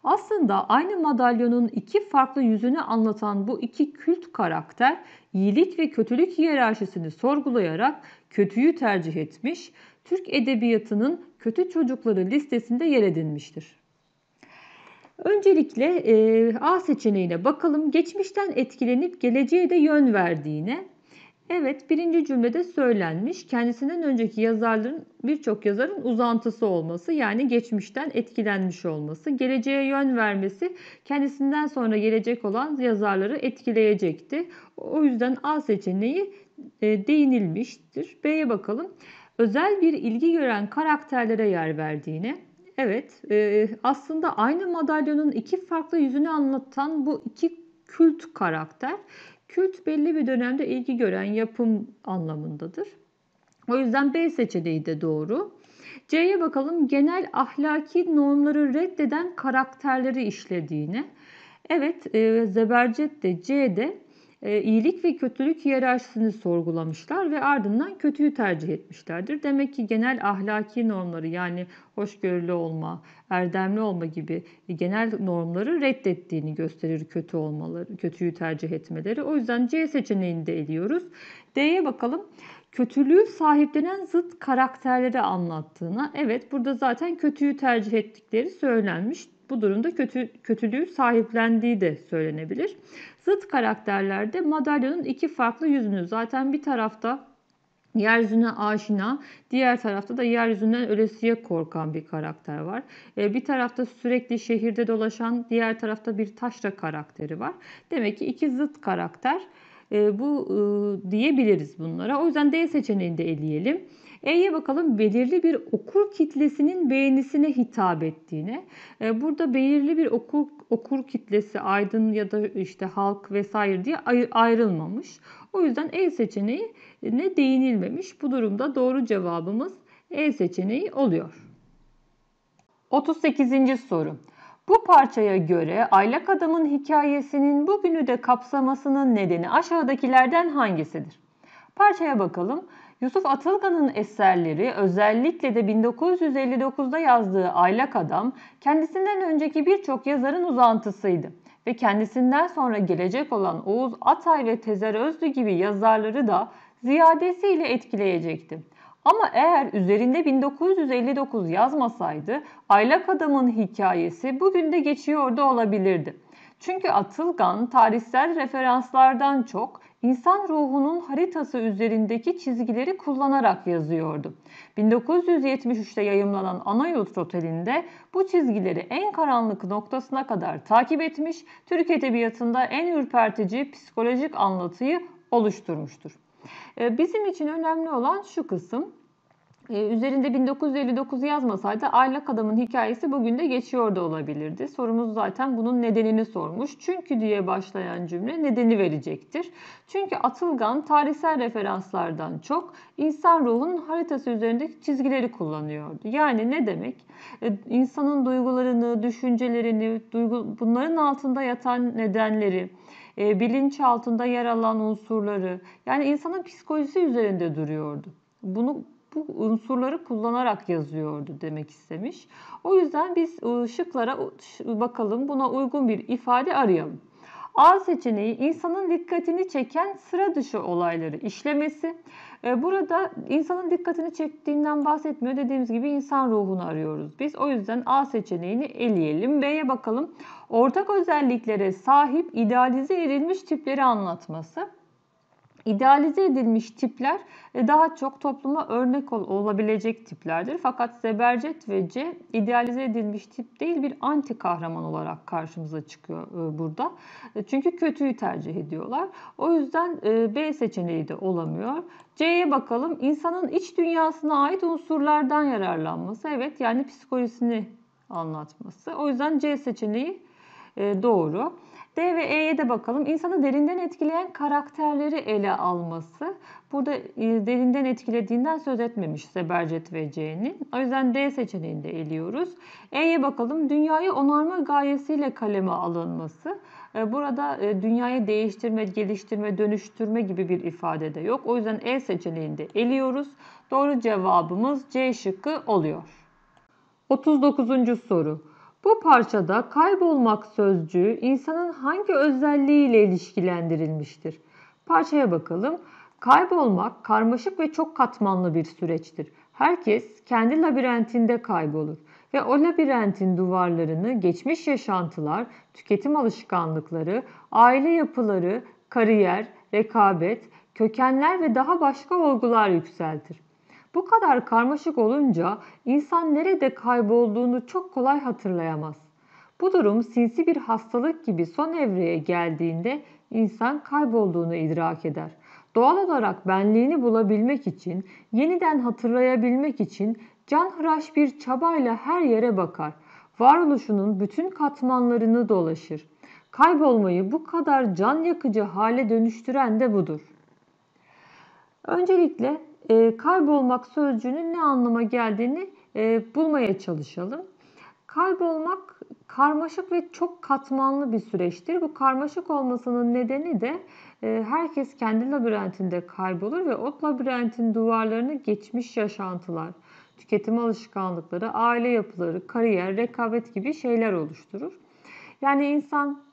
Aslında aynı madalyonun iki farklı yüzünü anlatan bu iki kült karakter iyilik ve kötülük hiyerarşisini sorgulayarak kötüyü tercih etmiş, Türk edebiyatının kötü çocukları listesinde yer edinmiştir. Öncelikle e, A seçeneğine bakalım. Geçmişten etkilenip geleceğe de yön verdiğine. Evet birinci cümlede söylenmiş. Kendisinden önceki yazarların birçok yazarın uzantısı olması yani geçmişten etkilenmiş olması. Geleceğe yön vermesi kendisinden sonra gelecek olan yazarları etkileyecekti. O yüzden A seçeneği e, değinilmiştir. B'ye bakalım. Özel bir ilgi gören karakterlere yer verdiğine. Evet, e, aslında aynı madalyonun iki farklı yüzünü anlatan bu iki kült karakter. Kült belli bir dönemde ilgi gören yapım anlamındadır. O yüzden B seçeneği de doğru. C'ye bakalım genel ahlaki normları reddeden karakterleri işlediğine. Evet, e, Zebercet de C'de iyilik ve kötülük hiyerarşisini sorgulamışlar ve ardından kötüyü tercih etmişlerdir. Demek ki genel ahlaki normları yani hoşgörülü olma, erdemli olma gibi genel normları reddettiğini gösterir kötü olmaları, kötüyü tercih etmeleri. O yüzden C seçeneğini de eliyoruz. D'ye bakalım kötülüğü sahiplenen zıt karakterleri anlattığına. Evet burada zaten kötüyü tercih ettikleri söylenmiş. Bu durumda kötü, kötülüğü sahiplendiği de söylenebilir. Zıt karakterlerde madalyonun iki farklı yüzünü zaten bir tarafta yeryüzüne aşina, diğer tarafta da yeryüzünden ölesiye korkan bir karakter var. E, bir tarafta sürekli şehirde dolaşan, diğer tarafta bir taşra karakteri var. Demek ki iki zıt karakter e, bu e, diyebiliriz bunlara. O yüzden D seçeneğini de eleyelim. E'ye bakalım belirli bir okur kitlesinin beğenisine hitap ettiğine. Burada belirli bir okur, okur kitlesi aydın ya da işte halk vesaire diye ayrılmamış. O yüzden E seçeneği ne değinilmemiş. Bu durumda doğru cevabımız E seçeneği oluyor. 38. soru. Bu parçaya göre Aylak Adam'ın hikayesinin bugünü de kapsamasının nedeni aşağıdakilerden hangisidir? Parçaya bakalım. Yusuf Atılgan'ın eserleri özellikle de 1959'da yazdığı Aylak Adam kendisinden önceki birçok yazarın uzantısıydı ve kendisinden sonra gelecek olan Oğuz Atay ve Tezer Özlü gibi yazarları da ziyadesiyle etkileyecekti. Ama eğer üzerinde 1959 yazmasaydı Aylak Adam'ın hikayesi bugün de geçiyordu olabilirdi. Çünkü Atılgan tarihsel referanslardan çok insan ruhunun haritası üzerindeki çizgileri kullanarak yazıyordu. 1973'te yayımlanan Anayurt Oteli'nde bu çizgileri en karanlık noktasına kadar takip etmiş, Türk Edebiyatı'nda en ürpertici psikolojik anlatıyı oluşturmuştur. Ee, bizim için önemli olan şu kısım, ee, üzerinde 1959 yazmasaydı Aylak Adam'ın hikayesi bugün de geçiyor da olabilirdi. Sorumuz zaten bunun nedenini sormuş. Çünkü diye başlayan cümle nedeni verecektir. Çünkü Atılgan tarihsel referanslardan çok insan ruhunun haritası üzerindeki çizgileri kullanıyordu. Yani ne demek? Ee, insanın duygularını, düşüncelerini, duygu, bunların altında yatan nedenleri, e, bilinç altında yer alan unsurları yani insanın psikolojisi üzerinde duruyordu. Bunu bu unsurları kullanarak yazıyordu demek istemiş. O yüzden biz ıı, şıklara bakalım buna uygun bir ifade arayalım. A seçeneği insanın dikkatini çeken sıra dışı olayları işlemesi. Ee, burada insanın dikkatini çektiğinden bahsetmiyor. Dediğimiz gibi insan ruhunu arıyoruz biz. O yüzden A seçeneğini eleyelim. B'ye bakalım. Ortak özelliklere sahip idealize edilmiş tipleri anlatması. İdealize edilmiş tipler e, daha çok topluma örnek olabilecek tiplerdir. Fakat Zebercet ve C idealize edilmiş tip değil bir anti kahraman olarak karşımıza çıkıyor e, burada. E, çünkü kötüyü tercih ediyorlar. O yüzden B seçeneği de olamıyor. C'ye bakalım. İnsanın iç dünyasına ait unsurlardan yararlanması. Evet yani psikolojisini anlatması. O yüzden C seçeneği doğru. D ve E'ye de bakalım. İnsanı derinden etkileyen karakterleri ele alması. Burada e, derinden etkilediğinden söz etmemiş Sebercet ve C'nin. O yüzden D seçeneğini de eliyoruz. E'ye bakalım. Dünyayı onarma gayesiyle kaleme alınması. E, burada e, dünyayı değiştirme, geliştirme, dönüştürme gibi bir ifade de yok. O yüzden E seçeneğini de eliyoruz. Doğru cevabımız C şıkkı oluyor. 39. soru. Bu parçada kaybolmak sözcüğü insanın hangi özelliğiyle ilişkilendirilmiştir? Parçaya bakalım. Kaybolmak karmaşık ve çok katmanlı bir süreçtir. Herkes kendi labirentinde kaybolur ve o labirentin duvarlarını geçmiş yaşantılar, tüketim alışkanlıkları, aile yapıları, kariyer, rekabet, kökenler ve daha başka olgular yükseltir. Bu kadar karmaşık olunca insan nerede kaybolduğunu çok kolay hatırlayamaz. Bu durum sinsi bir hastalık gibi son evreye geldiğinde insan kaybolduğunu idrak eder. Doğal olarak benliğini bulabilmek için, yeniden hatırlayabilmek için canhıraş bir çabayla her yere bakar. Varoluşunun bütün katmanlarını dolaşır. Kaybolmayı bu kadar can yakıcı hale dönüştüren de budur. Öncelikle e, kaybolmak sözcüğünün ne anlama geldiğini e, bulmaya çalışalım. Kaybolmak karmaşık ve çok katmanlı bir süreçtir. Bu karmaşık olmasının nedeni de e, herkes kendi labirentinde kaybolur ve o labirentin duvarlarını geçmiş yaşantılar, tüketim alışkanlıkları, aile yapıları, kariyer, rekabet gibi şeyler oluşturur. Yani insan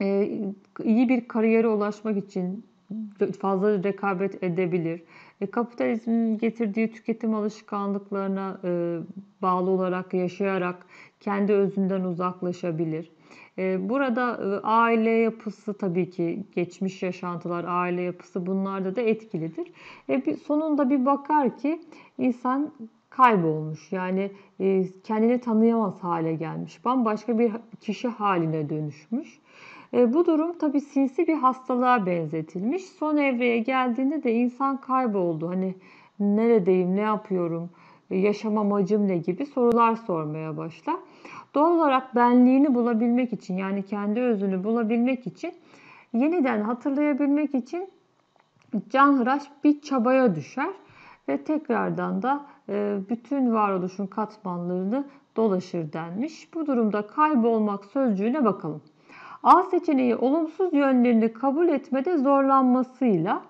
e, iyi bir kariyere ulaşmak için fazla rekabet edebilir. E, kapitalizmin getirdiği tüketim alışkanlıklarına e, bağlı olarak yaşayarak kendi özünden uzaklaşabilir. E, burada e, aile yapısı tabii ki geçmiş yaşantılar, aile yapısı bunlarda da etkilidir. E, sonunda bir bakar ki insan kaybolmuş. Yani e, kendini tanıyamaz hale gelmiş. Bambaşka bir kişi haline dönüşmüş. E, bu durum tabii sinsi bir hastalığa benzetilmiş. Son evreye geldiğinde de insan kayboldu. Hani neredeyim, ne yapıyorum, e, yaşam amacım ne gibi sorular sormaya başlar. Doğal olarak benliğini bulabilmek için yani kendi özünü bulabilmek için yeniden hatırlayabilmek için canhıraş bir çabaya düşer ve tekrardan da e, bütün varoluşun katmanlarını dolaşır denmiş. Bu durumda kaybolmak sözcüğüne bakalım. A seçeneği olumsuz yönlerini kabul etmede zorlanmasıyla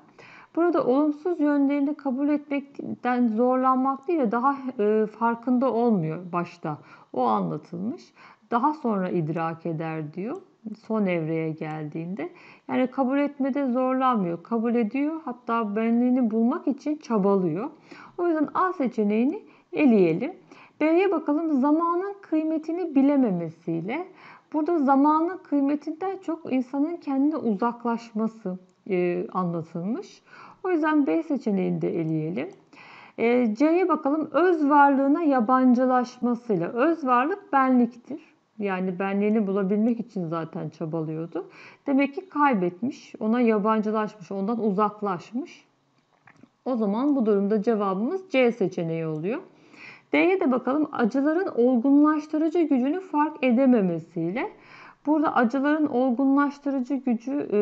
Burada olumsuz yönlerini kabul etmekten zorlanmak değil de daha e, farkında olmuyor başta. O anlatılmış. Daha sonra idrak eder diyor son evreye geldiğinde. Yani kabul etmede zorlanmıyor. Kabul ediyor hatta benliğini bulmak için çabalıyor. O yüzden A seçeneğini eleyelim. B'ye bakalım zamanın kıymetini bilememesiyle. Burada zamanın kıymetinden çok insanın kendine uzaklaşması e, anlatılmış. O yüzden B seçeneğini de eleyelim. E, C'ye bakalım öz varlığına yabancılaşmasıyla. Öz varlık benliktir. Yani benliğini bulabilmek için zaten çabalıyordu. Demek ki kaybetmiş, ona yabancılaşmış, ondan uzaklaşmış. O zaman bu durumda cevabımız C seçeneği oluyor. D'ye de bakalım acıların olgunlaştırıcı gücünü fark edememesiyle. Burada acıların olgunlaştırıcı gücü e,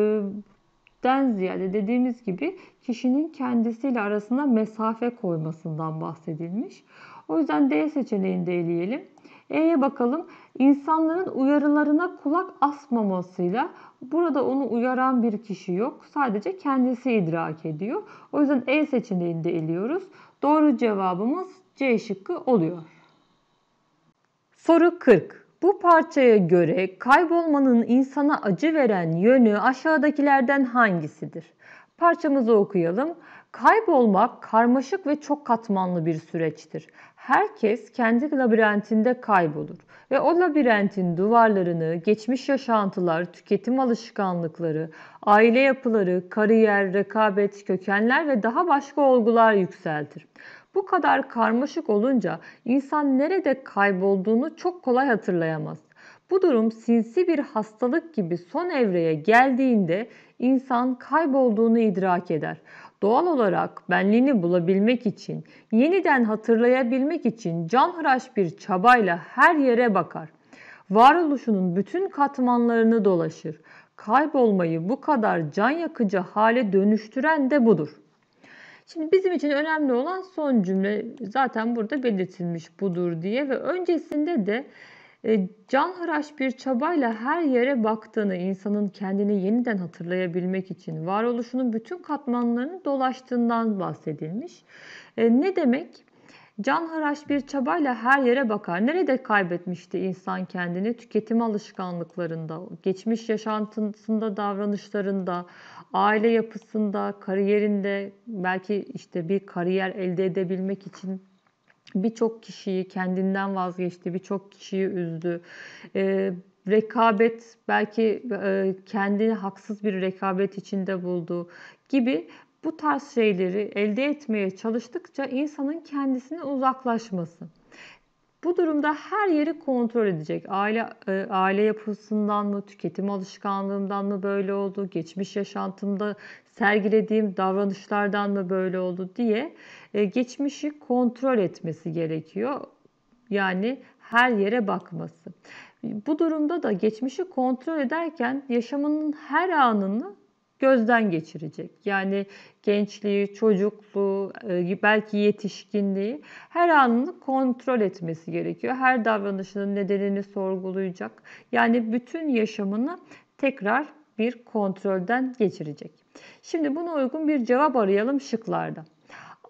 den ziyade dediğimiz gibi kişinin kendisiyle arasında mesafe koymasından bahsedilmiş. O yüzden D seçeneğini de eleyelim. E'ye bakalım. İnsanların uyarılarına kulak asmamasıyla burada onu uyaran bir kişi yok. Sadece kendisi idrak ediyor. O yüzden E seçeneğini de eliyoruz. Doğru cevabımız C şıkkı oluyor. Soru 40. Bu parçaya göre kaybolmanın insana acı veren yönü aşağıdakilerden hangisidir? Parçamızı okuyalım. Kaybolmak karmaşık ve çok katmanlı bir süreçtir. Herkes kendi labirentinde kaybolur ve o labirentin duvarlarını geçmiş yaşantılar, tüketim alışkanlıkları, aile yapıları, kariyer, rekabet, kökenler ve daha başka olgular yükseltir. Bu kadar karmaşık olunca insan nerede kaybolduğunu çok kolay hatırlayamaz. Bu durum sinsi bir hastalık gibi son evreye geldiğinde insan kaybolduğunu idrak eder. Doğal olarak benliğini bulabilmek için, yeniden hatırlayabilmek için canhıraş bir çabayla her yere bakar. Varoluşunun bütün katmanlarını dolaşır. Kaybolmayı bu kadar can yakıcı hale dönüştüren de budur. Şimdi bizim için önemli olan son cümle zaten burada belirtilmiş budur diye ve öncesinde de e, canhıraş bir çabayla her yere baktığını, insanın kendini yeniden hatırlayabilmek için varoluşunun bütün katmanlarını dolaştığından bahsedilmiş. E, ne demek? Canhıraş bir çabayla her yere bakar. Nerede kaybetmişti insan kendini? Tüketim alışkanlıklarında, geçmiş yaşantısında, davranışlarında, aile yapısında, kariyerinde belki işte bir kariyer elde edebilmek için birçok kişiyi kendinden vazgeçti, birçok kişiyi üzdü. E, rekabet belki e, kendini haksız bir rekabet içinde buldu gibi bu tarz şeyleri elde etmeye çalıştıkça insanın kendisine uzaklaşması. Bu durumda her yeri kontrol edecek. Aile e, aile yapısından mı, tüketim alışkanlığımdan mı böyle oldu, geçmiş yaşantımda sergilediğim davranışlardan mı böyle oldu diye e, geçmişi kontrol etmesi gerekiyor. Yani her yere bakması. Bu durumda da geçmişi kontrol ederken yaşamının her anını gözden geçirecek. Yani gençliği, çocukluğu, e, belki yetişkinliği her anını kontrol etmesi gerekiyor. Her davranışının nedenini sorgulayacak. Yani bütün yaşamını tekrar bir kontrolden geçirecek. Şimdi buna uygun bir cevap arayalım şıklarda.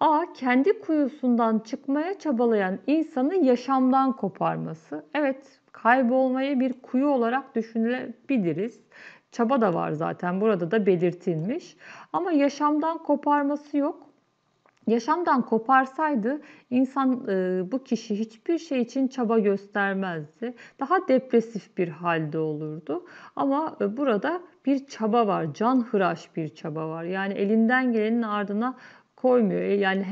A. Kendi kuyusundan çıkmaya çabalayan insanı yaşamdan koparması. Evet, kaybolmayı bir kuyu olarak düşünebiliriz. Çaba da var zaten burada da belirtilmiş. Ama yaşamdan koparması yok. Yaşamdan koparsaydı insan e, bu kişi hiçbir şey için çaba göstermezdi. Daha depresif bir halde olurdu. Ama e, burada bir çaba var, can hıraş bir çaba var. Yani elinden gelenin ardına koymuyor. E, yani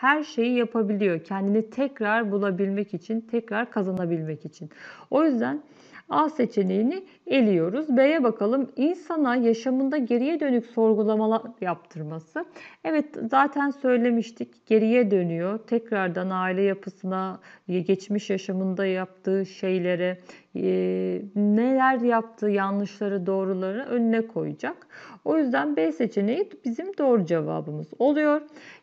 her şeyi yapabiliyor. Kendini tekrar bulabilmek için, tekrar kazanabilmek için. O yüzden A seçeneğini eliyoruz. B'ye bakalım. İnsana yaşamında geriye dönük sorgulamalar yaptırması. Evet zaten söylemiştik. Geriye dönüyor. Tekrardan aile yapısına, geçmiş yaşamında yaptığı şeylere, e, neler yaptığı yanlışları, doğruları önüne koyacak. O yüzden B seçeneği bizim doğru cevabımız oluyor.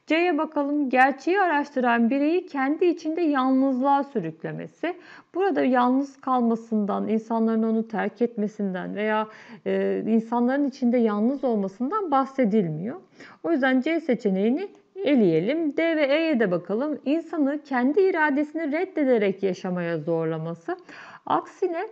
C'ye bakalım. Gerçeği araştıran bireyi kendi içinde yalnızlığa sürüklemesi. Burada yalnız kalmasından, insanların onu terk etmesinden veya e, insanların içinde yalnız olmasından bahsedilmiyor. O yüzden C seçeneğini eleyelim. D ve E'ye de bakalım. İnsanı kendi iradesini reddederek yaşamaya zorlaması. Aksine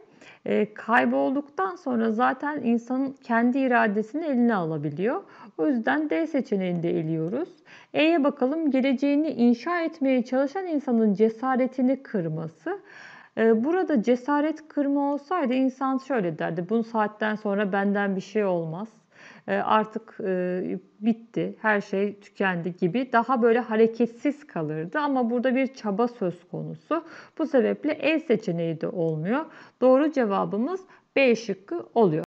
e, kaybolduktan sonra zaten insanın kendi iradesini eline alabiliyor. O yüzden D seçeneğini de eliyoruz. E'ye bakalım. Geleceğini inşa etmeye çalışan insanın cesaretini kırması. E, burada cesaret kırma olsaydı insan şöyle derdi. Bu saatten sonra benden bir şey olmaz e, artık e, bitti, her şey tükendi gibi daha böyle hareketsiz kalırdı. Ama burada bir çaba söz konusu. Bu sebeple E seçeneği de olmuyor. Doğru cevabımız B şıkkı oluyor.